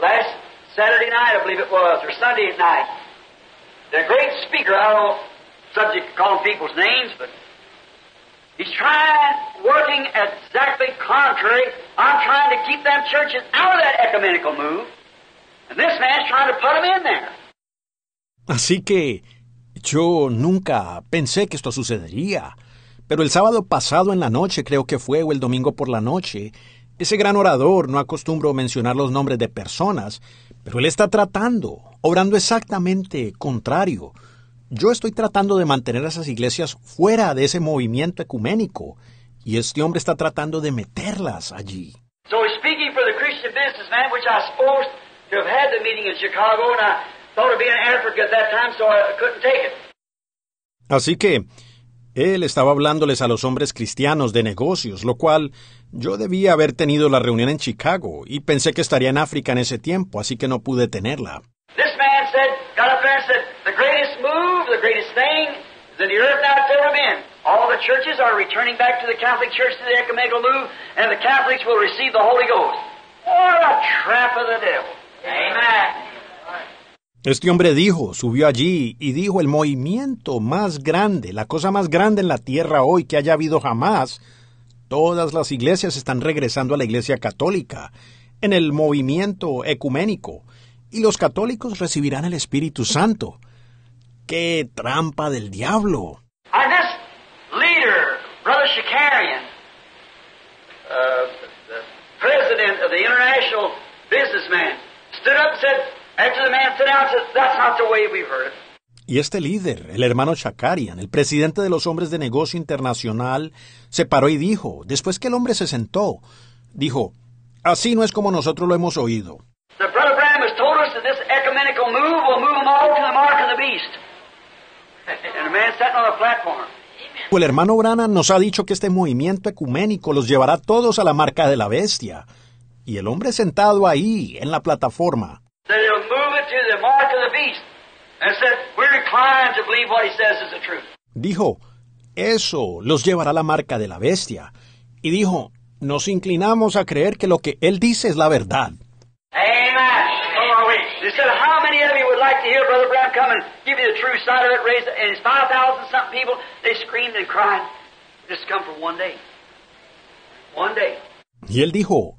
Last Saturday night, I believe it was, or Sunday night, the great speaker, I don't subject to calling people's names, but he's trying, working exactly contrary. I'm trying to keep them churches out of that ecumenical move. And this man's trying to put them in there. Así que yo nunca pensé que esto sucedería. Pero el sábado pasado en la noche, creo que fue, o el domingo por la noche, ese gran orador, no acostumbro mencionar los nombres de personas, pero él está tratando, obrando exactamente contrario. Yo estoy tratando de mantener a esas iglesias fuera de ese movimiento ecuménico, y este hombre está tratando de meterlas allí. So he's speaking for the Christian businessman, which I supposed to have had the meeting in Chicago, and I thought of being in Africa at that time, so I couldn't take it. Así que él estaba hablándoles a los hombres cristianos de negocios, lo cual yo debía haber tenido la reunión en Chicago y pensé que estaría en África en ese tiempo, así que no pude tenerla. This man said, got up there and said, the greatest move, the greatest thing that the earth now has ever been. All the churches are returning back to the Catholic Church to the ecumenical move, and the Catholics will receive the Holy Ghost. What a trap of the devil. Amen. Este hombre dijo, subió allí y dijo el movimiento más grande, la cosa más grande en la tierra hoy que haya habido jamás. Todas las iglesias están regresando a la iglesia católica, en el movimiento ecuménico, y los católicos recibirán el Espíritu Santo. ¡Qué trampa del diablo! Uh, Businessman, stood up and said, after the man sat down, said, that's not the way we've heard it. Y este líder, el hermano Shakarian, el presidente de los hombres de negocio internacional, se paró y dijo, después que el hombre se sentó, dijo, así no es como nosotros lo hemos oído. The Brother Branham has told us that this ecumenical move will move them all to the mark of the beast. And the man sitting on the platform. El hermano Branham nos ha dicho que este movimiento ecuménico los llevará todos a la marca de la bestia. Y el hombre sentado ahí, en la plataforma, Dijo, eso los llevará a la marca de la bestia. Y dijo, nos inclinamos a creer que lo que él dice es la verdad. Amen. So are we. They said, how many of you would like to hear Brother Branham come and give you the true side of it? Raise it. And it's 5,000 something people. They screamed and cried. Just come for one day. One day. Y él dijo,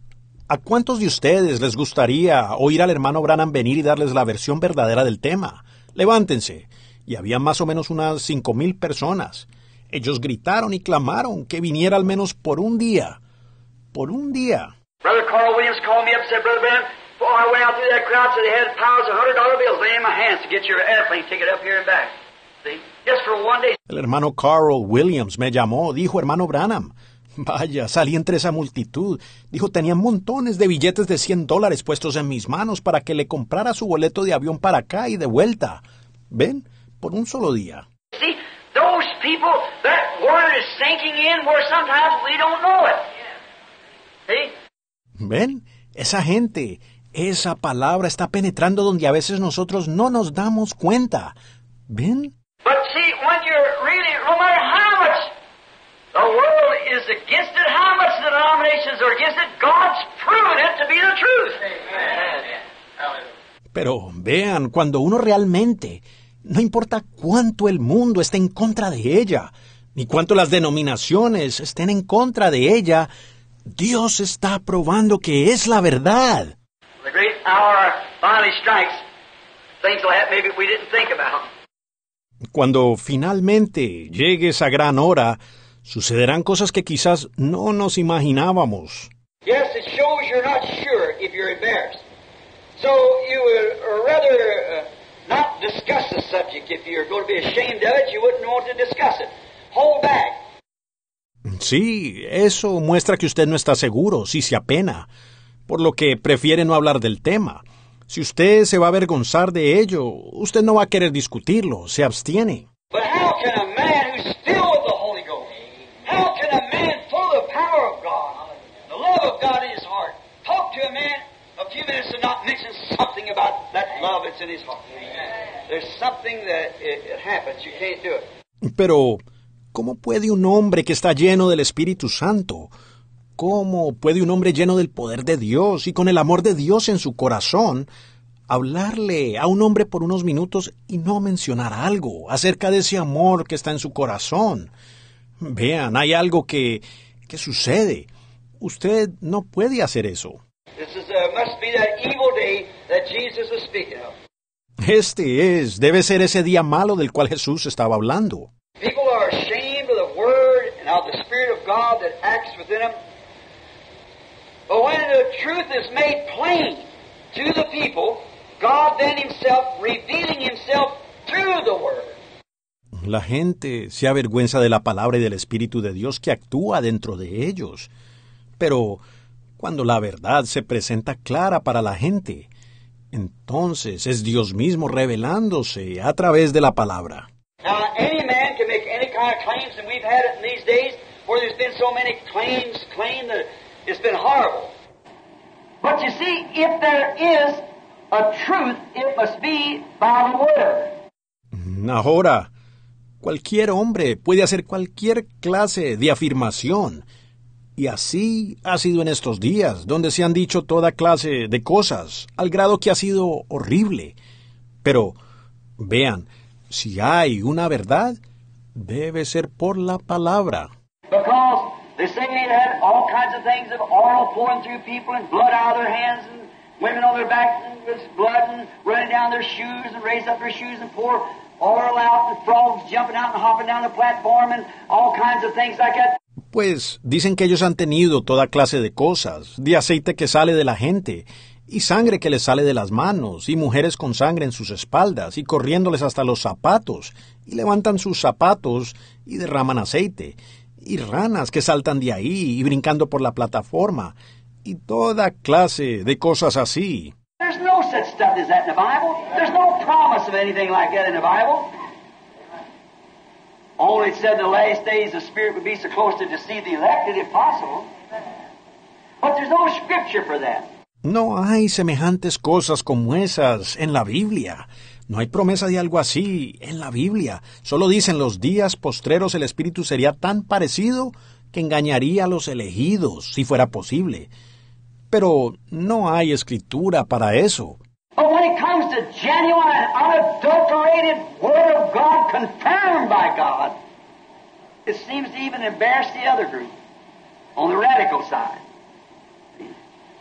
¿a cuántos de ustedes les gustaría oír al hermano Branham venir y darles la versión verdadera del tema? Levántense. Y había más o menos unas cinco mil personas. Ellos gritaron y clamaron que viniera al menos por un día. Por un día. Brother Carl Williams called me up and said, Brother Branham, before I went out through that crowd, said they had piles of $100 bills laying in my hands to get your airplane ticket up here and back. See? Just for one day. El hermano Carl Williams me llamó, dijo hermano Branham. Vaya, salí entre esa multitud. Dijo, tenía montones de billetes de 100 dólares puestos en mis manos para que le comprara su boleto de avión para acá y de vuelta. ¿Ven? Por un solo día. See, those people, that word is sinking in where sometimes we don't know it. See? ¿Ven? Esa gente, esa palabra está penetrando donde a veces nosotros no nos damos cuenta. ¿Ven? But see, when you're really, no matter how much the world is against it, how much the denominations are against it, God's proven it to be the truth. Pero vean, cuando uno realmente, no importa cuánto el mundo esté en contra de ella, ni cuánto las denominaciones estén en contra de ella, Dios está probando que es la verdad. The great hour finally strikes. Things will happen maybe we didn't think about. Cuando finalmente llegue esa gran hora, sucederán cosas que quizás no nos imaginábamos. Yes, it shows you're not sure if you're embarrassed. So you would rather uh, not discuss the subject. If you're going to be ashamed of it, you wouldn't want to discuss it. Hold back. Sí, eso muestra que usted no está seguro, si se apena, por lo que prefiere no hablar del tema. Si usted se va a avergonzar de ello, usted no va a querer discutirlo, se abstiene. But how can a man who's filled with the Holy Ghost, how can a man full of the power of God, the love of God in his heart, talk to a man a few minutes and not mention something about that love that's in his heart? There's something that it, it happens. You can't do it. Pero, ¿cómo puede un hombre que está lleno del Espíritu Santo, cómo puede un hombre lleno del poder de Dios y con el amor de Dios en su corazón, hablarle a un hombre por unos minutos y no mencionar algo acerca de ese amor que está en su corazón? Vean, hay algo que, que sucede. Usted no puede hacer eso. This is, uh, must be that evil day that Jesus was speaking of. Este es, debe ser ese día malo del cual Jesús estaba hablando. People are ashamed of the Word and of the Spirit of God that acts within them. But when the truth is made plain to the people, God then Himself revealing Himself through the Word. La gente se avergüenza de la palabra y del Espíritu de Dios que actúa dentro de ellos. Pero cuando la verdad se presenta clara para la gente, entonces es Dios mismo revelándose a través de la palabra. Now, any man can make any kind of claims, and we've had it in these days where there's been so many claims claimed that it's been horrible. But you see, if there is a truth, it must be by the Word. Ahora, cualquier hombre puede hacer cualquier clase de afirmación. Y así ha sido en estos días, donde se han dicho toda clase de cosas, al grado que ha sido horrible. Pero, vean, si hay una verdad, debe ser por la palabra. Because they say they had all kinds of things of oil flowing through people and blood out of their hands and women on their backs and with blood and running down their shoes and raise up their shoes and pour oil out and frogs jumping out and hopping down the platform and all kinds of things like that. Pues dicen que ellos han tenido toda clase de cosas, de aceite que sale de la gente, y sangre que les sale de las manos, y mujeres con sangre en sus espaldas, y corriéndoles hasta los zapatos, y levantan sus zapatos y derraman aceite, y ranas que saltan de ahí y brincando por la plataforma, y toda clase de cosas así. There's no such stuff as that in the Bible. There's no promise of anything like that in the Bible. Only it said in the last days the Spirit would be so close to deceive the elected if possible. But there's no scripture for that. No hay semejantes cosas como esas en la Biblia. No hay promesa de algo así en la Biblia. Solo dicen los días postreros el Espíritu sería tan parecido que engañaría a los elegidos, si fuera posible. Pero no hay escritura para eso. But when it comes to genuine, unadulterated Word of God, confirmed by God, it seems to even embarrass the other group on the radical side.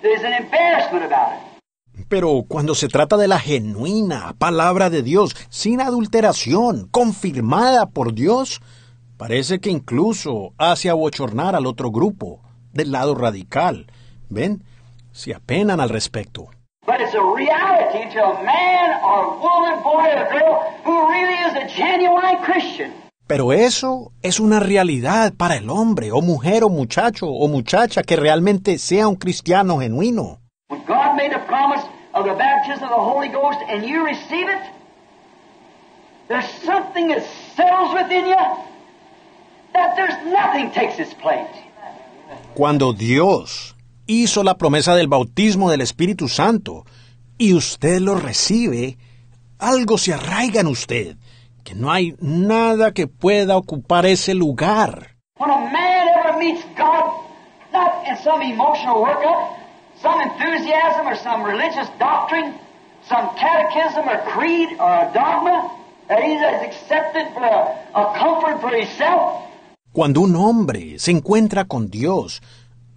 There's an embarrassment about it. Pero cuando se trata de la genuina palabra de Dios, sin adulteración, confirmada por Dios, parece que incluso hace abochornar al otro grupo, del lado radical. ¿Ven? Se apenan al respecto. But it is a reality to a man or woman, boy or girl who really is a genuine Christian. Pero eso es una realidad para el hombre, o mujer, o muchacho, o muchacha que realmente sea un cristiano genuino. When God made a promise of the baptism of the Holy Ghost and you receive it, there's something that settles within you that there's nothing takes its place. Cuando Dios hizo la promesa del bautismo del Espíritu Santo y usted lo recibe, algo se arraiga en usted, que no hay nada que pueda ocupar ese lugar. When a man ever meets God, not in some emotional workup, some enthusiasm or some religious doctrine, some catechism or creed or a dogma that he has accepted for a, a comfort for himself, Cuando un hombre se encuentra con Dios,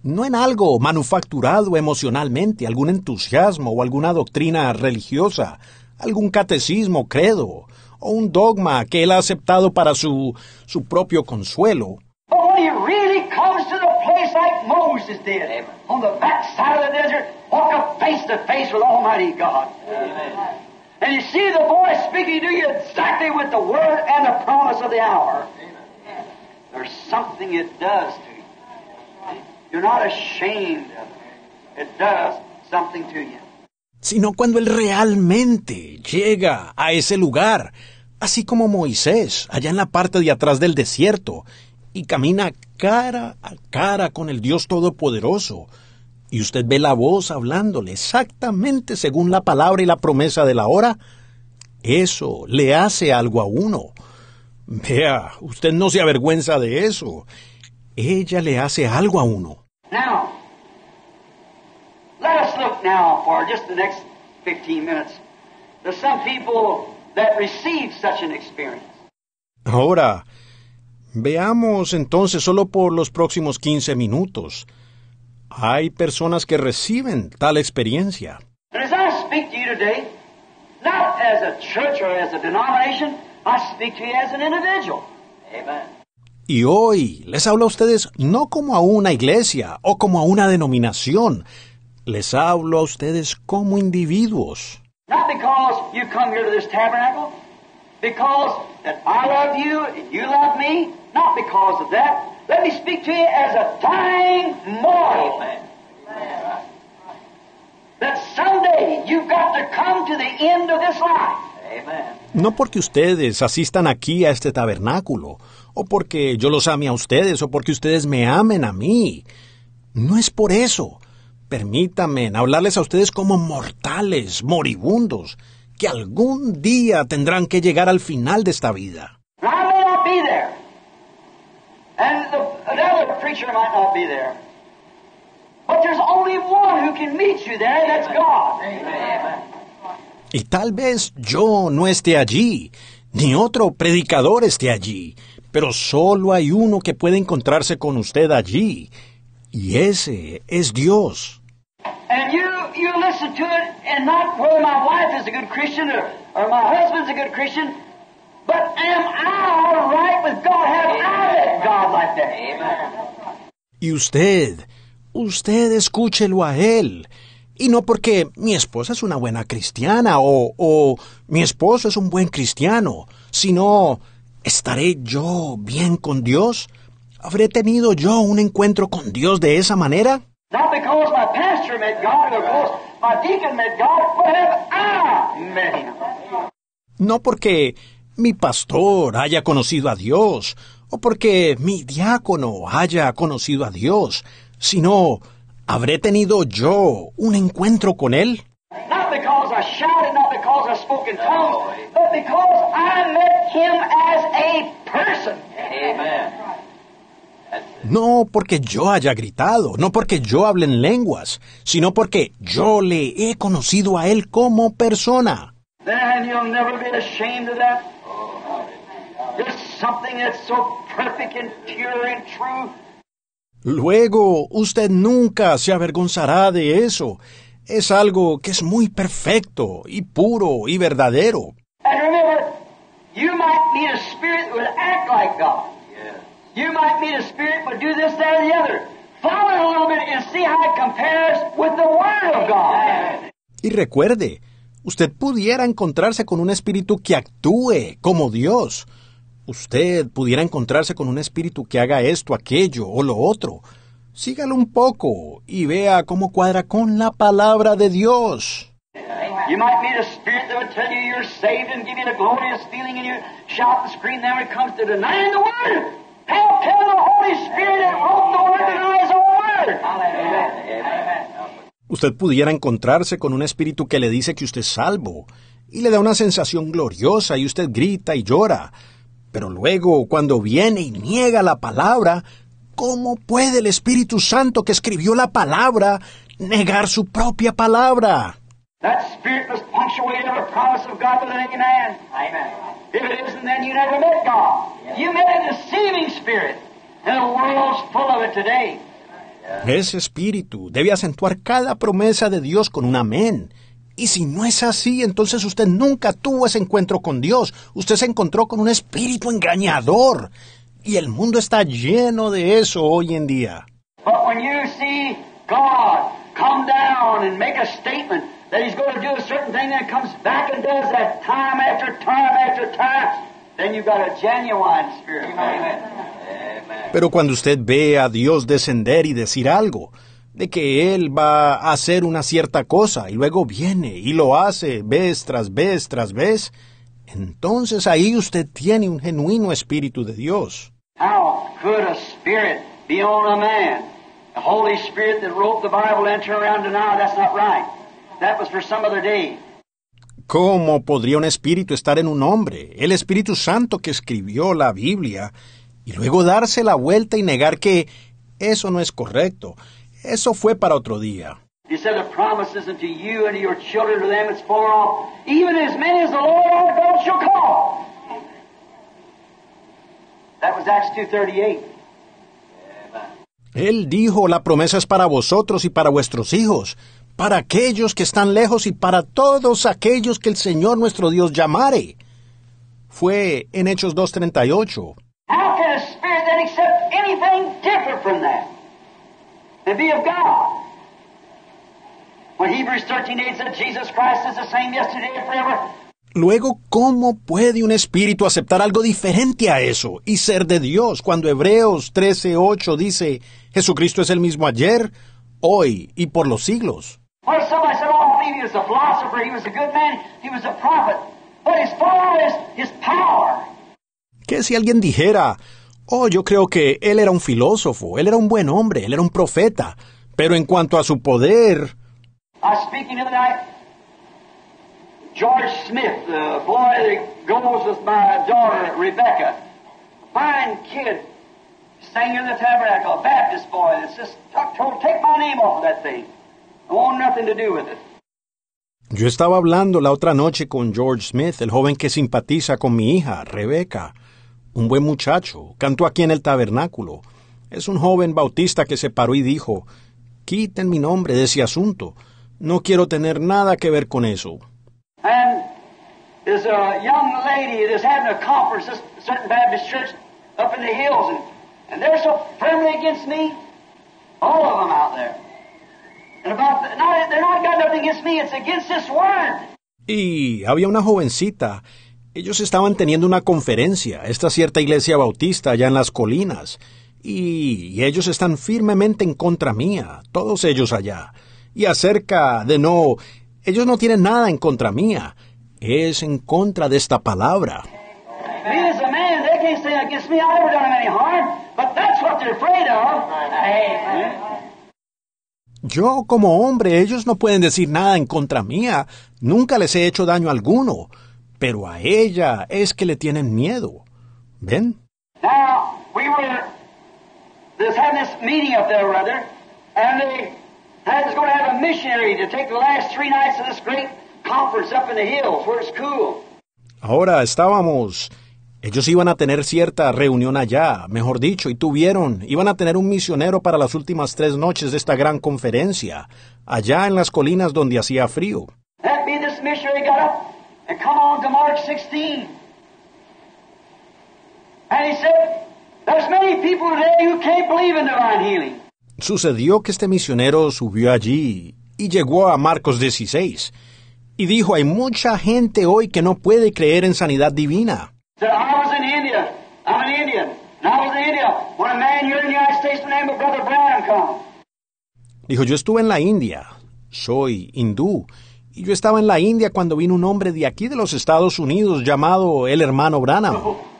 no en algo manufacturado emocionalmente, algún entusiasmo o alguna doctrina religiosa, algún catecismo, credo, o un dogma que él ha aceptado para su, su propio consuelo, But when he really comes to the place like Moses did, on the backside of the desert, walk up face to face with Almighty God. And you see the voice speaking to you exactly with the word and the promise of the hour. There's something it does to sino cuando él realmente llega a ese lugar, así como Moisés, allá en la parte de atrás del desierto, y camina cara a cara con el Dios Todopoderoso, y usted ve la voz hablándole exactamente según la palabra y la promesa de la hora, eso le hace algo a uno. Vea, usted no se avergüenza de eso. Ella le hace algo a uno. Now, let us look now for just the next 15 minutes to some people that receive such an experience. Ahora, veamos entonces solo por los próximos 15 minutos. Hay personas que reciben tal experiencia. And as I speak to you today, not as a church or as a denomination, I speak to you as an individual. Amen. Y hoy les hablo a ustedes no como a una iglesia o como a una denominación. Les hablo a ustedes como individuos. Not because you come here to this tabernacle, because that I love you and you love me, not because of that. Let me speak to you as a dying mortal. That someday you've got to come to the end of this life. Amen. No porque ustedes asistan aquí a este tabernáculo, o porque yo los ame a ustedes, o porque ustedes me amen a mí. No es por eso. Permítanme hablarles a ustedes como mortales, moribundos, que algún día tendrán que llegar al final de esta vida. Y tal vez yo no esté allí, ni otro predicador esté allí, pero solo hay uno que puede encontrarse con usted allí, y ese es Dios. And you, you listen to it, and not whether my wife is a good Christian or, or my husband's a good Christian, but am I all right with God? Have I met God like that? Amen. Y usted, usted escúchelo a él. Y no porque mi esposa es una buena cristiana o, o mi esposo es un buen cristiano, sino ¿estaré yo bien con Dios? ¿Habré tenido yo un encuentro con Dios de esa manera? No porque mi pastor haya conocido a Dios o porque mi diácono haya conocido a Dios, sino ¿habré tenido yo un encuentro con Él? Not because I shouted, not because I spoke in tongues, but because I met Him as a person. Amen. No porque yo haya gritado, no porque yo hable en lenguas, sino porque yo le he conocido a Él como persona. Then you'll never be ashamed of that. There's something that's so perfect and pure and true. Luego, usted nunca se avergonzará de eso. Es algo que es muy perfecto y puro y verdadero. And remember, you might meet a spirit that would act like God. You might meet a spirit that would do this, that, or the other. Follow it a little bit and see how it compares with the Word of God. Y recuerde, usted pudiera encontrarse con un espíritu que actúe como Dios. Usted pudiera encontrarse con un espíritu que haga esto, aquello o lo otro. Sígalo un poco y vea cómo cuadra con la palabra de Dios. You might meet a spirit that would tell you you're saved and give you the glorious feeling and you shout and scream. When it comes to denying the Word, how can the Holy Spirit that wrote the Word deny His own Word? Usted pudiera encontrarse con un espíritu que le dice que usted es salvo y le da una sensación gloriosa y usted grita y llora. Pero luego, cuando viene y niega la palabra, ¿cómo puede el Espíritu Santo que escribió la palabra negar su propia palabra? That spirit must punctuate every promise of God with an amen. Amen. If it isn't, then you never met God. You met a deceiving spirit. And the world's full of it today. Ese espíritu debe acentuar cada promesa de Dios con un amén. Y si no es así, entonces usted nunca tuvo ese encuentro con Dios. Usted se encontró con un espíritu engañador. Y el mundo está lleno de eso hoy en día. But when you see God come down and make a statement that He's going to do a certain thing, then comes back and does that time after time after time, then you've got a genuine spirit. Amen. Pero cuando usted ve a Dios descender y decir algo, de que Él va a hacer una cierta cosa y luego viene y lo hace vez tras vez tras vez, entonces ahí usted tiene un genuino espíritu de Dios. How could a spirit be on a man? The Holy Spirit that wrote the Bible and turn around and deny that's not right. That was for some other day. ¿Cómo podría un espíritu estar en un hombre, el Espíritu Santo que escribió la Biblia, y luego darse la vuelta y negar que eso no es correcto? Eso fue para otro día. He said the promise isn't to you and to your children, to them it's far off, even as many as the Lord our God shall call. That was Acts 2.38. Él dijo, la promesa es para vosotros y para vuestros hijos, para aquellos que están lejos y para todos aquellos que el Señor nuestro Dios llamare. Fue en Hechos 2.38. How can a spirit then accept anything different from that and be of God? When Hebrews 13.8 said Jesus Christ is the same yesterday and forever, Luego, ¿cómo puede un espíritu aceptar algo diferente a eso y ser de Dios cuando Hebreos 13:8 dice, Jesucristo es el mismo ayer, hoy y por los siglos? Oh. Que si alguien dijera, oh, yo creo que él era un filósofo, él era un buen hombre, él era un profeta, pero en cuanto a su poder, I was speaking the other night. George Smith, the boy that goes with my daughter Rebecca, fine kid, sang in the tabernacle, Baptist boy that's just told, take my name off of that thing. I want nothing to do with it. yo estaba hablando la otra noche con George Smith, el joven que simpatiza con mi hija, Rebeca, un buen muchacho, cantó aquí en el tabernáculo. Es un joven bautista que se paró y dijo, quiten mi nombre de ese asunto, no quiero tener nada que ver con eso. And there's a young lady that's having a conference at a certain Baptist church up in the hills, and, they're so friendly against me. All of them out there. And about the, they're not got nothing against me, it's against this word. Y había una jovencita. Ellos estaban teniendo una conferencia, esta cierta iglesia bautista allá en las colinas, y ellos están firmemente en contra mía, todos ellos allá. Y acerca de no, ellos no tienen nada en contra mía, es en contra de esta palabra. Yo como hombre, ellos no pueden decir nada en contra mía, nunca les he hecho daño alguno, pero a ella es que le tienen miedo. ¿Ven? Now, we were having this meeting up there, rather, and they had, was going to have a missionary to take the last three nights of this great conference up in the hills where it's cool. Ahora estábamos. Ellos iban a tener cierta reunión allá, mejor dicho, y tuvieron, iban a tener un misionero para las últimas tres noches de esta gran conferencia, allá en las colinas donde hacía frío. That be this missionary got up and come on to March 16. And he said, There's many people today who can't believe in divine healing. Sucedió que este misionero subió allí y llegó a Marcos 16 y dijo, hay mucha gente hoy que no puede creer en sanidad divina. Dijo, yo estuve en la India, soy hindú, y yo estaba en la India cuando vino un hombre de aquí de los Estados Unidos llamado el hermano Branham.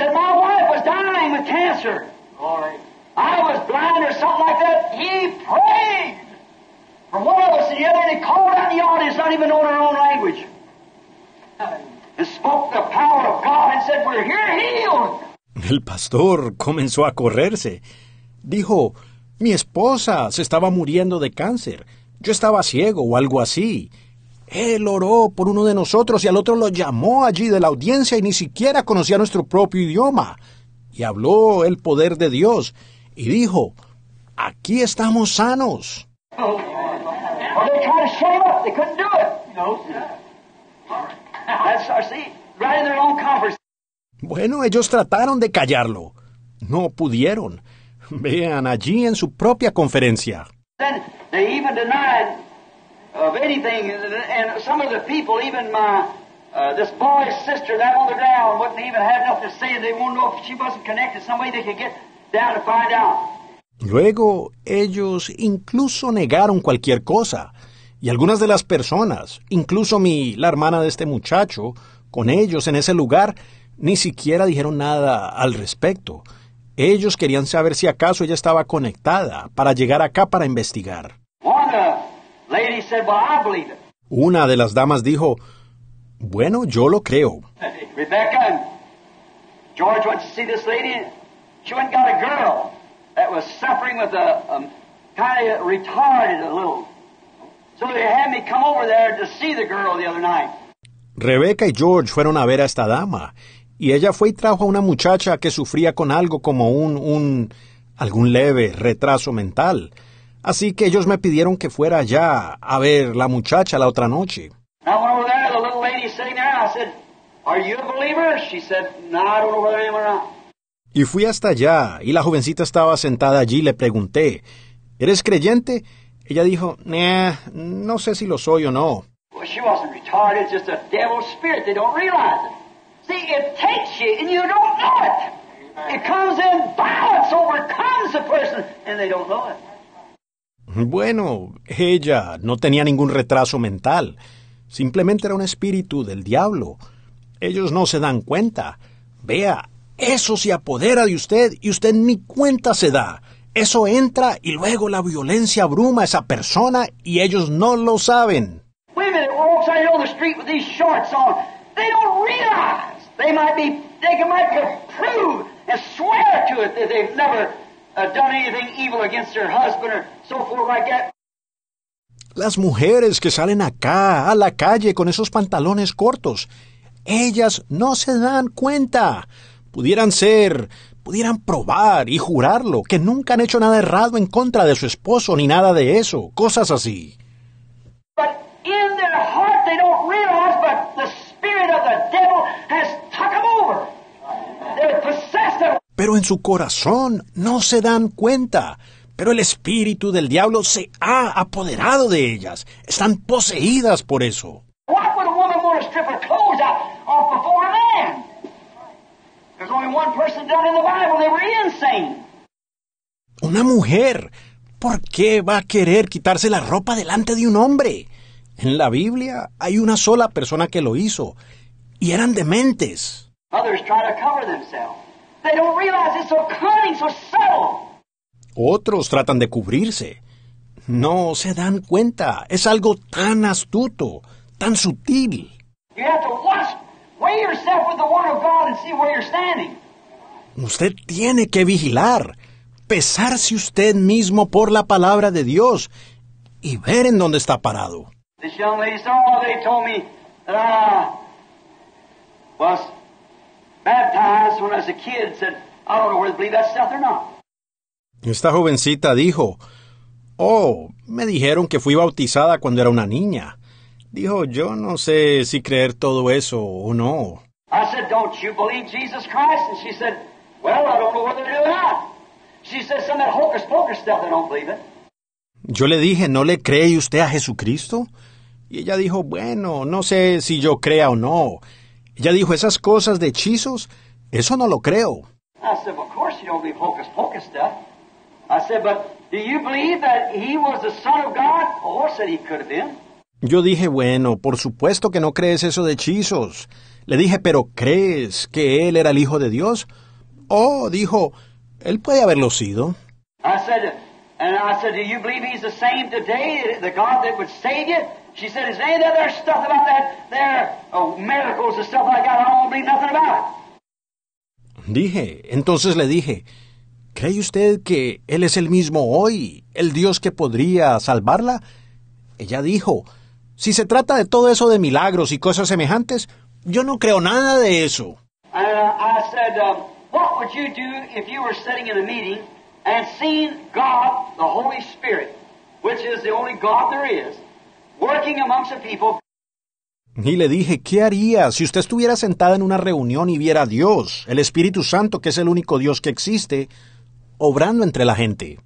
To. Said, my wife was dying with cancer. I was blind or something like that. He prayed for one of us and the other, and he called out in the audience, not even knowing our own language. And spoke the power of God and said, We're here healed. El pastor comenzó a correrse. Dijo, mi esposa se estaba muriendo de cáncer. Yo estaba ciego o algo así. Él oró por uno de nosotros y al otro lo llamó allí de la audiencia y ni siquiera conocía nuestro propio idioma. Y habló el poder de Dios y dijo, aquí estamos sanos. Bueno, ellos trataron de callarlo. No pudieron. Vean allí en su propia conferencia. Of anything, and some of the people, even my uh, this boy's sister, that on the ground, wouldn't even have nothing to say. They won't know if she wasn't connected. Some way they could get down to find out. Luego ellos incluso negaron cualquier cosa. Y algunas de las personas, incluso mi, la hermana de este muchacho, con ellos en ese lugar, ni siquiera dijeron nada al respecto. Ellos querían saber si acaso ella estaba conectada para llegar acá para investigar. One uh, lady said, "Well, I believe it." Una de las damas dijo, bueno, yo lo creo. Rebecca and George went to see this lady. and She went and got a girl that was suffering with a, kind of retarded a little. So they had me come over there to see the girl the other night. Rebecca y George fueron a ver a esta dama, y ella fue y trajo a una muchacha que sufría con algo como un, un, algún leve retraso mental. Así que ellos me pidieron que fuera allá a ver la muchacha la otra noche. I went over there, the little lady sitting there, and I said, Are you a believer? She said, No, I don't know whether I am or not. Y fui hasta allá, y la jovencita estaba sentada allí y le pregunté, ¿eres creyente? Ella dijo, nah, no sé si lo soy o no. Well, she wasn't retarded, it's just a devil spirit. They don't realize it. See, it takes you and you don't know it. It comes in violence, overcomes the person, and they don't know it. Bueno, ella no tenía ningún retraso mental. Simplemente era un espíritu del diablo. Ellos no se dan cuenta. Vea, eso se apodera de usted y usted ni cuenta se da. Eso entra y luego la violencia abruma a esa persona y ellos no lo saben. They Las mujeres que salen acá a la calle con esos pantalones cortos, ellas no se dan cuenta. Pudieran ser, pudieran probar y jurarlo que nunca han hecho nada errado en contra de su esposo ni nada de eso, cosas así. Pero en su corazón no se dan cuenta. Pero el espíritu del diablo se ha apoderado de ellas. Están poseídas por eso. Una mujer. ¿Por qué va a querer quitarse la ropa delante de un hombre? En la Biblia hay una sola persona que lo hizo. Y eran dementes. Others try to cover themselves. They don't realize it's so cunning, so subtle. Otros tratan de cubrirse. No se dan cuenta. Es algo tan astuto, tan sutil. Usted tiene que vigilar, pesarse usted mismo por la palabra de Dios y ver en dónde está parado. Baptized when I was a kid. Said, I don't know whether to believe that stuff or not. Esta jovencita dijo, Oh, me dijeron que fui bautizada cuando era una niña. Dijo, yo no sé si creer todo eso o no. I said, Don't you believe Jesus Christ? And she said, Well, I don't know whether to do not. She says some of that hocus pocus stuff, I don't believe it. Yo le dije, ¿no le cree usted a Jesucristo? Y ella dijo, bueno, no sé si yo crea o no. Ella dijo, esas cosas de hechizos, eso no lo creo. I said, well, of course you don't believe hocus pocus stuff. Yo dije, bueno, por supuesto que no crees eso de hechizos. Le dije, pero ¿crees que él era el Hijo de Dios? Oh, dijo, él puede haberlo sido. I said, and I said, do you believe he's the same today, the God that would save you? She said, is any of that there stuff about that there miracles and stuff like that? I don't believe nothing about it. Dije, entonces le dije, ¿cree usted que él es el mismo hoy, el Dios que podría salvarla? Ella dijo, si se trata de todo eso de milagros y cosas semejantes, yo no creo nada de eso. Uh, people, Y le dije, ¿qué haría si usted estuviera sentada en una reunión y viera a Dios, el Espíritu Santo, que es el único Dios que existe, obrando entre la gente?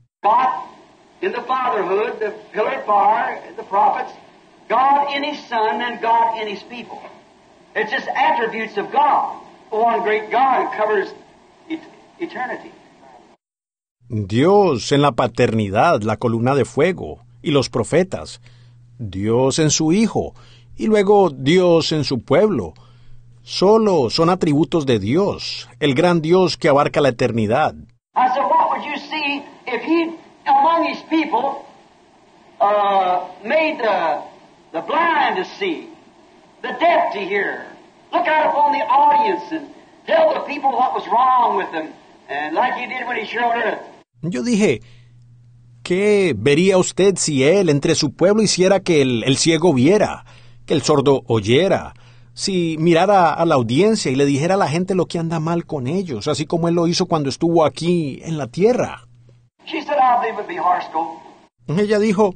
Dios en la paternidad, la columna de fuego, y los profetas. Dios en su Hijo, y luego Dios en su pueblo. Solo son atributos de Dios, el gran Dios que abarca la eternidad. I said, what would you see if He, among His people, uh, made the, the blind to see, the deaf to hear, look out upon the audience and tell the people what was wrong with them, and like He did when He showed earth. Yo dije, ¿qué vería usted si él entre su pueblo hiciera que el, el ciego viera, que el sordo oyera, si mirara a la audiencia y le dijera a la gente lo que anda mal con ellos, así como él lo hizo cuando estuvo aquí en la tierra? Ella dijo,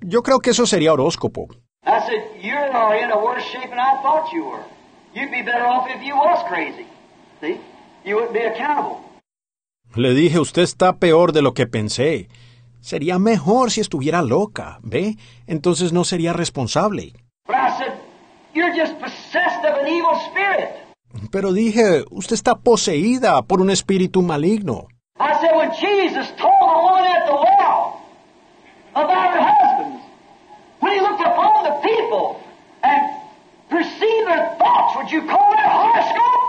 yo creo que eso sería horóscopo. I said, you're in a worse shape than I thought you were. You'd be better off if you was crazy. See? You wouldn't be accountable. Le dije, usted está peor de lo que pensé. Sería mejor si estuviera loca, ¿ve? Entonces no sería responsable. But I said, you're just possessed of an evil spirit. Pero dije, usted está poseída por un espíritu maligno. I said, Jesus told the woman at the well about her husbands, when he looked upon the people and perceived their thoughts, would you call that horoscope?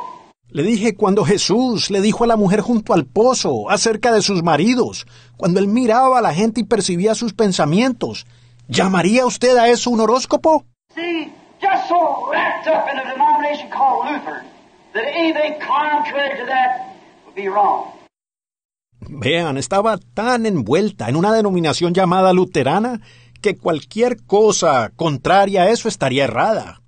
Le dije cuando Jesús le dijo a la mujer junto al pozo acerca de sus maridos, cuando él miraba a la gente y percibía sus pensamientos, ¿llamaría usted a eso un horóscopo? See, just so wrapped up in a denomination called Lutheran that anything contrary to that would be wrong. Vean, estaba tan envuelta en una denominación llamada luterana que cualquier cosa contraria a eso estaría errada.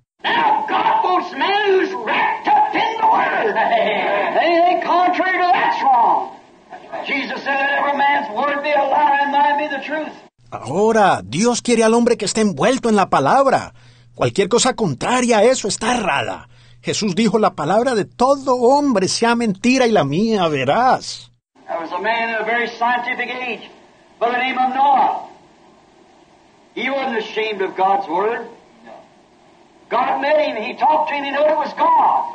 Ahora, Dios quiere al hombre que esté envuelto en la palabra. Cualquier cosa contraria a eso está errada. Jesús dijo, la palabra de todo hombre sea mentira y la mía verás. There was a man in a very scientific age by the name of Noah. He wasn't ashamed of God's Word. God met him, he talked to him, he knew it was God.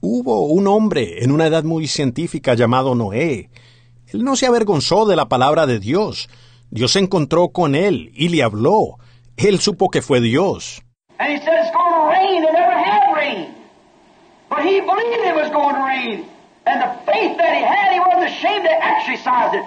Hubo un hombre en una edad muy científica llamado Noé. Él no se avergonzó de la palabra de Dios. Dios se encontró con él y le habló. Él supo que fue Dios. And he said it's going to rain. It never had rain. But he believed it was going to rain. And the faith that he had, he wasn't ashamed to exercise it.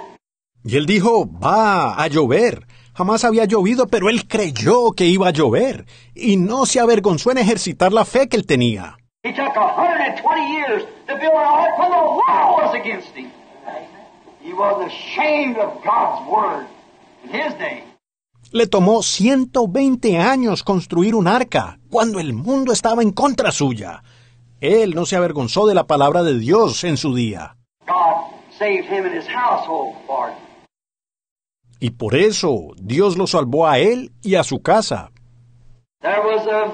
Y él dijo, va a llover. Jamás había llovido, pero él creyó que iba a llover. Y no se avergonzó en ejercitar la fe que él tenía. He took 120 years to build an ark when the world was against him. He wasn't ashamed of God's word in his day. Le tomó 120 años construir un arca cuando el mundo estaba en contra suya. Él no se avergonzó de la palabra de Dios en su día. Y por eso Dios lo salvó a él y a su casa. There was a,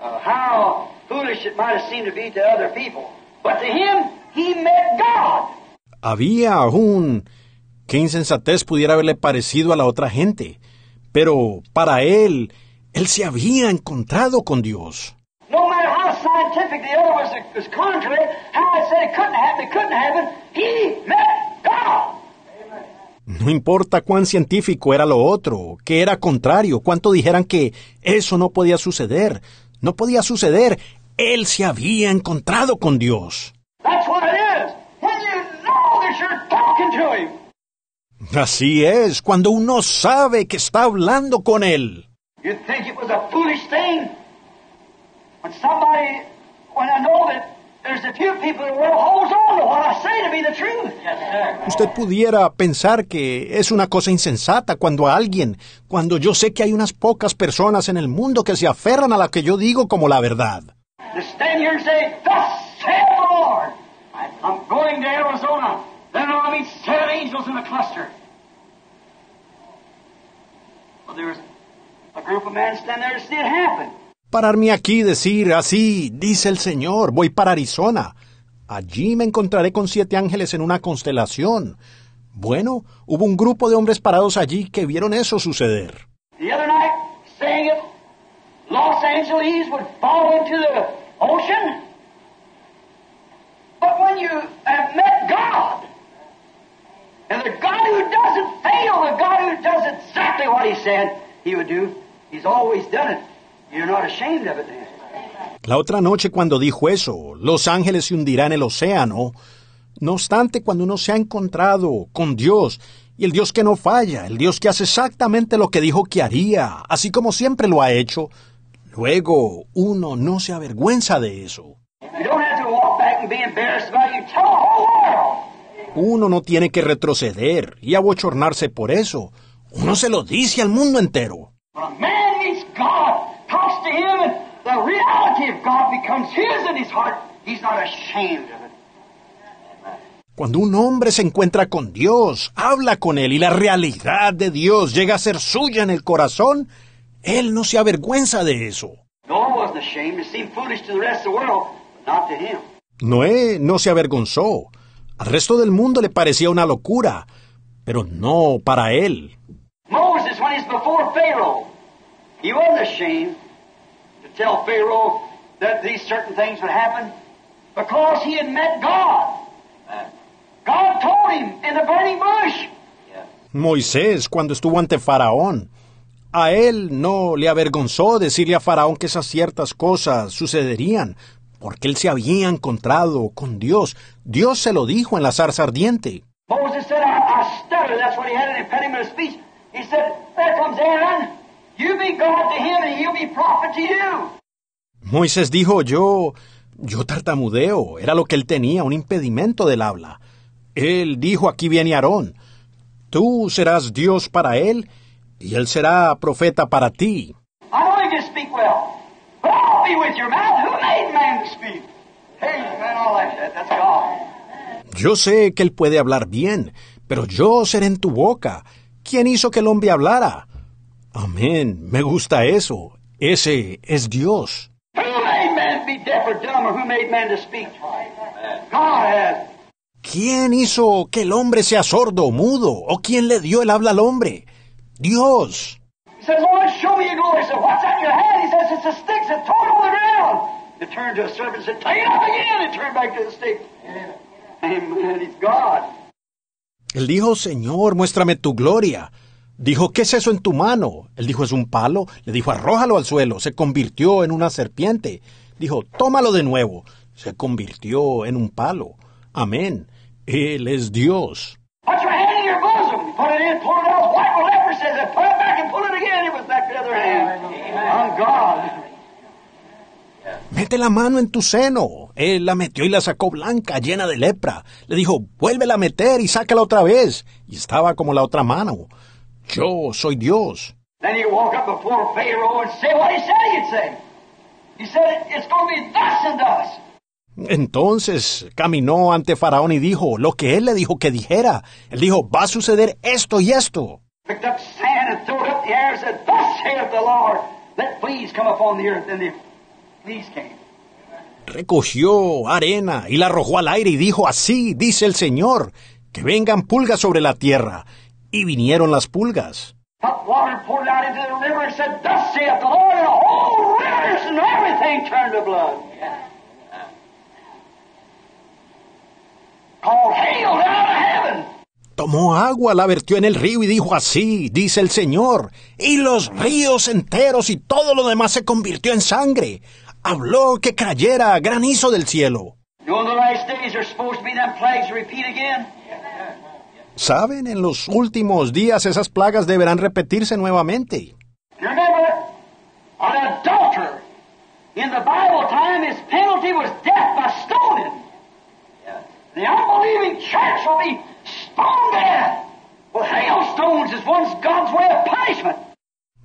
a how foolish it might have seemed to be to other people, but to him, he met God. Había aún qué insensatez pudiera haberle parecido a la otra gente, pero para él, él se había encontrado con Dios. No matter how scientific the other was, was contrary, how I said it couldn't happen, it couldn't happen, he met God. No importa cuán científico era lo otro, que era contrario, cuánto dijeran que eso no podía suceder, no podía suceder, él se había encontrado con Dios. Así es, cuando uno sabe que está hablando con él. Think it was a foolish thing. When somebody, when I know that there's a few people in the world holds on to what I say to be the truth. Yes, sir. Usted pudiera pensar que es una cosa insensata cuando a alguien, cuando yo sé que hay unas pocas personas en el mundo que se aferran a la que yo digo como la verdad. To stand here and say, Thus saith the Lord, I'm going to Arizona. Then I'll meet seven angels in a cluster. Well, there was a group of men standing there to see it happen. Pararme aquí decir, así, dice el Señor, voy para Arizona. Allí me encontraré con siete ángeles en una constelación. Bueno, hubo un grupo de hombres parados allí que vieron eso suceder. The other night, saying it, Los Angeles would fall into the ocean. But when you have met God, and the God who doesn't fail, the God who does exactly what He said He would do, He's always done it. You're not ashamed of it then. La otra noche cuando dijo eso, los ángeles se hundirán en el océano. No obstante, cuando uno se ha encontrado con Dios, y el Dios que no falla, el Dios que hace exactamente lo que dijo que haría, así como siempre lo ha hecho, luego uno no se avergüenza de eso. Uno no tiene que retroceder y abochornarse por eso. Uno se lo dice al mundo entero. Talks to Him, and the reality of God becomes His in his heart, he's not ashamed of it. Cuando un hombre se encuentra con Dios, habla con Él y la realidad de Dios llega a ser suya en el corazón, Él no se avergüenza de eso. Noé no se avergonzó. Al resto del mundo le parecía una locura, pero no para él. Moses, when he's before Pharaoh, he wasn't ashamed tell Pharaoh that these certain things would happen because he had met God. God told him in the burning bush. Moisés, cuando estuvo ante Faraón, a él no le avergonzó decirle a Faraón que esas ciertas cosas sucederían, porque él se había encontrado con Dios. Dios se lo dijo en la zarza ardiente. Moses said, I, I stutter. That's what he had an impediment of speech. He said, There comes Aaron. Moisés dijo, yo, yo tartamudeo, era lo que él tenía, un impedimento del habla. Él dijo, aquí viene Aarón, tú serás Dios para él, y él será profeta para ti. I know you can speak well, but I'll be with your mouth. Who made man to speak? Hey, man, all that, that that's God. Yo sé que él puede hablar bien, pero yo seré en tu boca. ¿Quién hizo que el hombre hablara? Amén, me gusta eso. Ese es Dios. ¿Quién hizo que el hombre sea sordo o mudo? ¿O quién le dio el habla al hombre? Dios. Él dijo, Señor, muéstrame tu gloria. Dijo, ¿qué es eso en tu mano? Él dijo, es un palo. Le dijo, arrójalo al suelo. Se convirtió en una serpiente. Dijo, tómalo de nuevo. Se convirtió en un palo. Amén. Él es Dios. Mete la mano en tu seno. Él la metió y la sacó blanca, llena de lepra. Le dijo, vuélvela a meter y sácala otra vez. Y estaba como la otra mano. Yo soy Dios. Then you walk up before Pharaoh and say what he said you'd say. He said, It's going to be thus and thus. Entonces caminó ante Faraón y dijo lo que él le dijo que dijera. Él dijo, va a suceder esto y esto. Recogió arena y la arrojó al aire y dijo así, dice el Señor, que vengan pulgas sobre la tierra. Y vinieron las pulgas. Heaven. Tomó agua, la vertió en el río y dijo así, dice el Señor, y los ríos enteros y todo lo demás se convirtió en sangre. Habló que cayera granizo del cielo. In the last days there's supposed to be them plagues repeat again. Saben, en los últimos días esas plagas deberán repetirse nuevamente.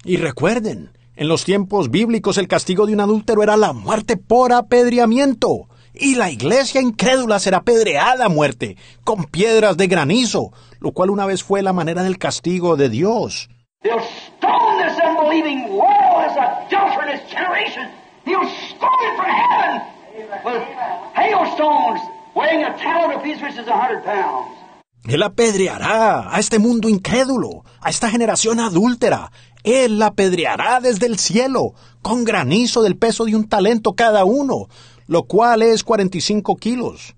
Y recuerden, en los tiempos bíblicos el castigo de un adúltero era la muerte por apedreamiento. Y la iglesia incrédula será apedreada a muerte con piedras de granizo, lo cual una vez fue la manera del castigo de Dios. Él apedreará a este mundo incrédulo, a esta generación adúltera. Él la apedreará desde el cielo, con granizo del peso de un talento cada uno, lo cual es 45 kilos.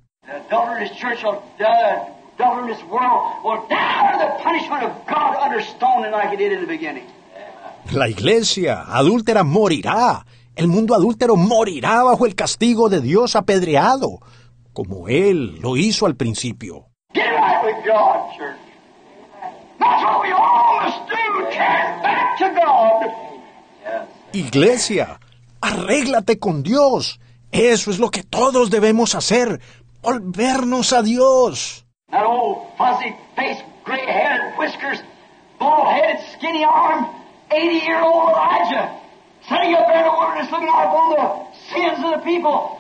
La iglesia adúltera morirá. El mundo adúltero morirá bajo el castigo de Dios apedreado, como Él lo hizo al principio. Iglesia, arréglate con Dios. Eso es lo que todos debemos hacer. Volvernos a Dios. That old fuzzy faced, gray haired, whiskers, bald headed, skinny armed, 80 year old Elijah, sitting up there in the wilderness looking out upon the sins of the people.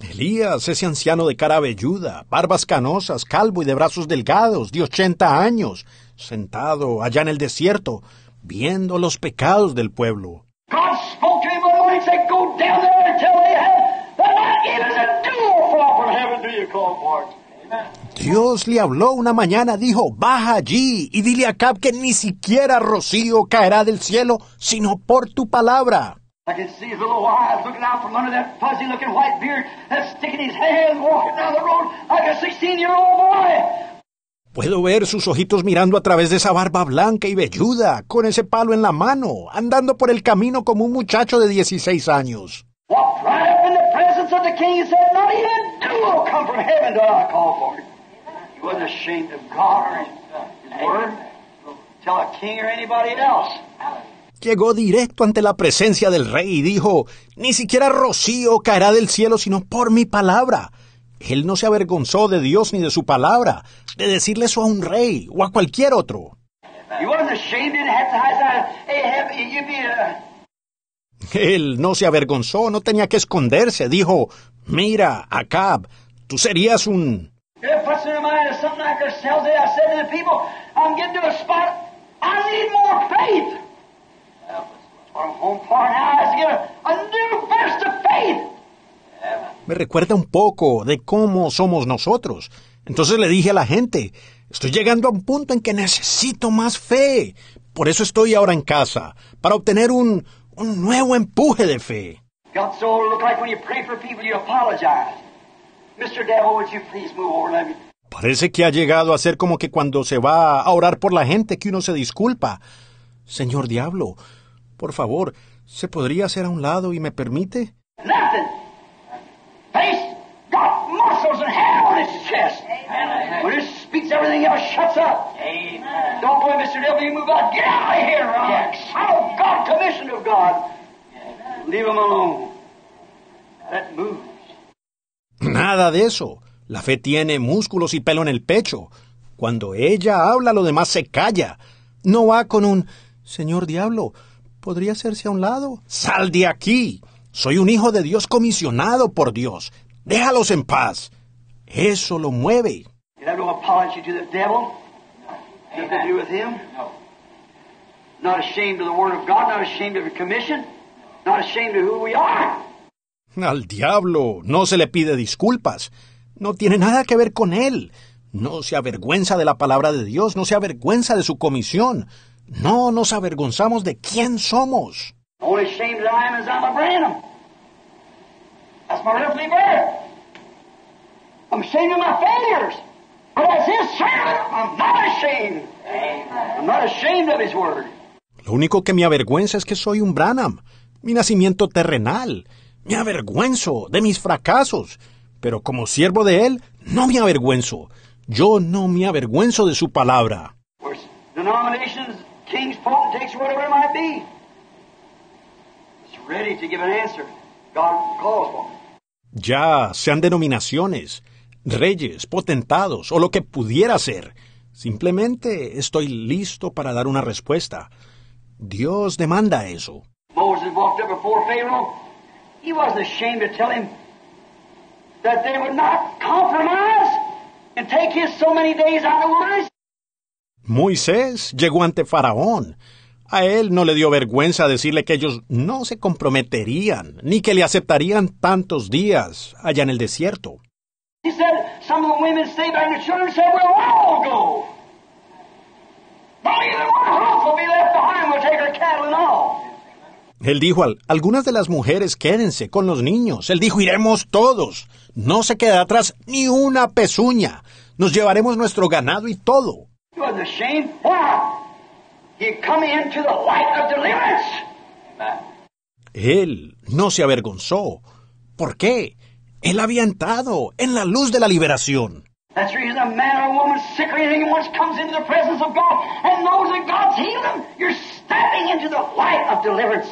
Elías, ese anciano de cara velluda, barbas canosas, calvo y de brazos delgados, de 80 años, sentado allá en el desierto, viendo los pecados del pueblo. God spoke to him one morning and said, Go down there and tell Ahab Dios le habló una mañana, dijo, baja allí y dile a Acab que ni siquiera rocío caerá del cielo, sino por tu palabra. I can see his little eyes looking out from under that fuzzy looking white beard that's sticking his hand walking down the road like a 16 year old boy. Puedo ver sus ojitos mirando a través de esa barba blanca y velluda, con ese palo en la mano, andando por el camino como un muchacho de 16 años. Of the king and said, Not even dew will come from heaven till I call for it. He wasn't ashamed of God or his, his word. Tell a king or anybody else. Llegó directo ante la presencia del rey y dijo, ni siquiera rocío caerá del cielo sino por mi palabra. Él no se avergonzó de Dios ni de su palabra, de decirle eso a un rey o a cualquier otro. He wasn't ashamed, didn't have to hide. Ahab, you'd be a, Él no se avergonzó, no tenía que esconderse. Dijo, mira, Acab, tú serías un... Me recuerda un poco de cómo somos nosotros. Entonces le dije a la gente, estoy llegando a un punto en que necesito más fe. Por eso estoy ahora en casa, para obtener un, un nuevo empuje de fe. Parece que ha llegado a ser como que cuando se va a orar por la gente que uno se disculpa. Señor Diablo, por favor, ¿se podría hacer a un lado y me permite? Nothing. Speaks, everything else shuts up. Don't go, Mr. Devil, you move out. Get out of here, I'm a son of God, commissioned of God. Leave him alone. That moves. Nada de eso. La fe tiene músculos y pelo en el pecho. Cuando ella habla, lo demás se calla. No va con un Señor Diablo, ¿podría hacerse a un lado? Sal de aquí. Soy un hijo de Dios comisionado por Dios. Déjalos en paz. Eso lo mueve. You have no apology to the devil. Nothing to do with him. Not ashamed of the Word of God, not ashamed of your commission, not ashamed of who we are. Al diablo, no se le pide disculpas. No tiene nada que ver con él. No se avergüenza de la palabra de Dios, no se avergüenza de su comisión. No nos avergonzamos de quién somos. Only ashamed that I am is I'm a Branham. That's my earthly birth. I'm ashamed of my failures. But as his servant, I'm not ashamed. I'm not ashamed of his word. Lo único que me avergüenza es que soy un Branham, mi nacimiento terrenal. Me avergüenzo de mis fracasos, pero como siervo de él, no me avergüenzo. Yo no me avergüenzo de su palabra. Ya sean denominaciones, reyes, potentados o lo que pudiera ser. Simplemente estoy listo para dar una respuesta. Dios demanda eso. Moses walked up before Pharaoh. He wasn't ashamed to tell him that they would not compromise and take his so many days out of the wilderness. Moisés llegó ante Faraón. A él no le dio vergüenza decirle que ellos no se comprometerían, ni que le aceptarían tantos días allá en el desierto. He said, some of the women stay back and the children said, we'll all go. Not even one hoof will be left behind. We'll take our cattle and all. Él dijo, al- algunas de las mujeres quédense con los niños. Él dijo, iremos todos. No se queda atrás ni una pezuña. Nos llevaremos nuestro ganado y todo. Él no se avergonzó. ¿Por qué? Él había entrado en la luz de la liberación. That's the reason a man or a woman, sick or anything, once comes into the presence of God and knows that God's healed them, you're stepping into the light of deliverance.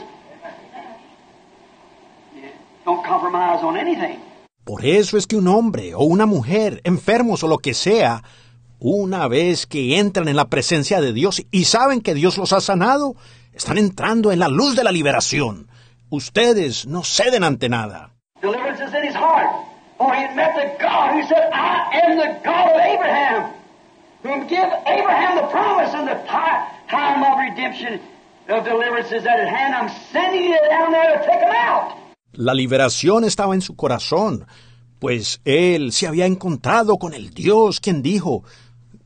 Yeah. Don't compromise on anything. Por eso es que un hombre o una mujer, enfermos o lo que sea, una vez que entran en la presencia de Dios y saben que Dios los ha sanado, están entrando en la luz de la liberación. Ustedes no ceden ante nada. Deliverance is in his heart. For he met the God who said, I am the God of Abraham, who give Abraham the promise and the ti- time of redemption of deliverance is at hand. I'm sending you down there to take them out. La liberación estaba en su corazón, pues él se había encontrado con el Dios quien dijo,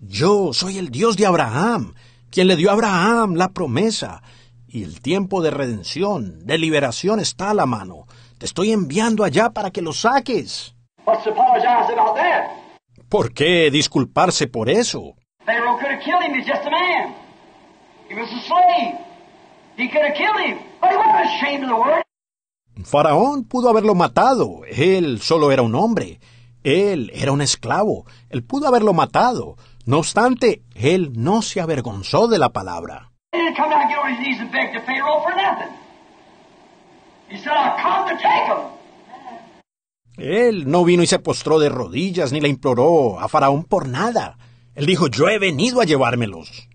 Yo soy el Dios de Abraham, quien le dio a Abraham la promesa, y el tiempo de redención, de liberación está a la mano. Te estoy enviando allá para que lo saques. ¿Por qué disculparse por eso? Pharaoh could have killed him. He's just a man. He was a slave. He could have killed him, but he wasn't ashamed of the word. Faraón pudo haberlo matado. Él solo era un hombre. Él era un esclavo. Él pudo haberlo matado. No obstante, él no se avergonzó de la palabra. He didn't come down and get on his knees and beg to Pharaoh for nothing. He said, I've come to take him. Él no vino y se postró de rodillas ni le imploró a Faraón por nada. Él dijo, yo he venido a llevármelos.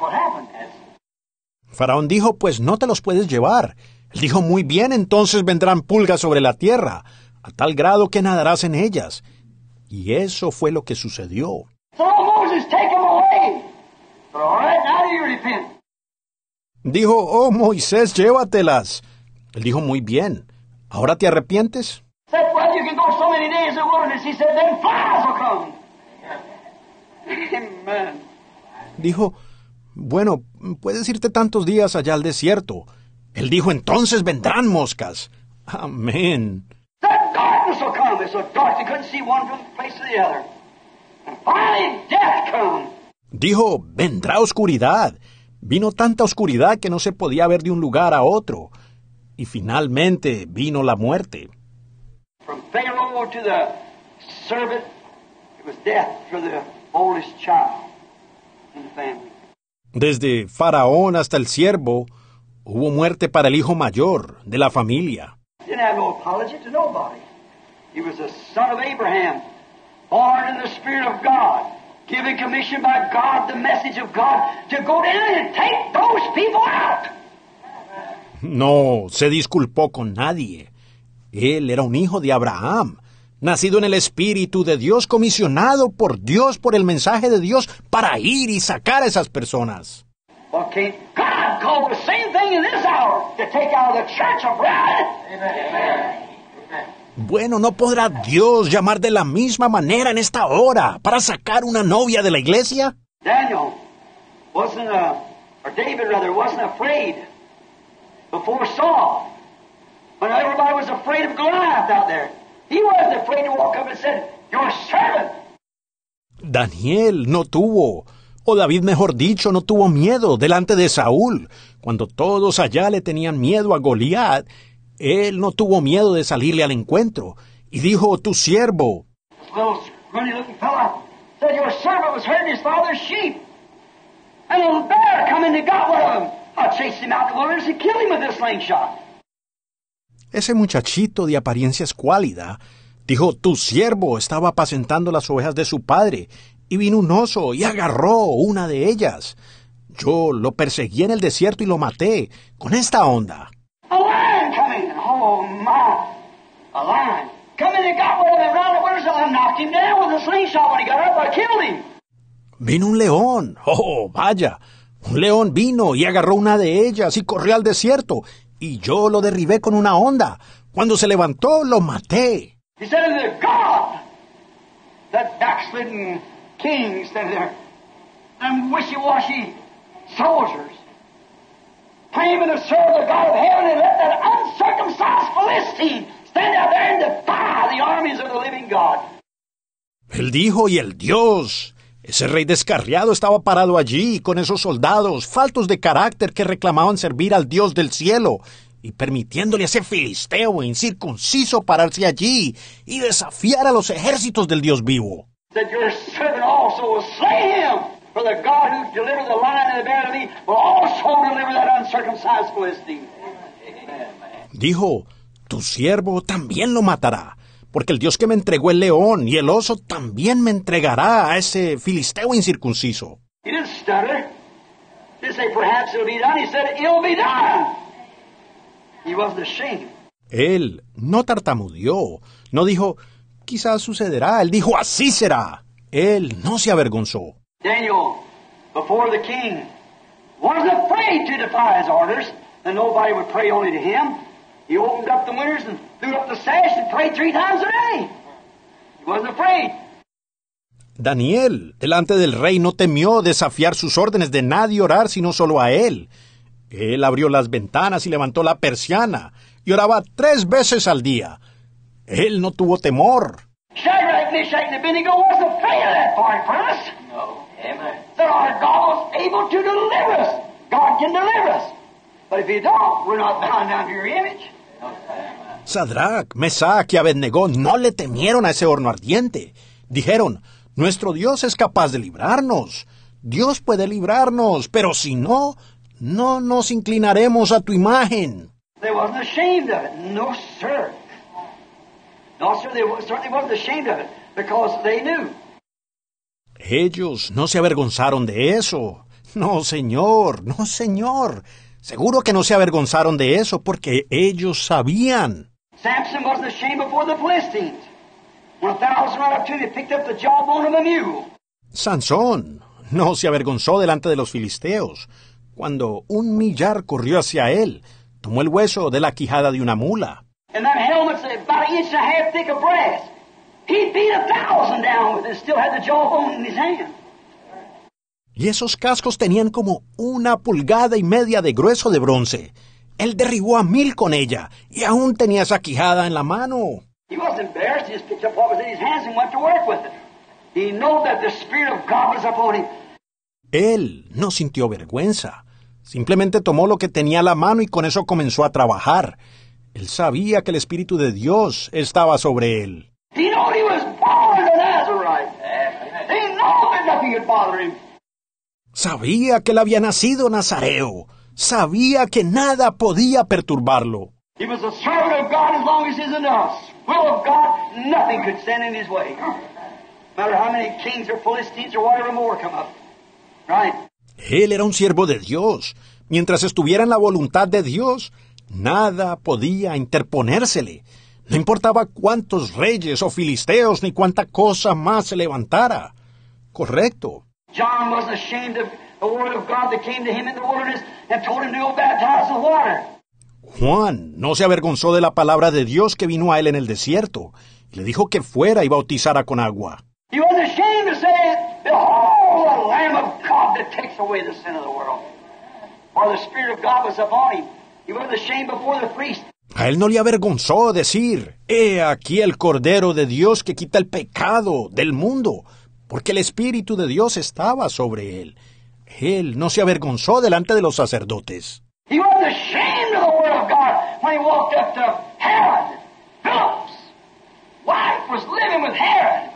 What happened. Faraón dijo, pues no te los puedes llevar. Él dijo, muy bien, entonces vendrán pulgas sobre la tierra, a tal grado que nadarás en ellas. Y eso fue lo que sucedió. So Moses, take them away. All right, now do you repent? Dijo, oh Moisés, llévatelas. Él dijo, muy bien. ¿Ahora te arrepientes? Dijo, bueno, puedes irte tantos días allá al desierto. Él dijo, entonces vendrán moscas. Amén. Dijo, vendrá oscuridad. Vino tanta oscuridad que no se podía ver de un lugar a otro. Y finalmente vino la muerte. The the the. Desde Faraón hasta el siervo, hubo muerte para el hijo mayor de la familia. Didn't have no apology to nobody. He was a son of Abraham, born in the Spirit of God, given commission by God, the message of God, to go down and take those people out. No se disculpó con nadie. Él era un hijo de Abraham, nacido en el Espíritu de Dios, comisionado por Dios, por el mensaje de Dios, para ir y sacar a esas personas. Well, can't God call the same thing in this hour to take out of the church a bride? Amen. Bueno, ¿no podrá Dios llamar de la misma manera en esta hora para sacar una novia de la iglesia? Daniel wasn't, uh, or David rather, wasn't afraid before Saul. When everybody was afraid of Goliath out there, he wasn't afraid to walk up and said, Your servant. Daniel no tuvo, o David mejor dicho, no tuvo miedo delante de Saúl. Cuando todos allá le tenían miedo a Goliat, él no tuvo miedo de salirle al encuentro y dijo, tu siervo. This little scrawny looking fella said, Your servant was herding his father's sheep. And a bear come in and got one of them. I chased him out in the wilderness and killed him with this slingshot. Ese muchachito de apariencia escuálida dijo, tu siervo estaba apacentando las ovejas de su padre, y vino un oso y agarró una de ellas. Yo lo perseguí en el desierto y lo maté con esta onda. A lion coming. Oh, my. A lion. Come in and got one of them round the and I knocked him down with a slingshot when he got up. I killed him. Vino un león. Oh, vaya. Un león vino y agarró una de ellas y corrió al desierto, y yo lo derribé con una onda. Cuando se levantó, lo maté. He said the God, that backslidden king standing there, them wishy-washy soldiers, claiming to serve the God of heaven and let that uncircumcised Philistine stand out there and defy the armies of the living God. Él dijo, y el Dios. Ese rey descarriado estaba parado allí con esos soldados faltos de carácter que reclamaban servir al Dios del cielo y permitiéndole a ese filisteo incircunciso pararse allí y desafiar a los ejércitos del Dios vivo. That your servant also will slay him, for the God who delivered the lion and the bear to thee will also deliver that uncircumcised Philistine. Dijo, tu siervo también lo matará, porque el Dios que me entregó el león y el oso también me entregará a ese filisteo incircunciso. He didn't stutter. He didn't say, perhaps it'll be done. He said, it'll be done. He wasn't ashamed. Él no tartamudeó, no dijo, quizás sucederá, él dijo, así será. Él no se avergonzó. Daniel, before the king, wasn't afraid to defy his orders, and nobody would pray only to him. He opened up the windows and threw up the sash and prayed three times a day. He wasn't afraid. Daniel, delante del rey, no temió desafiar sus órdenes de nadie orar sino solo a él. Él abrió las ventanas y levantó la persiana y oraba tres veces al día. Él no tuvo temor. Shadrach, Meshach, and Abednego wasn't afraid of that fiery furnace. Amen. That our God was able to deliver us. God can deliver us. But if He don't, we're not bound down to your image. Sadrach, Mesach y Abednego no le temieron a ese horno ardiente. Dijeron, nuestro Dios es capaz de librarnos. Dios puede librarnos, pero si no, no nos inclinaremos a tu imagen. They wasn't ashamed of it. No, sir. No, sir, they certainly wasn't ashamed of it because they knew. Ellos no se avergonzaron de eso. No, señor, no, señor. Seguro que no se avergonzaron de eso porque ellos sabían. Samson wasn't ashamed before the Philistines. When a thousand ran up to him, picked up the jawbone of a mule. Sansón no se avergonzó delante de los filisteos. Cuando un millar corrió hacia él, tomó el hueso de la quijada de una mula. And that helmet's about an inch and a half thick of brass. He beat a thousand down with it, still had the jawbone in his hand. Y esos cascos tenían como una pulgada y media de grueso de bronce. Él derribó a mil con ella y aún tenía esa quijada en la mano. He wasn't embarrassed. He just picked up what was in his hands and went to work with it. He knew that the Spirit of God was upon him. Él no sintió vergüenza. Simplemente tomó lo que tenía a la mano y con eso comenzó a trabajar. Él sabía que el Espíritu de Dios estaba sobre él. He knew he was born a Nazarite. He knew that nothing could bother him. Sabía que él había nacido nazareo. Sabía que nada podía perturbarlo. He was a servant of God as long as he's in us. Will of God, nothing could stand in his way. No matter how many kings or Philistines or whatever more come up. Right? Él era un siervo de Dios. Mientras estuviera en la voluntad de Dios, nada podía interponérsele. No importaba cuántos reyes o filisteos ni cuánta cosa más se levantara. Correcto. John wasn't ashamed of the word of God that came to him in the wilderness and told him to go baptize with water. Juan no se avergonzó de la palabra de Dios que vino a él en el desierto y le dijo que fuera y bautizara con agua. He wasn't ashamed to say, Behold, the Lamb of God that takes away the sin of the world. For the Spirit of God was upon him. He wasn't ashamed before the priest. A él no le avergonzó decir, He aquí el Cordero de Dios que quita el pecado del mundo, porque el Espíritu de Dios estaba sobre él. Él no se avergonzó delante de los sacerdotes. He wasn't ashamed of the Word of God when he walked up to Herod. Philip's wife was living with Herod.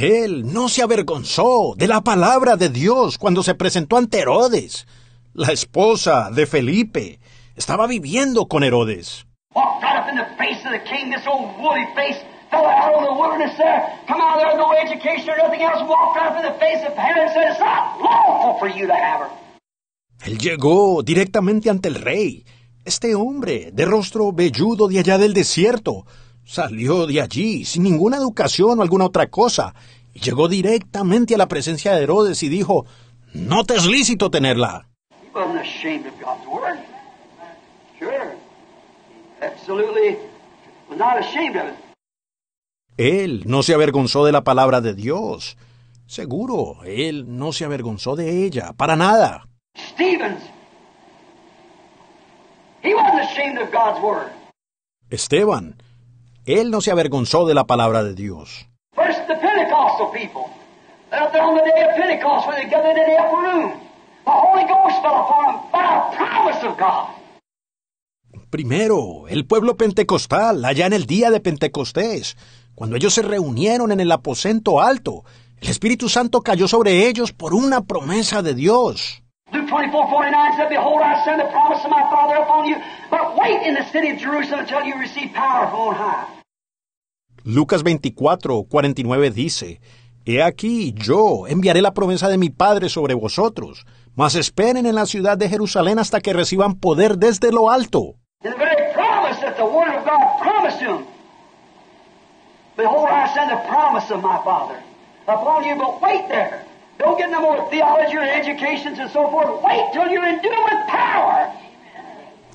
Él no se avergonzó de la palabra de Dios cuando se presentó ante Herodes. La esposa de Felipe estaba viviendo con Herodes. Walked right up in the face of the king, this old woolly face, fell out in the wilderness there, come out there with no education or nothing else, walked right up in the face of Herod and said, It's not lawful for you to have her. Él llegó directamente ante el rey. Este hombre, de rostro velludo de allá del desierto, salió de allí sin ninguna educación o alguna otra cosa, y llegó directamente a la presencia de Herodes y dijo, No te es lícito tenerla. He Él no se avergonzó de la palabra de Dios. Seguro, él no se avergonzó de ella, para nada. Stevens, he wasn't ashamed of God's word. Esteban, él no se avergonzó de la palabra de Dios. First, Primero, el pueblo pentecostal, allá en el día de Pentecostés, cuando ellos se reunieron en el aposento alto, el Espíritu Santo cayó sobre ellos por una promesa de Dios. Luke 24, 49 said, Behold, I send the promise of my Father upon you, but wait in the city of Jerusalem until you receive power from on high. Lucas 24, 49 dice, He aquí, yo enviaré la promesa de mi Padre sobre vosotros, mas esperen en la ciudad de Jerusalén hasta que reciban poder desde lo alto. And the very promise that the Word of God promised him. Behold, I send the promise of my Father upon you, but wait there. Don't get no more theology or educations and so forth. Wait till you're endued with power.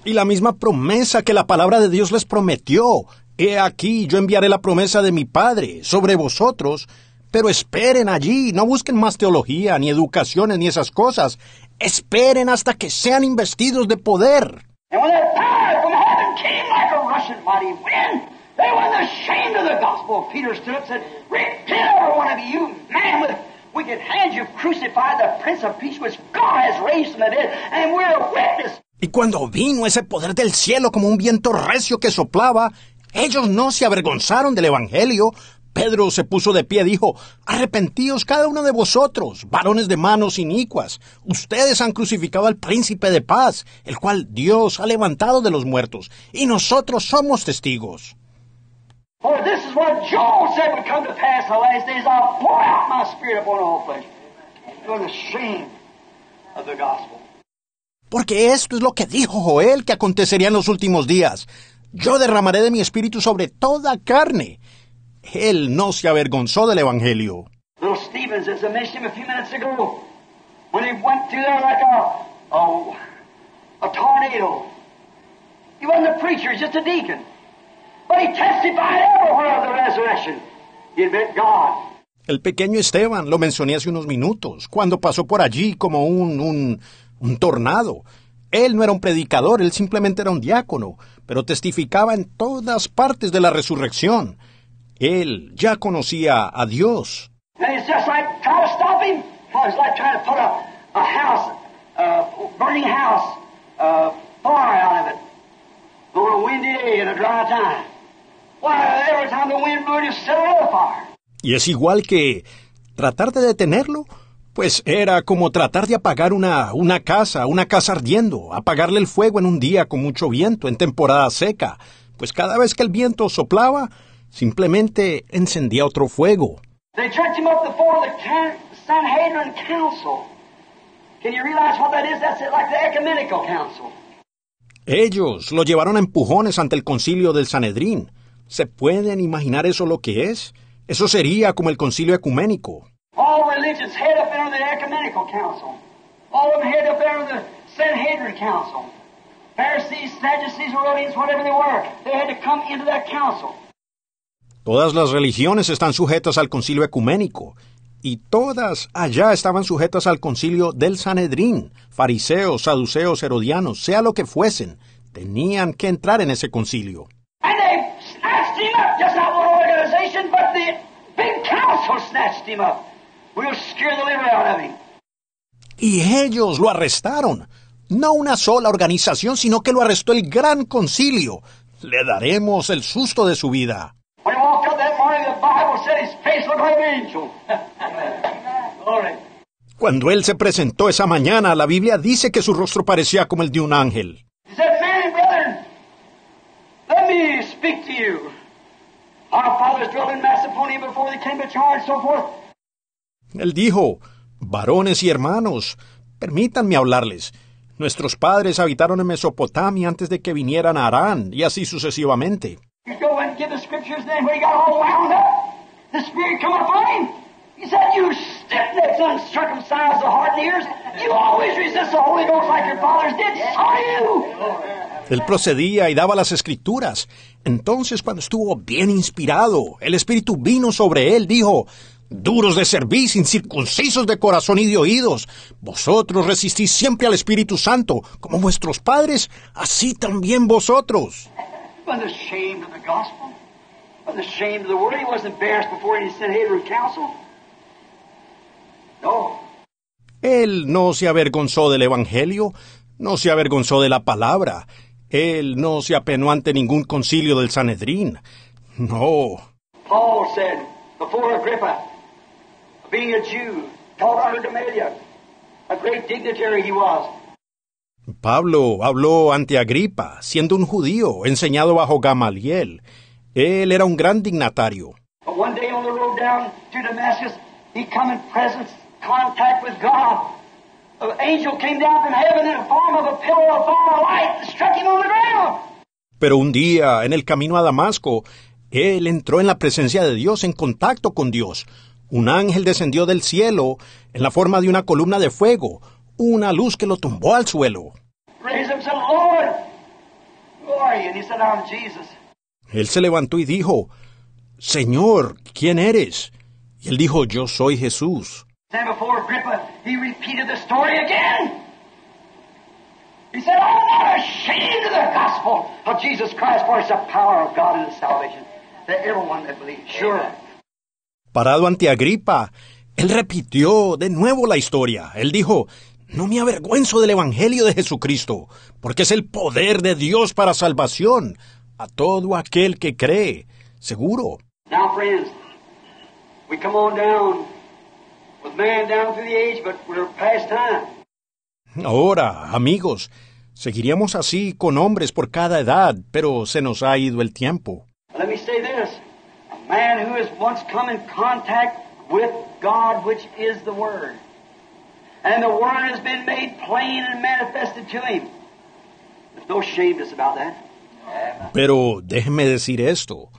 Y la misma promesa que la palabra de Dios les prometió. He aquí, yo enviaré la promesa de mi Padre sobre vosotros, pero esperen allí, no busquen más teología, ni educaciones, ni esas cosas. Esperen hasta que sean investidos de poder. And when that power from heaven came like a rushing mighty wind, they weren't ashamed of the gospel. Peter stood up and said, Repent, every one of you, man with wicked hands, you've crucified the Prince of Peace, which God has raised from the dead, and we're a witness. Y cuando vino ese poder del cielo como un viento recio que soplaba, ellos no se avergonzaron del Evangelio. Pedro se puso de pie y dijo, Arrepentíos cada uno de vosotros, varones de manos inicuas. Ustedes han crucificado al príncipe de paz, el cual Dios ha levantado de los muertos, y nosotros somos testigos. For this is what Joel said would come to pass in the last days. I'll pour out my spirit upon all flesh. You're ashamed of the gospel. Porque esto es lo que dijo Joel que acontecería en los últimos días. Yo derramaré de mi espíritu sobre toda carne. Él no se avergonzó del Evangelio. Little Stevens, as I mentioned him a few minutes ago, when he went through there like a, a, a tornado. He wasn't a preacher, he was just a deacon. But he testified everywhere of the resurrection. He admit God. El pequeño Esteban, lo mencioné hace unos minutos, cuando pasó por allí como un, un, un tornado. Él no era un predicador, él simplemente era un diácono, pero testificaba en todas partes de la resurrección. Él ya conocía a Dios. And it's just like trying to stop him. Well, it's like trying to put a, a house, a burning house, fire out of it on a windy day and a dry time. Why, every time the wind blew, it just set another fire. Y es igual que tratar de detenerlo, pues era como tratar de apagar una, una casa, una casa ardiendo, apagarle el fuego en un día con mucho viento, en temporada seca, pues cada vez que el viento soplaba, simplemente encendía otro fuego. They jerked him up before the Sanhedrin Council. Can you realize what that is? That's like the ecumenical council. Ellos lo llevaron a empujones ante el concilio del Sanedrín. ¿Se pueden imaginar eso lo que es? Eso sería como el concilio ecuménico. All religions head up under the ecumenical council. All of them head up under the Sanhedrin council. Pharisees, Sadducees, Herodians, whatever they were, they had to come into that council. Todas las religiones están sujetas al concilio ecuménico, y todas allá estaban sujetas al concilio del Sanedrín, fariseos, saduceos, herodianos, sea lo que fuesen, tenían que entrar en ese concilio. Y ellos lo arrestaron. No una sola organización, sino que lo arrestó el gran concilio. Le daremos el susto de su vida. When he walked up that morning, the Bible said his face looked like an angel. Glory. Cuando él se presentó esa mañana, la Biblia dice que su rostro parecía como el de un ángel. He said, Men and brethren, let me speak to you. Our fathers dwelt in Macedonia before they came to charge, so forth. Él dijo, varones y hermanos, permítanme hablarles. Nuestros padres habitaron en Mesopotamia antes de que vinieran a Arán, y así sucesivamente. You go and give the scriptures, and then when he got all wound up, the Spirit come upon him. He said, You stiff-necks, uncircumcised of heart and ears, you always resist the Holy Ghost like your fathers did, so you. Él procedía y daba las escrituras. Entonces, cuando estuvo bien inspirado, el Espíritu vino sobre él, dijo, Duros de cerviz, incircuncisos de corazón y de oídos, vosotros resistís siempre al Espíritu Santo, como vuestros padres, así también vosotros. Wasn't ashamed of the gospel. wasn't ashamed of the word. He wasn't embarrassed before any Sanhedrin council. No. Él no se avergonzó del Evangelio, no se avergonzó de la palabra, él no se apenó ante ningún concilio del Sanedrín. No, Paul said before Agrippa, being a Jew, taught under Gamaliel, a great dignitary he was. Pablo habló ante Agripa, siendo un judío, enseñado bajo Gamaliel. Él era un gran dignatario. Pero un día, en el camino a Damasco, él entró en la presencia de Dios, en contacto con Dios. Un ángel descendió del cielo en la forma de una columna de fuego, una luz que lo tumbó al suelo. Él se levantó y dijo, Señor, ¿quién eres? Y él dijo, Yo soy Jesús. Parado ante Agripa, él repitió de nuevo la historia. Él dijo, No me avergüenzo del Evangelio de Jesucristo, porque es el poder de Dios para salvación a todo aquel que cree. Seguro. Now, friends, we come on down with man down through the age, but we're past time. Ahora, amigos, seguiríamos así con hombres por cada edad, pero se nos ha ido el tiempo. Let me say this. A man who has once come in contact with God, which is the Word, and the Word has been made plain and manifested to him. There's no shameness about that. Pero déjeme decir esto.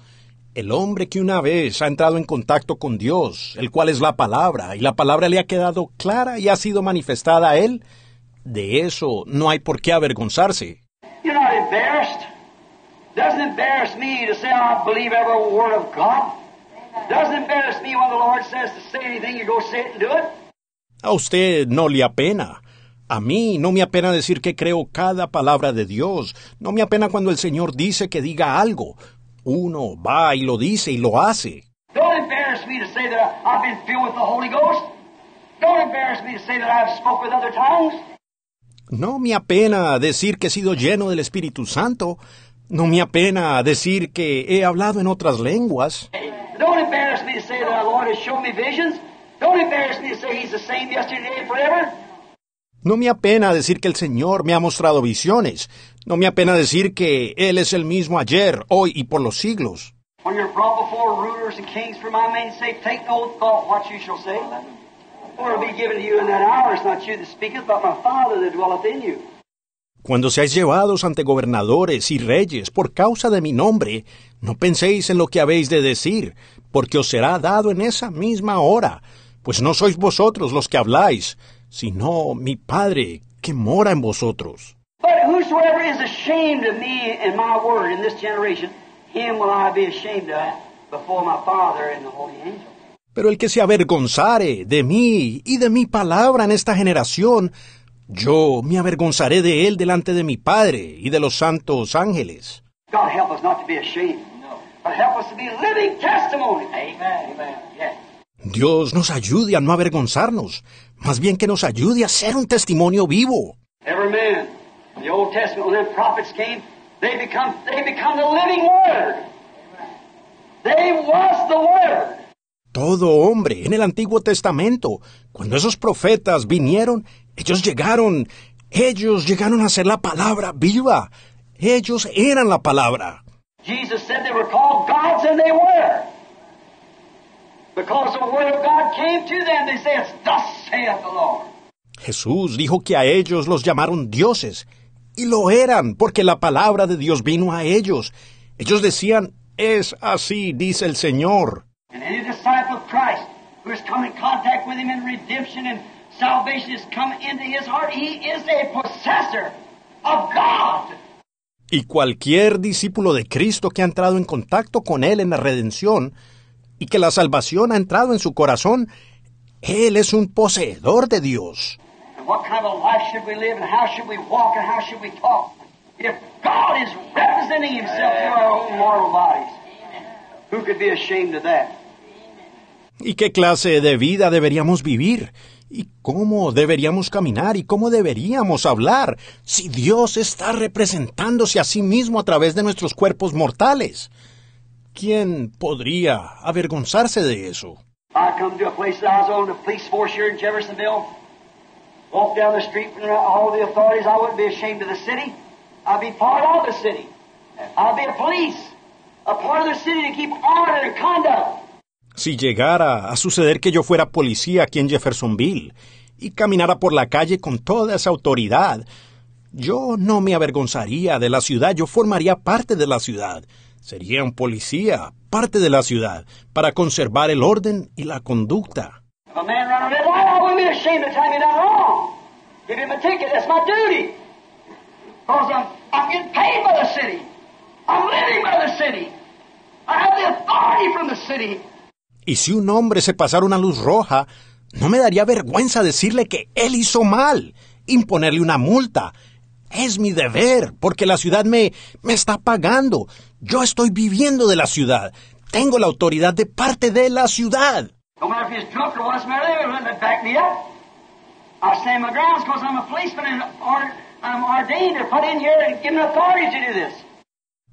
El hombre que una vez ha entrado en contacto con Dios, el cual es la palabra, y la palabra le ha quedado clara y ha sido manifestada a él, de eso no hay por qué avergonzarse. You're not embarrassed. Doesn't embarrass me to say I believe every word of God. Doesn't embarrass me when the Lord says to say anything, you go say it and do it. A usted no le apena. A mí no me apena decir que creo cada palabra de Dios. No me apena cuando el Señor dice que diga algo. Uno va y lo dice y lo hace. Don't embarrass me to say that I've been filled with the Holy Ghost. Don't embarrass me to say that I've spoke with other tongues. No me apena decir que he sido lleno del Espíritu Santo. No me apena decir que he hablado en otras lenguas. Don't embarrass me to say that our Lord has shown me visions. Don't embarrass me to say He's the same yesterday and forever. No me apena decir que el Señor me ha mostrado visiones. No me apena decir que Él es el mismo ayer, hoy y por los siglos. When you're brought before rulers and kings for my name's sake, take no thought what you shall say. For it will be given to you in that hour. It's not you that speaketh, but my Father that dwelleth in you. Cuando seáis llevados ante gobernadores y reyes por causa de mi nombre, no penséis en lo que habéis de decir, porque os será dado en esa misma hora, pues no sois vosotros los que habláis, sino mi Padre que mora en vosotros. But whosoever is ashamed of me and my word in this generation, him will I be ashamed of before my Father and the holy angels. Pero el que se avergonzare de mí y de mi palabra en esta generación, yo me avergonzaré de él delante de mi Padre y de los santos ángeles. God help us not to be ashamed, but help us to be living testimony. Amen. Amen. Yes. Dios nos ayude a no avergonzarnos, más bien que nos ayude a ser un testimonio vivo. Every man in the Old Testament, when the prophets came, they become they become the living word. They was the word. Todo hombre en el Antiguo Testamento, cuando esos profetas vinieron, ellos llegaron, ellos llegaron a ser la palabra viva. Ellos eran la palabra. Jesus said they were called gods, and they were. Jesús dijo que a ellos los llamaron dioses, y lo eran, porque la palabra de Dios vino a ellos. Ellos decían, es así, dice el Señor. And any disciple of Christ who has come in contact with him in redemption and salvation has come into his heart, he is a possessor of God. Y cualquier discípulo de Cristo que ha entrado en contacto con Él en la redención y que la salvación ha entrado en su corazón, Él es un poseedor de Dios. ¿Y qué clase de vida deberíamos vivir? ¿Y cómo deberíamos caminar? ¿Y cómo deberíamos hablar si Dios está representándose a sí mismo a través de nuestros cuerpos mortales? ¿Quién podría avergonzarse de eso? I come to a place that I was on the police force here in Jeffersonville. Walk down the street from all the authorities. I wouldn't be ashamed of the city. I'd be part of the city. I'd be a police, a part of the city to keep order and conduct. Si llegara a suceder que yo fuera policía aquí en Jeffersonville y caminara por la calle con toda esa autoridad, yo no me avergonzaría de la ciudad, yo formaría parte de la ciudad. Sería un policía, parte de la ciudad, para conservar el orden y la conducta. Y si un hombre se pasara una luz roja, no me daría vergüenza decirle que él hizo mal, imponerle una multa. Es mi deber, porque la ciudad me, me está pagando. Yo estoy viviendo de la ciudad. Tengo la autoridad de parte de la ciudad.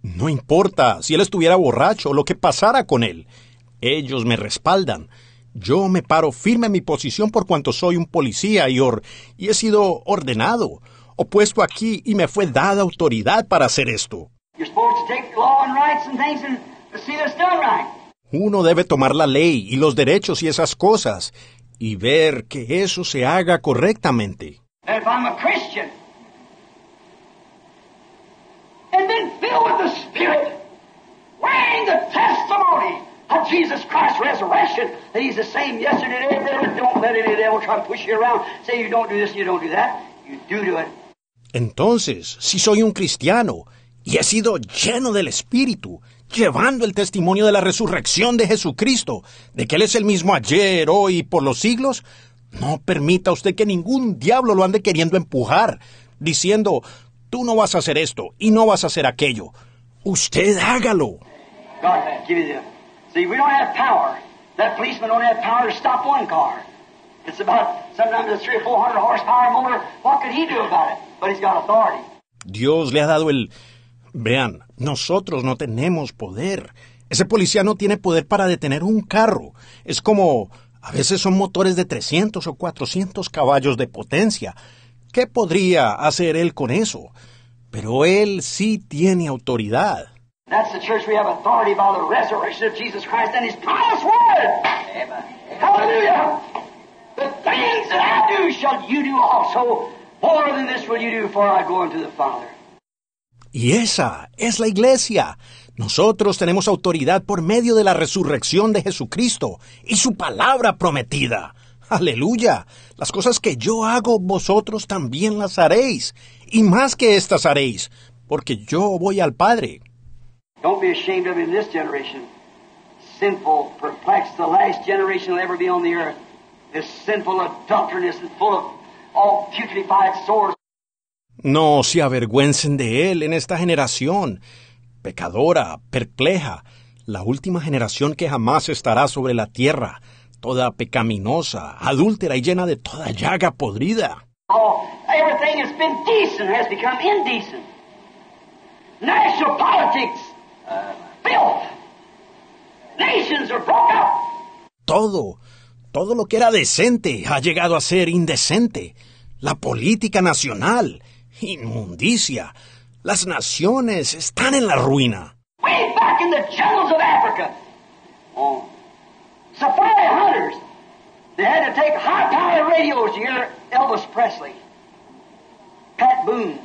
No importa si él estuviera borracho o lo que pasara con él. Ellos me respaldan. Yo me paro firme en mi posición por cuanto soy un policía y, or, y he sido ordenado, o puesto aquí y me fue dada autoridad para hacer esto. You're supposed to take law and rights and things and to see this done right. Uno debe tomar la ley y los derechos y esas cosas y ver que eso se haga correctamente. And if I'm a Christian and then filled with the Spirit, wearing the testimony of Jesus Christ's resurrection, that He's the same yesterday, today, forever, don't let any devil try to push you around, say you don't do this you don't do that. You do do it. Entonces, si soy un cristiano y he sido lleno del Espíritu, llevando el testimonio de la resurrección de Jesucristo, de que Él es el mismo ayer, hoy y por los siglos, no permita usted que ningún diablo lo ande queriendo empujar, diciendo, tú no vas a hacer esto y no vas a hacer aquello. Usted hágalo. God, It's about sometimes it's three or four hundred horsepower motor. What could he do about it? But he's got authority. Dios le ha dado el... Vean, nosotros no tenemos poder. Ese policía no tiene poder para detener un carro. Es como... A veces son motores de 300 o 400 caballos de potencia. ¿Qué podría hacer él con eso? Pero él sí tiene autoridad. That's the church. We have authority by the resurrection of Jesus Christ and His promised word. Hallelujah. The things that I do shall you do also. More than this will you do before I go unto the Father. Y esa es la iglesia. Nosotros tenemos autoridad por medio de la resurrección de Jesucristo y su palabra prometida. Aleluya. Las cosas que yo hago, vosotros también las haréis. Y más que estas haréis, porque yo voy al Padre. Don't be ashamed of in this generation. Sinful, perplexed, the last generation will ever be on the earth. No se avergüencen de él en esta generación, pecadora, perpleja, la última generación que jamás estará sobre la tierra, toda pecaminosa, adúltera y llena de toda llaga podrida. Oh, everything that's been decent has become indecent. National politics, filth. Nations are broke up. Todo, todo lo que era decente ha llegado a ser indecente. La política nacional, inmundicia. Las naciones están en la ruina. Way back in the jungles of Africa, oh, safari hunters, they had to take high-powered radios to hear Elvis Presley, Pat Boone.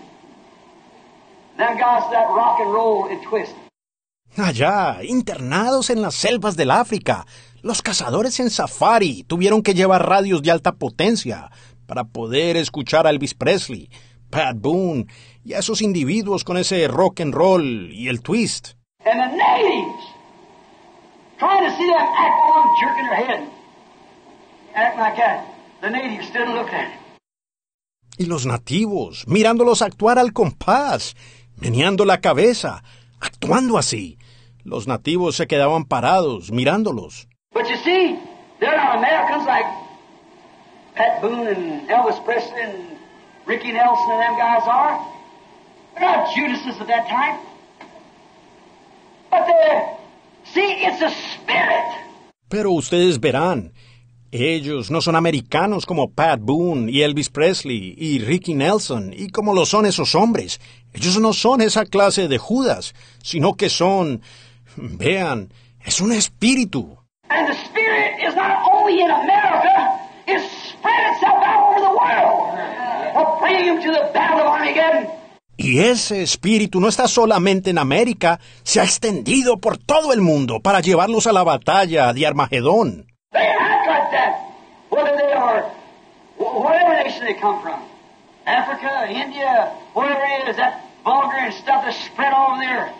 Them guys that rock and roll and twist. Allá, internados en las selvas del África, los cazadores en safari tuvieron que llevar radios de alta potencia para poder escuchar a Elvis Presley, Pat Boone y a esos individuos con ese rock and roll y el twist. And the natives, trying to see them act on jerking their head, act like that. The natives stood and looked at it. Y los nativos, mirándolos actuar al compás, meneando la cabeza, actuando así. Los nativos se quedaban parados, mirándolos. But you see, they're not Americans like Pat Boone and Elvis Presley and Ricky Nelson and them guys are. They're not Judases of that type. But they're, see, it's a spirit. Pero ustedes verán, ellos no son americanos como Pat Boone y Elvis Presley y Ricky Nelson y como lo son esos hombres. Ellos no son esa clase de Judas, sino que son, vean, es un espíritu. Y ese espíritu no está solamente en América, se ha extendido por todo el mundo para llevarlos a la batalla de Armagedón. They act like that, whether they are, wh- whatever nation they come from. Africa, India, wherever it is, that vulgar and stuff is spread all over the earth.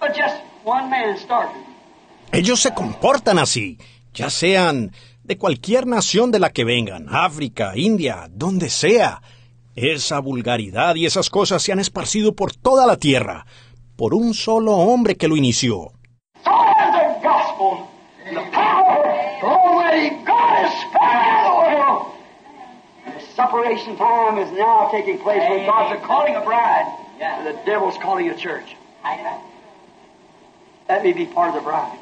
But just one man started. Ellos se comportan así, ya sean de cualquier nación de la que vengan, África, India, donde sea. Esa vulgaridad y esas cosas se han esparcido por toda la tierra, por un solo hombre que lo inició. Let me be part of the bride.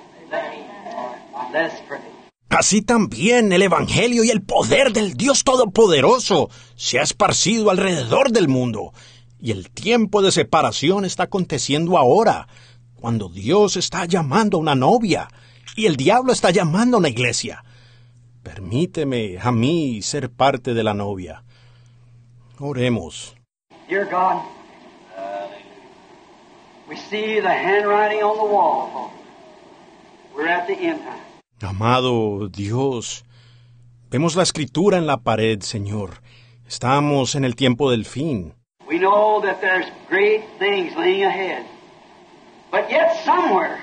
Let us pray. Así también el Evangelio y el poder del Dios Todopoderoso se ha esparcido alrededor del mundo. Y el tiempo de separación está aconteciendo ahora, cuando Dios está llamando a una novia y el diablo está llamando a una iglesia. Permíteme a mí ser parte de la novia. Oremos. Dear God, we see the handwriting on the wall. We're at the end. Amado Dios, vemos la escritura en la pared, Señor. Estamos en el tiempo del fin. We know that there's great things laying ahead. But yet somewhere,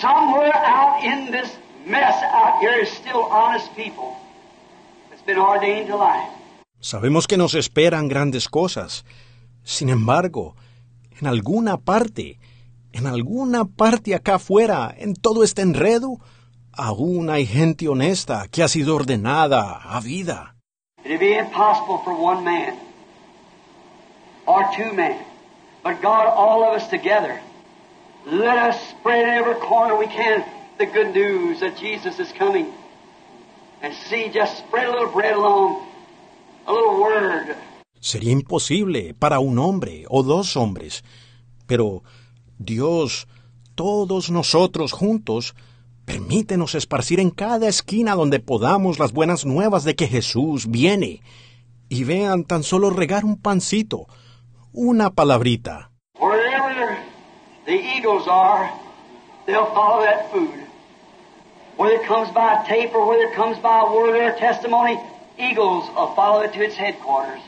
somewhere out in this mess out here is still honest people that's been ordained to life. Sabemos que nos esperan grandes cosas. Sin embargo, en alguna parte, en alguna parte acá afuera, en todo este enredo, aún hay gente honesta que ha sido ordenada a vida. It'd be impossible for one man or two men. But God, all of us together, let us spread in every corner we can the good news that Jesus is coming. And see, just spread a little bread along, a little word. Sería imposible para un hombre o dos hombres, pero Dios, todos nosotros juntos, Permítenos esparcir en cada esquina donde podamos las buenas nuevas de que Jesús viene. Y vean tan solo regar un pancito, una palabrita. Wherever the eagles are, they'll follow that food. Whether it comes by tape or whether it comes by word or testimony, eagles will follow it to its headquarters.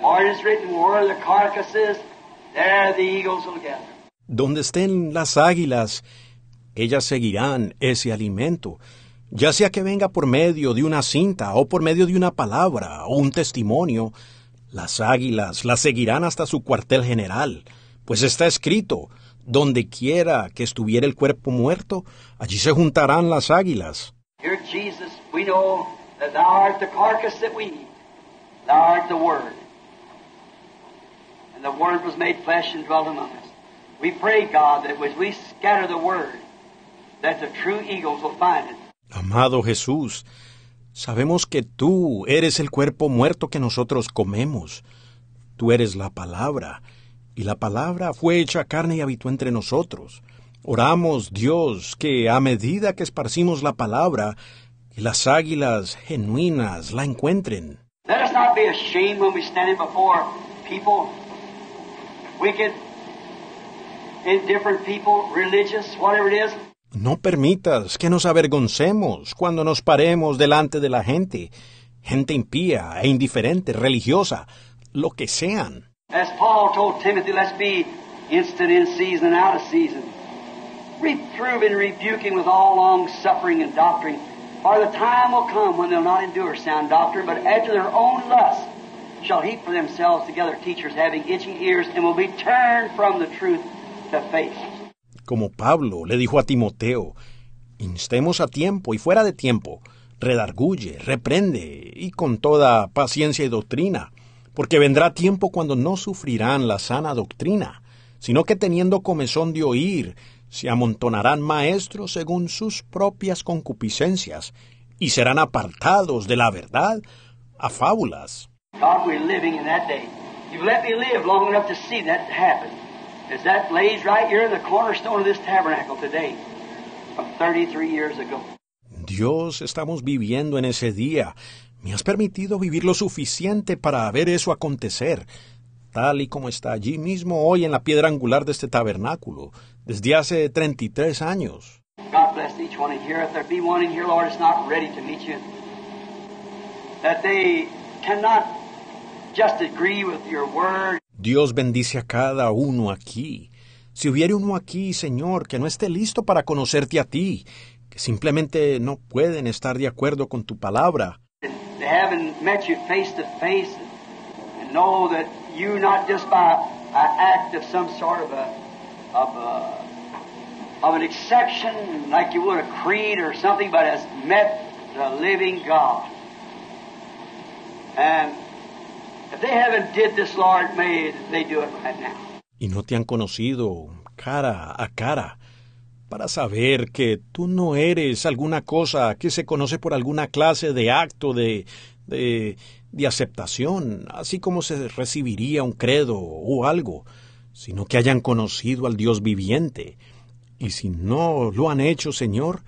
For it is written, where the carcass is, there the eagles will gather. Donde estén las águilas, ellas seguirán ese alimento, ya sea que venga por medio de una cinta o por medio de una palabra o un testimonio. Las águilas las seguirán hasta su cuartel general, pues está escrito, donde quiera que estuviera el cuerpo muerto, allí se juntarán las águilas. Word. The Word was made flesh and dwelt among us. We pray, God, that as we scatter the Word, Amado Jesús, sabemos que tú eres el cuerpo muerto que nosotros comemos. Tú eres la palabra, y la palabra fue hecha carne y habitó entre nosotros. Oramos, Dios, que a medida que esparcimos la palabra, las águilas genuinas la encuentren. Let us not be ashamed when we stand before people, wicked, indifferent people, religious, whatever it is. No permitas que nos avergoncemos cuando nos paremos delante de la gente, gente impía e indiferente, religiosa, lo que sean. As Paul told Timothy, let's be instant in season and out of season. Reprove and rebuking with all long suffering and doctrine. For the time will come when they'll not endure sound doctrine, but after their own lust shall heap for themselves together teachers having itching ears, and will be turned from the truth to faith. Como Pablo le dijo a Timoteo, instemos a tiempo y fuera de tiempo, redarguye, reprende, y con toda paciencia y doctrina, porque vendrá tiempo cuando no sufrirán la sana doctrina, sino que teniendo comezón de oír, se amontonarán maestros según sus propias concupiscencias, y serán apartados de la verdad a fábulas. As that lays right here in the cornerstone of this tabernacle today, from 33 years ago. Dios, estamos viviendo en ese día. Me has permitido vivir lo suficiente para ver eso acontecer, tal y como está allí mismo hoy en la piedra angular de este tabernáculo, desde hace 33 años. God bless each one in here. If there be one in here, Lord, it's not ready to meet you, that they cannot just agree with your word. Dios bendice a cada uno aquí. Si hubiera uno aquí, Señor, que no esté listo para conocerte a ti, que simplemente no pueden estar de acuerdo con tu palabra, and y no te han conocido cara a cara, para saber que tú no eres alguna cosa que se conoce por alguna clase de acto de, de, de aceptación, así como se recibiría un credo o algo, sino que hayan conocido al Dios viviente. Y si no lo han hecho, Señor,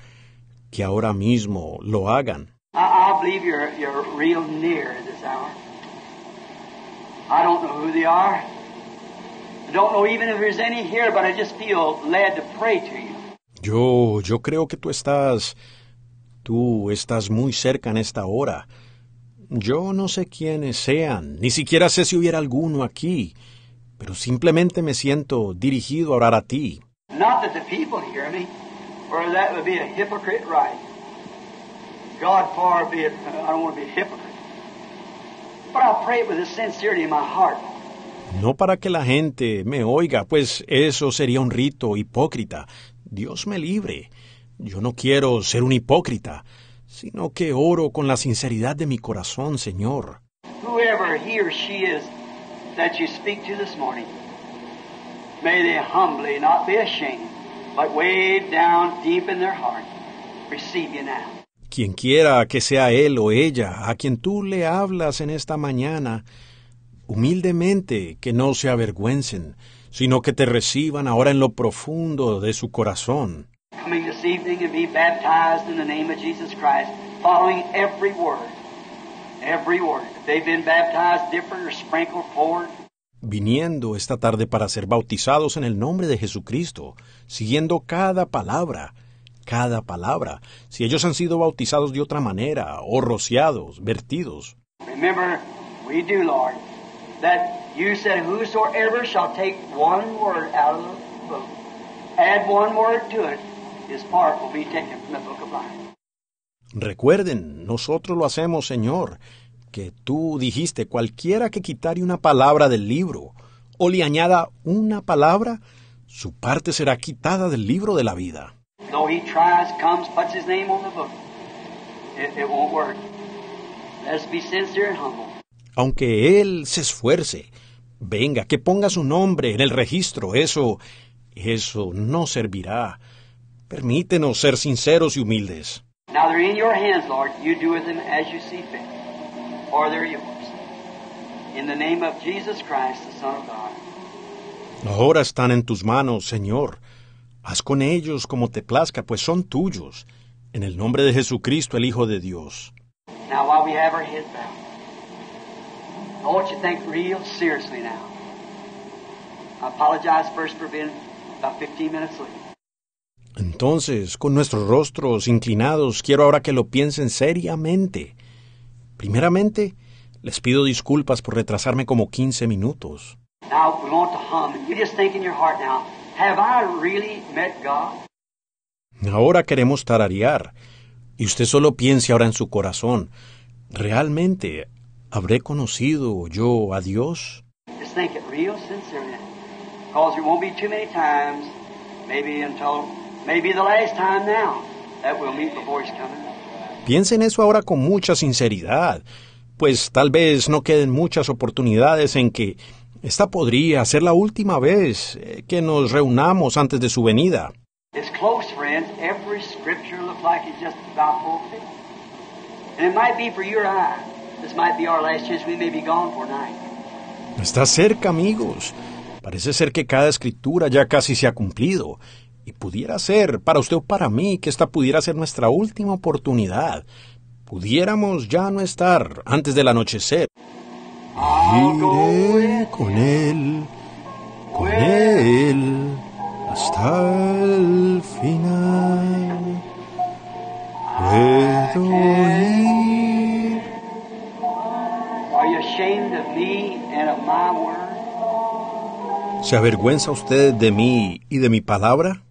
que ahora mismo lo hagan. I, I believe you're, you're real near at this hour. I don't know who they are. I don't know even if there's any here, but I just feel led to pray to you. Yo, yo creo que tú estás, tú estás muy cerca en esta hora. Yo no sé quiénes sean, ni siquiera sé si hubiera alguno aquí, pero simplemente me siento dirigido a orar a ti. Not that the people hear me, for that would be a hypocrite right. God far be it, I don't want to be a hypocrite. But I'll pray it with a sincerity in my heart. No para que la gente me oiga, pues eso sería un rito hipócrita. Dios me libre. Yo no quiero ser un hipócrita, sino que oro con la sinceridad de mi corazón, Señor. Whoever he or she is that you speak to this morning, may they humbly, not be ashamed, but way down deep in their heart, receive you now. Quien quiera que sea él o ella a quien tú le hablas en esta mañana, humildemente que no se avergüencen, sino que te reciban ahora en lo profundo de su corazón. viniendo esta tarde para ser bautizados en el nombre de Jesucristo, siguiendo cada palabra, cada palabra. Si ellos han sido bautizados de otra manera, o rociados, vertidos. remember, we do, Lord, that you said, Whosoever shall take one word out of the book, add one word to it, his part will be taken from the book of life. Recuerden, nosotros lo hacemos, Señor, que tú dijiste, cualquiera que quitare una palabra del libro, o le añada una palabra, su parte será quitada del libro de la vida. Though he tries, comes, puts his name on the book, it, it won't work. Let's be sincere and humble. Aunque él se esfuerce, venga, que ponga su nombre en el registro, eso, eso no servirá. Permítenos ser sinceros y humildes. Now they're in your hands, Lord. You do with them as you see fit. Or they're yours. In the name of Jesus Christ, the Son of God. Ahora están en tus manos, Señor. Haz con ellos como te plazca, pues son tuyos. En el nombre de Jesucristo, el Hijo de Dios. Now, while we have our heads bowed, I want you to think real seriously now. I apologize first for being about 15 minutes late. Entonces, con nuestros rostros inclinados, quiero ahora que lo piensen seriamente. Primeramente, les pido disculpas por retrasarme como 15 minutos. Now, we want to hum. You just think in your heart now, have I really met God? Ahora queremos tararear. Y usted solo piense ahora en su corazón. ¿Realmente habré conocido yo a Dios? Just think it real sincerely. Because there won't be too many times, maybe until, maybe the last time now, that we'll meet before He's coming. Piense en eso ahora con mucha sinceridad, pues tal vez no queden muchas oportunidades en que esta podría ser la última vez eh, que nos reunamos antes de su venida. It's close, friends. Every scripture looks like it's just about fulfilled. And it might be for you or I. This might be our last chance. We may be gone for a night. Está cerca, amigos. Parece ser que cada escritura ya casi se ha cumplido. Y pudiera ser, para usted o para mí, que esta pudiera ser nuestra última oportunidad. Pudiéramos ya no estar antes del anochecer. Iré con él, con él, hasta el final. Puedo ir. Are you ashamed of me and of my word? ¿Se avergüenza usted de mí y de mi palabra?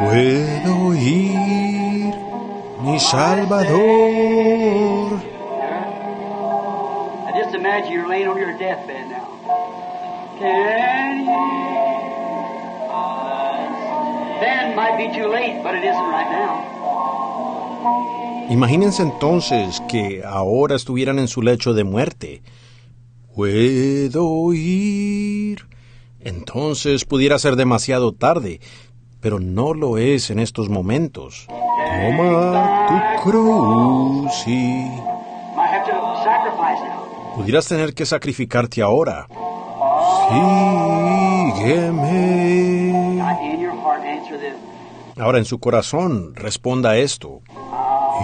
Puedo ir, mi Salvador. Imagine you're laying on your deathbed now. Can you? Then might be too late, but it isn't right now. Imagínense entonces que ahora estuvieran en su lecho de muerte. Puedo ir. Entonces pudiera ser demasiado tarde, pero no lo es en estos momentos. Toma tu cruz y... Pudieras tener que sacrificarte ahora. Sígueme. Ahora en su corazón responda esto.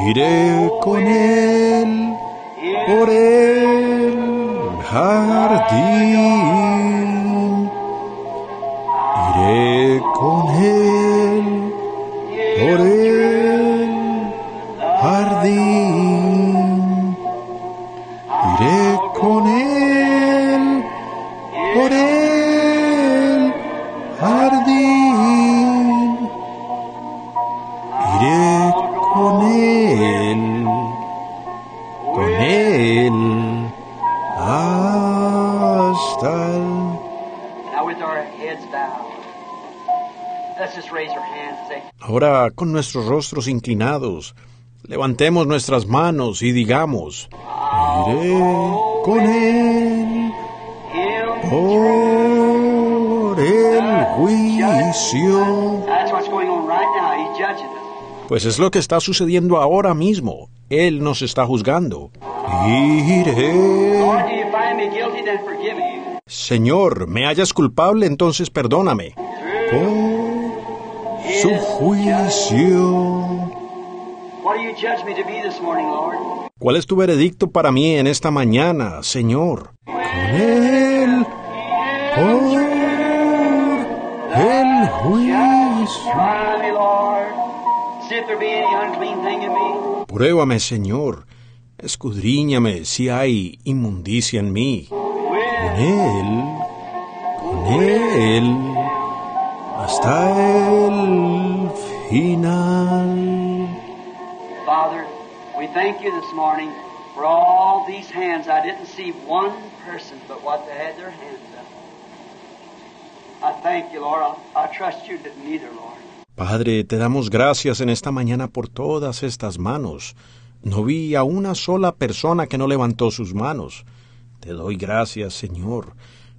Iré con él por el jardín. Iré con él por el jardín. Ahora, con nuestros rostros inclinados, levantemos nuestras manos y digamos, iré con él por el juicio. Pues es lo que está sucediendo ahora mismo. Él nos está juzgando. Iré. Señor, me hallas culpable, entonces perdóname. Su juicio. What do you judge me to be this morning, Lord? ¿Cuál es tu veredicto para mí en esta mañana, Señor? Con él, por el juicio. Pruébame, Señor. Escudriñame si hay inmundicia en mí. Con él, con él, hasta el final. Father, we thank you this morning for all these hands. I didn't see one person but what they had their hands up. I thank you, Lord. I, I trust you didn't either, Lord. Padre, te damos gracias en esta mañana por todas estas manos. No vi a una sola persona que no levantó sus manos. Te doy gracias, Señor.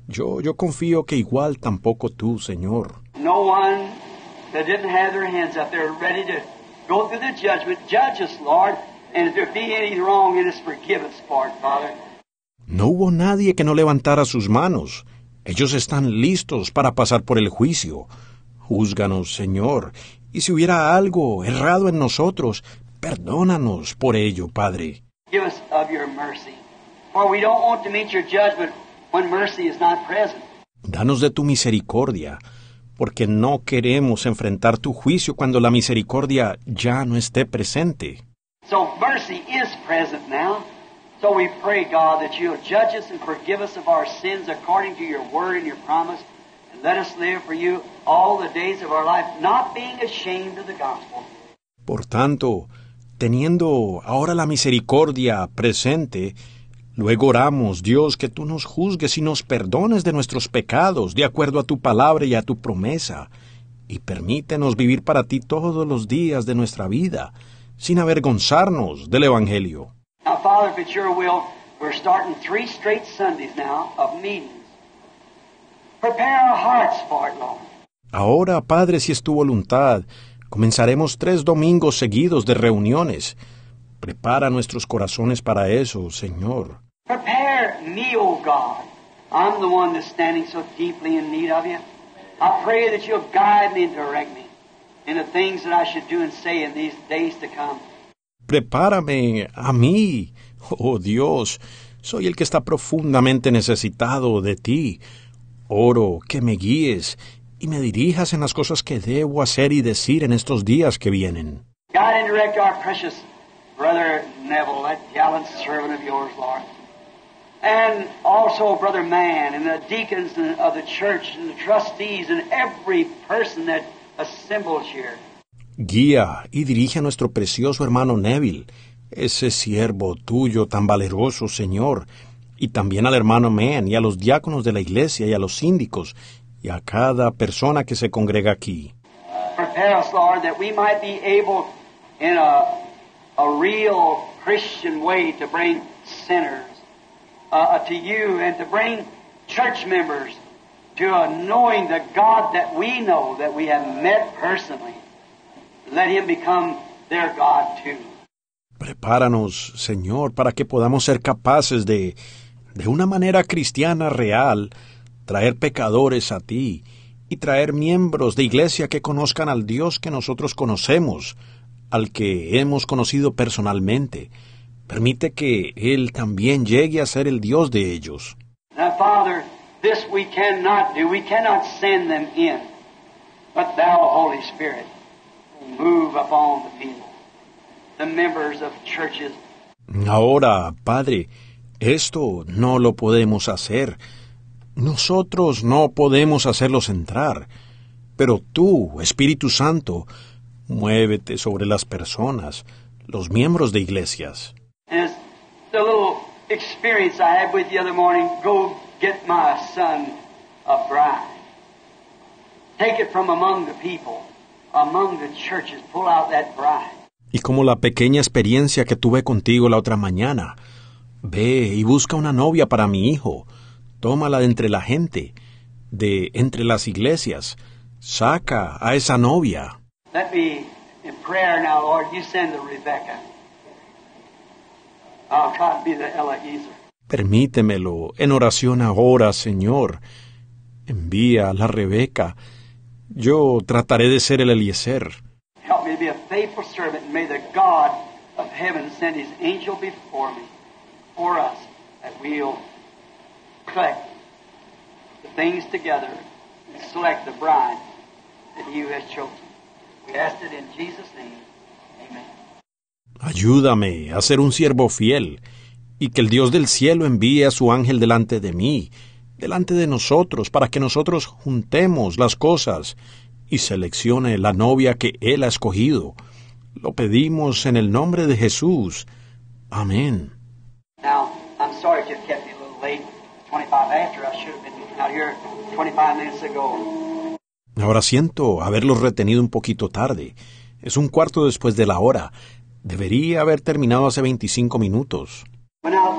Yo, yo confío que igual tampoco tú, Señor. No one that didn't have their hands up there ready to go through the judgment. Judge us, Lord. And if there be any wrong in us, forgive us for it, Father. No hubo nadie que no levantara sus manos. Ellos están listos para pasar por el juicio. Júzganos, Señor, y si hubiera algo errado en nosotros, perdónanos por ello, Padre. Give us of your mercy. For we don't want to meet your judgment when mercy is not present. Danos de tu misericordia, porque no queremos enfrentar tu juicio cuando la misericordia ya no esté presente. So mercy is present now. So we pray, God, that you'll judge us and forgive us of our sins according to your word and your promise. And let us live for you all the days of our life, not being ashamed of the gospel. Por tanto, teniendo ahora la misericordia presente, luego oramos, Dios, que tú nos juzgues y nos perdones de nuestros pecados, de acuerdo a tu palabra y a tu promesa, y permítenos vivir para ti todos los días de nuestra vida, sin avergonzarnos del Evangelio. Now, Father, if it's your will, we're starting three straight Sundays now of meetings. Prepare our hearts for it, Lord. Ahora, Padre, si es tu voluntad, comenzaremos tres domingos seguidos de reuniones. Prepara nuestros corazones para eso, Señor. Prepare me, O God. I'm the one that's standing so deeply in need of you. I pray that you'll guide me and direct me in the things that I should do and say in these days to come. Prepárame a mí, oh Dios. Soy el que está profundamente necesitado de ti. Oro que me guíes y me dirijas en las cosas que debo hacer y decir en estos días que vienen. And direct our precious brother Neville, that gallant servant of yours, Lord. And also Brother Mann and the deacons of the church and the trustees and every person that assembles here. Guía y dirige a nuestro precioso hermano Neville, ese siervo tuyo tan valeroso, Señor, y también al hermano Mann y a los diáconos de la iglesia y a los síndicos y a cada persona que se congrega aquí. Prepare us, Lord, that we might be able in a, a real Christian way to bring sinners uh, to you and to bring church members to a knowing the God that we know, that we have met personally. Let Him become their God too. Prepáranos, Señor, para que podamos ser capaces de, de una manera cristiana real, traer pecadores a ti y traer miembros de iglesia que conozcan al Dios que nosotros conocemos, al que hemos conocido personalmente. Permite que Él también llegue a ser el Dios de ellos. Now, Father, this we cannot do. We cannot send them in. But Thou, Holy Spirit, move upon the people, the members of churches. Ahora, Padre, esto no lo podemos hacer. Nosotros no podemos hacerlos entrar. Pero tú, Espíritu Santo, muévete sobre las personas, los miembros de iglesias. And it's the little experience I had with you the other morning. Go get my son a bride. Take it from among the people, among the churches. Pull out that bride. Y como la pequeña experiencia que tuve contigo la otra mañana, ve y busca una novia para mi hijo, tómala de entre la gente, de entre las iglesias, saca a esa novia. Let me, in prayer now, Lord, you send the Rebecca. Permítemelo en oración ahora, Señor. Envía a la Rebeca Yo trataré de ser el Eliezer. Help me to be a faithful servant, may the God of heaven send his angel before me, for us, that we'll collect the things together and select the bride that he has chosen. We ask it in Jesus' name. Ayúdame a ser un siervo fiel, y que el Dios del cielo envíe a su ángel delante de mí, delante de nosotros, para que nosotros juntemos las cosas y seleccione la novia que Él ha escogido. Lo pedimos en el nombre de Jesús. Amén. Now, I'm sorry if you've kept me a little late. 25 after, I should have been out here 25 minutes ago. Ahora siento haberlos retenido un poquito tarde. Es un cuarto después de la hora. Debería haber terminado hace 25 minutos. But now,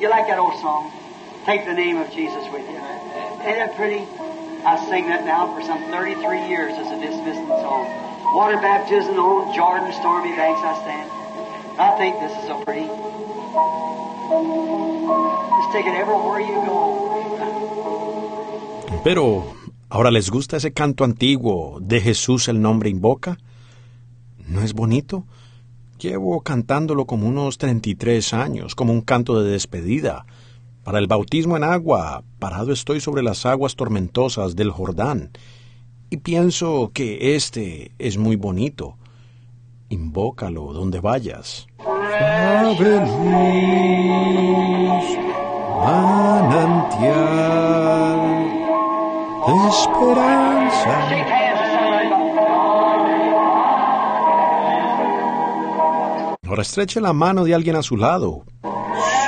you like that old song? Take the name of Jesus with you. Ain't that pretty? I sing that now for some 33 years as a dismissing song. Water baptism on Jordan stormy banks I stand. I think this is so pretty. Just take it everywhere you go. Pero, ¿ahora les gusta ese canto antiguo de Jesús el nombre invoca? ¿No es bonito? Llevo cantándolo como unos 33 años, como un canto de despedida. Para el bautismo en agua, parado estoy sobre las aguas tormentosas del Jordán, y pienso que este es muy bonito. Invócalo donde vayas. Suave luz, manantial esperanza. Ahora estreche la mano de alguien a su lado.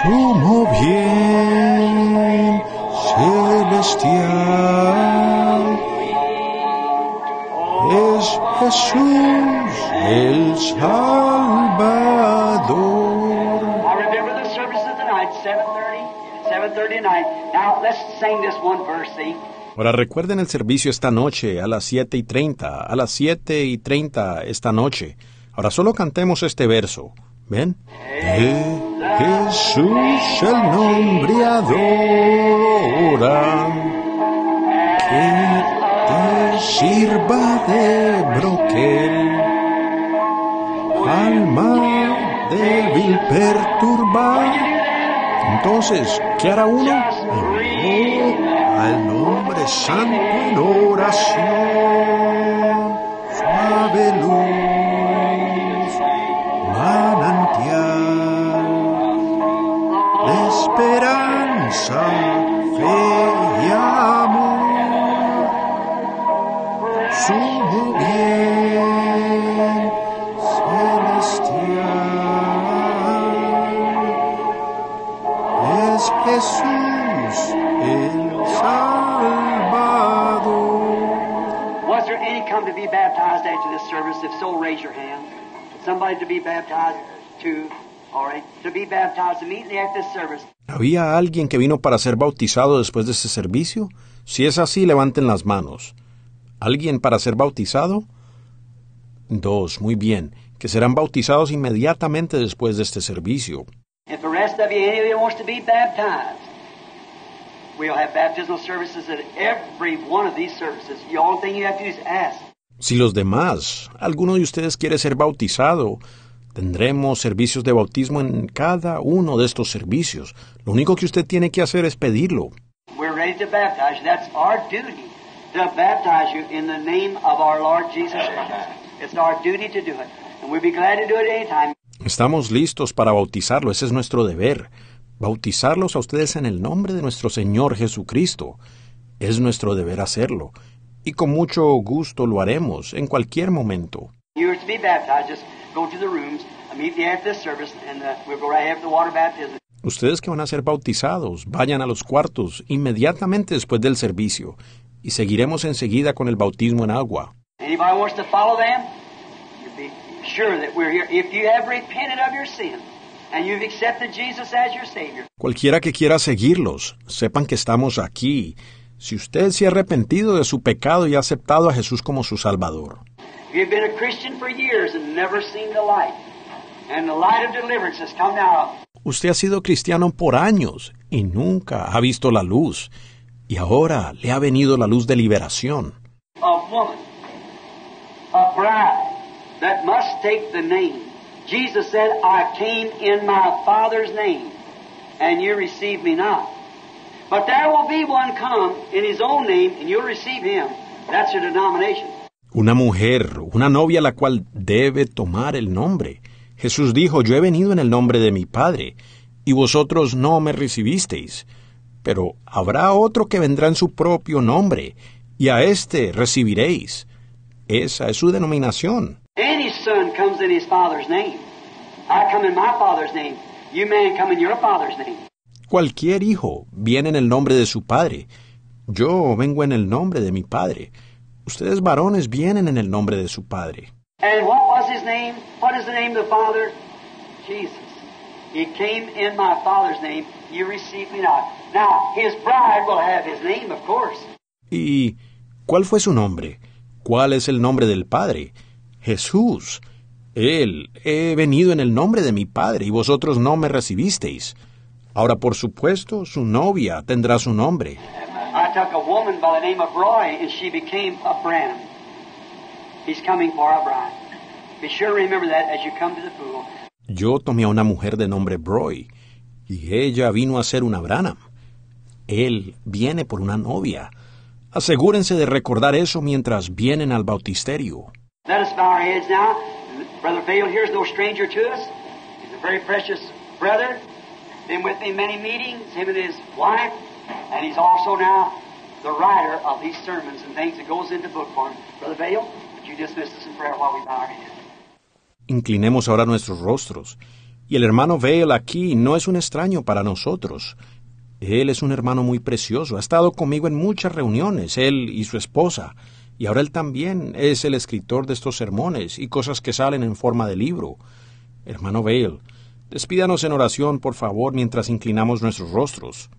Sumo bien celestial es Jesús el Salvador. I remember the services tonight, 7.30, 7.30 tonight. Now, let's sing this one verse, see? Ahora recuerden el servicio esta noche a las 7 y 30, a las 7 y 30 esta noche. Ahora solo cantemos este verso. ¿Ven? De Jesús el nombre adora, que te sirva de broquel, alma débil perturbar. Entonces, ¿qué hará uno? Al nombre santo en oración, suave manantial de esperanza, fe y amor, celestial es Jesús el Salvador. Was there any come to be baptized after this service? If so, raise your hand. ¿Había alguien que vino para ser bautizado después de este servicio? Si es así, levanten las manos. ¿Alguien para ser bautizado? Dos, muy bien, que serán bautizados inmediatamente después de este servicio. We'll have baptismal services at every one of these services. The only thing you have to do is ask. Si los demás, alguno de ustedes quiere ser bautizado, tendremos servicios de bautismo en cada uno de estos servicios. Lo único que usted tiene que hacer es pedirlo. We're ready to baptize you. That's our duty to baptize you in the name of our Lord Jesus Christ. It's our duty to do it. And we'll be glad to do it anytime. Estamos listos para bautizarlo, ese es nuestro deber. Bautizarlos a ustedes en el nombre de nuestro Señor Jesucristo. Es nuestro deber hacerlo. Y con mucho gusto lo haremos en cualquier momento. Ustedes que van a ser bautizados, vayan a los cuartos inmediatamente después del servicio y seguiremos enseguida con el bautismo en agua. Cualquiera que quiera seguirlos, sepan que estamos aquí. Si usted se ha arrepentido de su pecado y ha aceptado a Jesús como su Salvador. Usted ha sido cristiano por años y nunca ha visto la luz. Y ahora le ha venido la luz de liberación. of a woman, a bride, that must take the name. Jesus said, I came in my Father's name, and you receive me not. But there will be one come in his own name, and you'll receive him. That's your denomination. Una mujer, una novia la cual debe tomar el nombre. Jesús dijo, yo he venido en el nombre de mi Padre, y vosotros no me recibisteis. Pero habrá otro que vendrá en su propio nombre, y a éste recibiréis. Esa es su denominación. Any son comes in his father's name. I come in my father's name. You man come in your father's name. Cualquier hijo viene en el nombre de su padre. Yo vengo en el nombre de mi padre. Ustedes varones vienen en el nombre de su padre. And what was his name? What is the name of the Father? Jesus. He came in my Father's name. You receive me not. Now, his bride will have his name, of course. ¿Y cuál fue su nombre? ¿Cuál es el nombre del Padre? Jesús. Él, he venido en el nombre de mi Padre y vosotros no me recibisteis. Ahora, por supuesto, su novia tendrá su nombre. I took a woman by the name of Roy, and she became a Branham. He's coming for a bride. Be sure to remember that as you come to the pool. Yo tomé a una mujer de nombre Broy y ella vino a ser una Branham. Él viene por una novia. Asegúrense de recordar eso mientras vienen al bautisterio. Let us bow our heads now. Brother Vail here's no stranger to us. He's a very precious brother. Been with me in many meetings, him and his wife. And he's also now the writer of these sermons and things that goes into book form. Brother Vail, would you dismiss us in prayer while we bow our heads? Inclinemos ahora nuestros rostros. Y el hermano aquí no es un extraño para nosotros. Él es un hermano muy precioso. Ha estado conmigo en muchas reuniones, él y su esposa. Y ahora él también es el escritor de estos sermones y cosas que salen en forma de libro. Hermano despídanos en oración, por favor, mientras inclinamos nuestros rostros.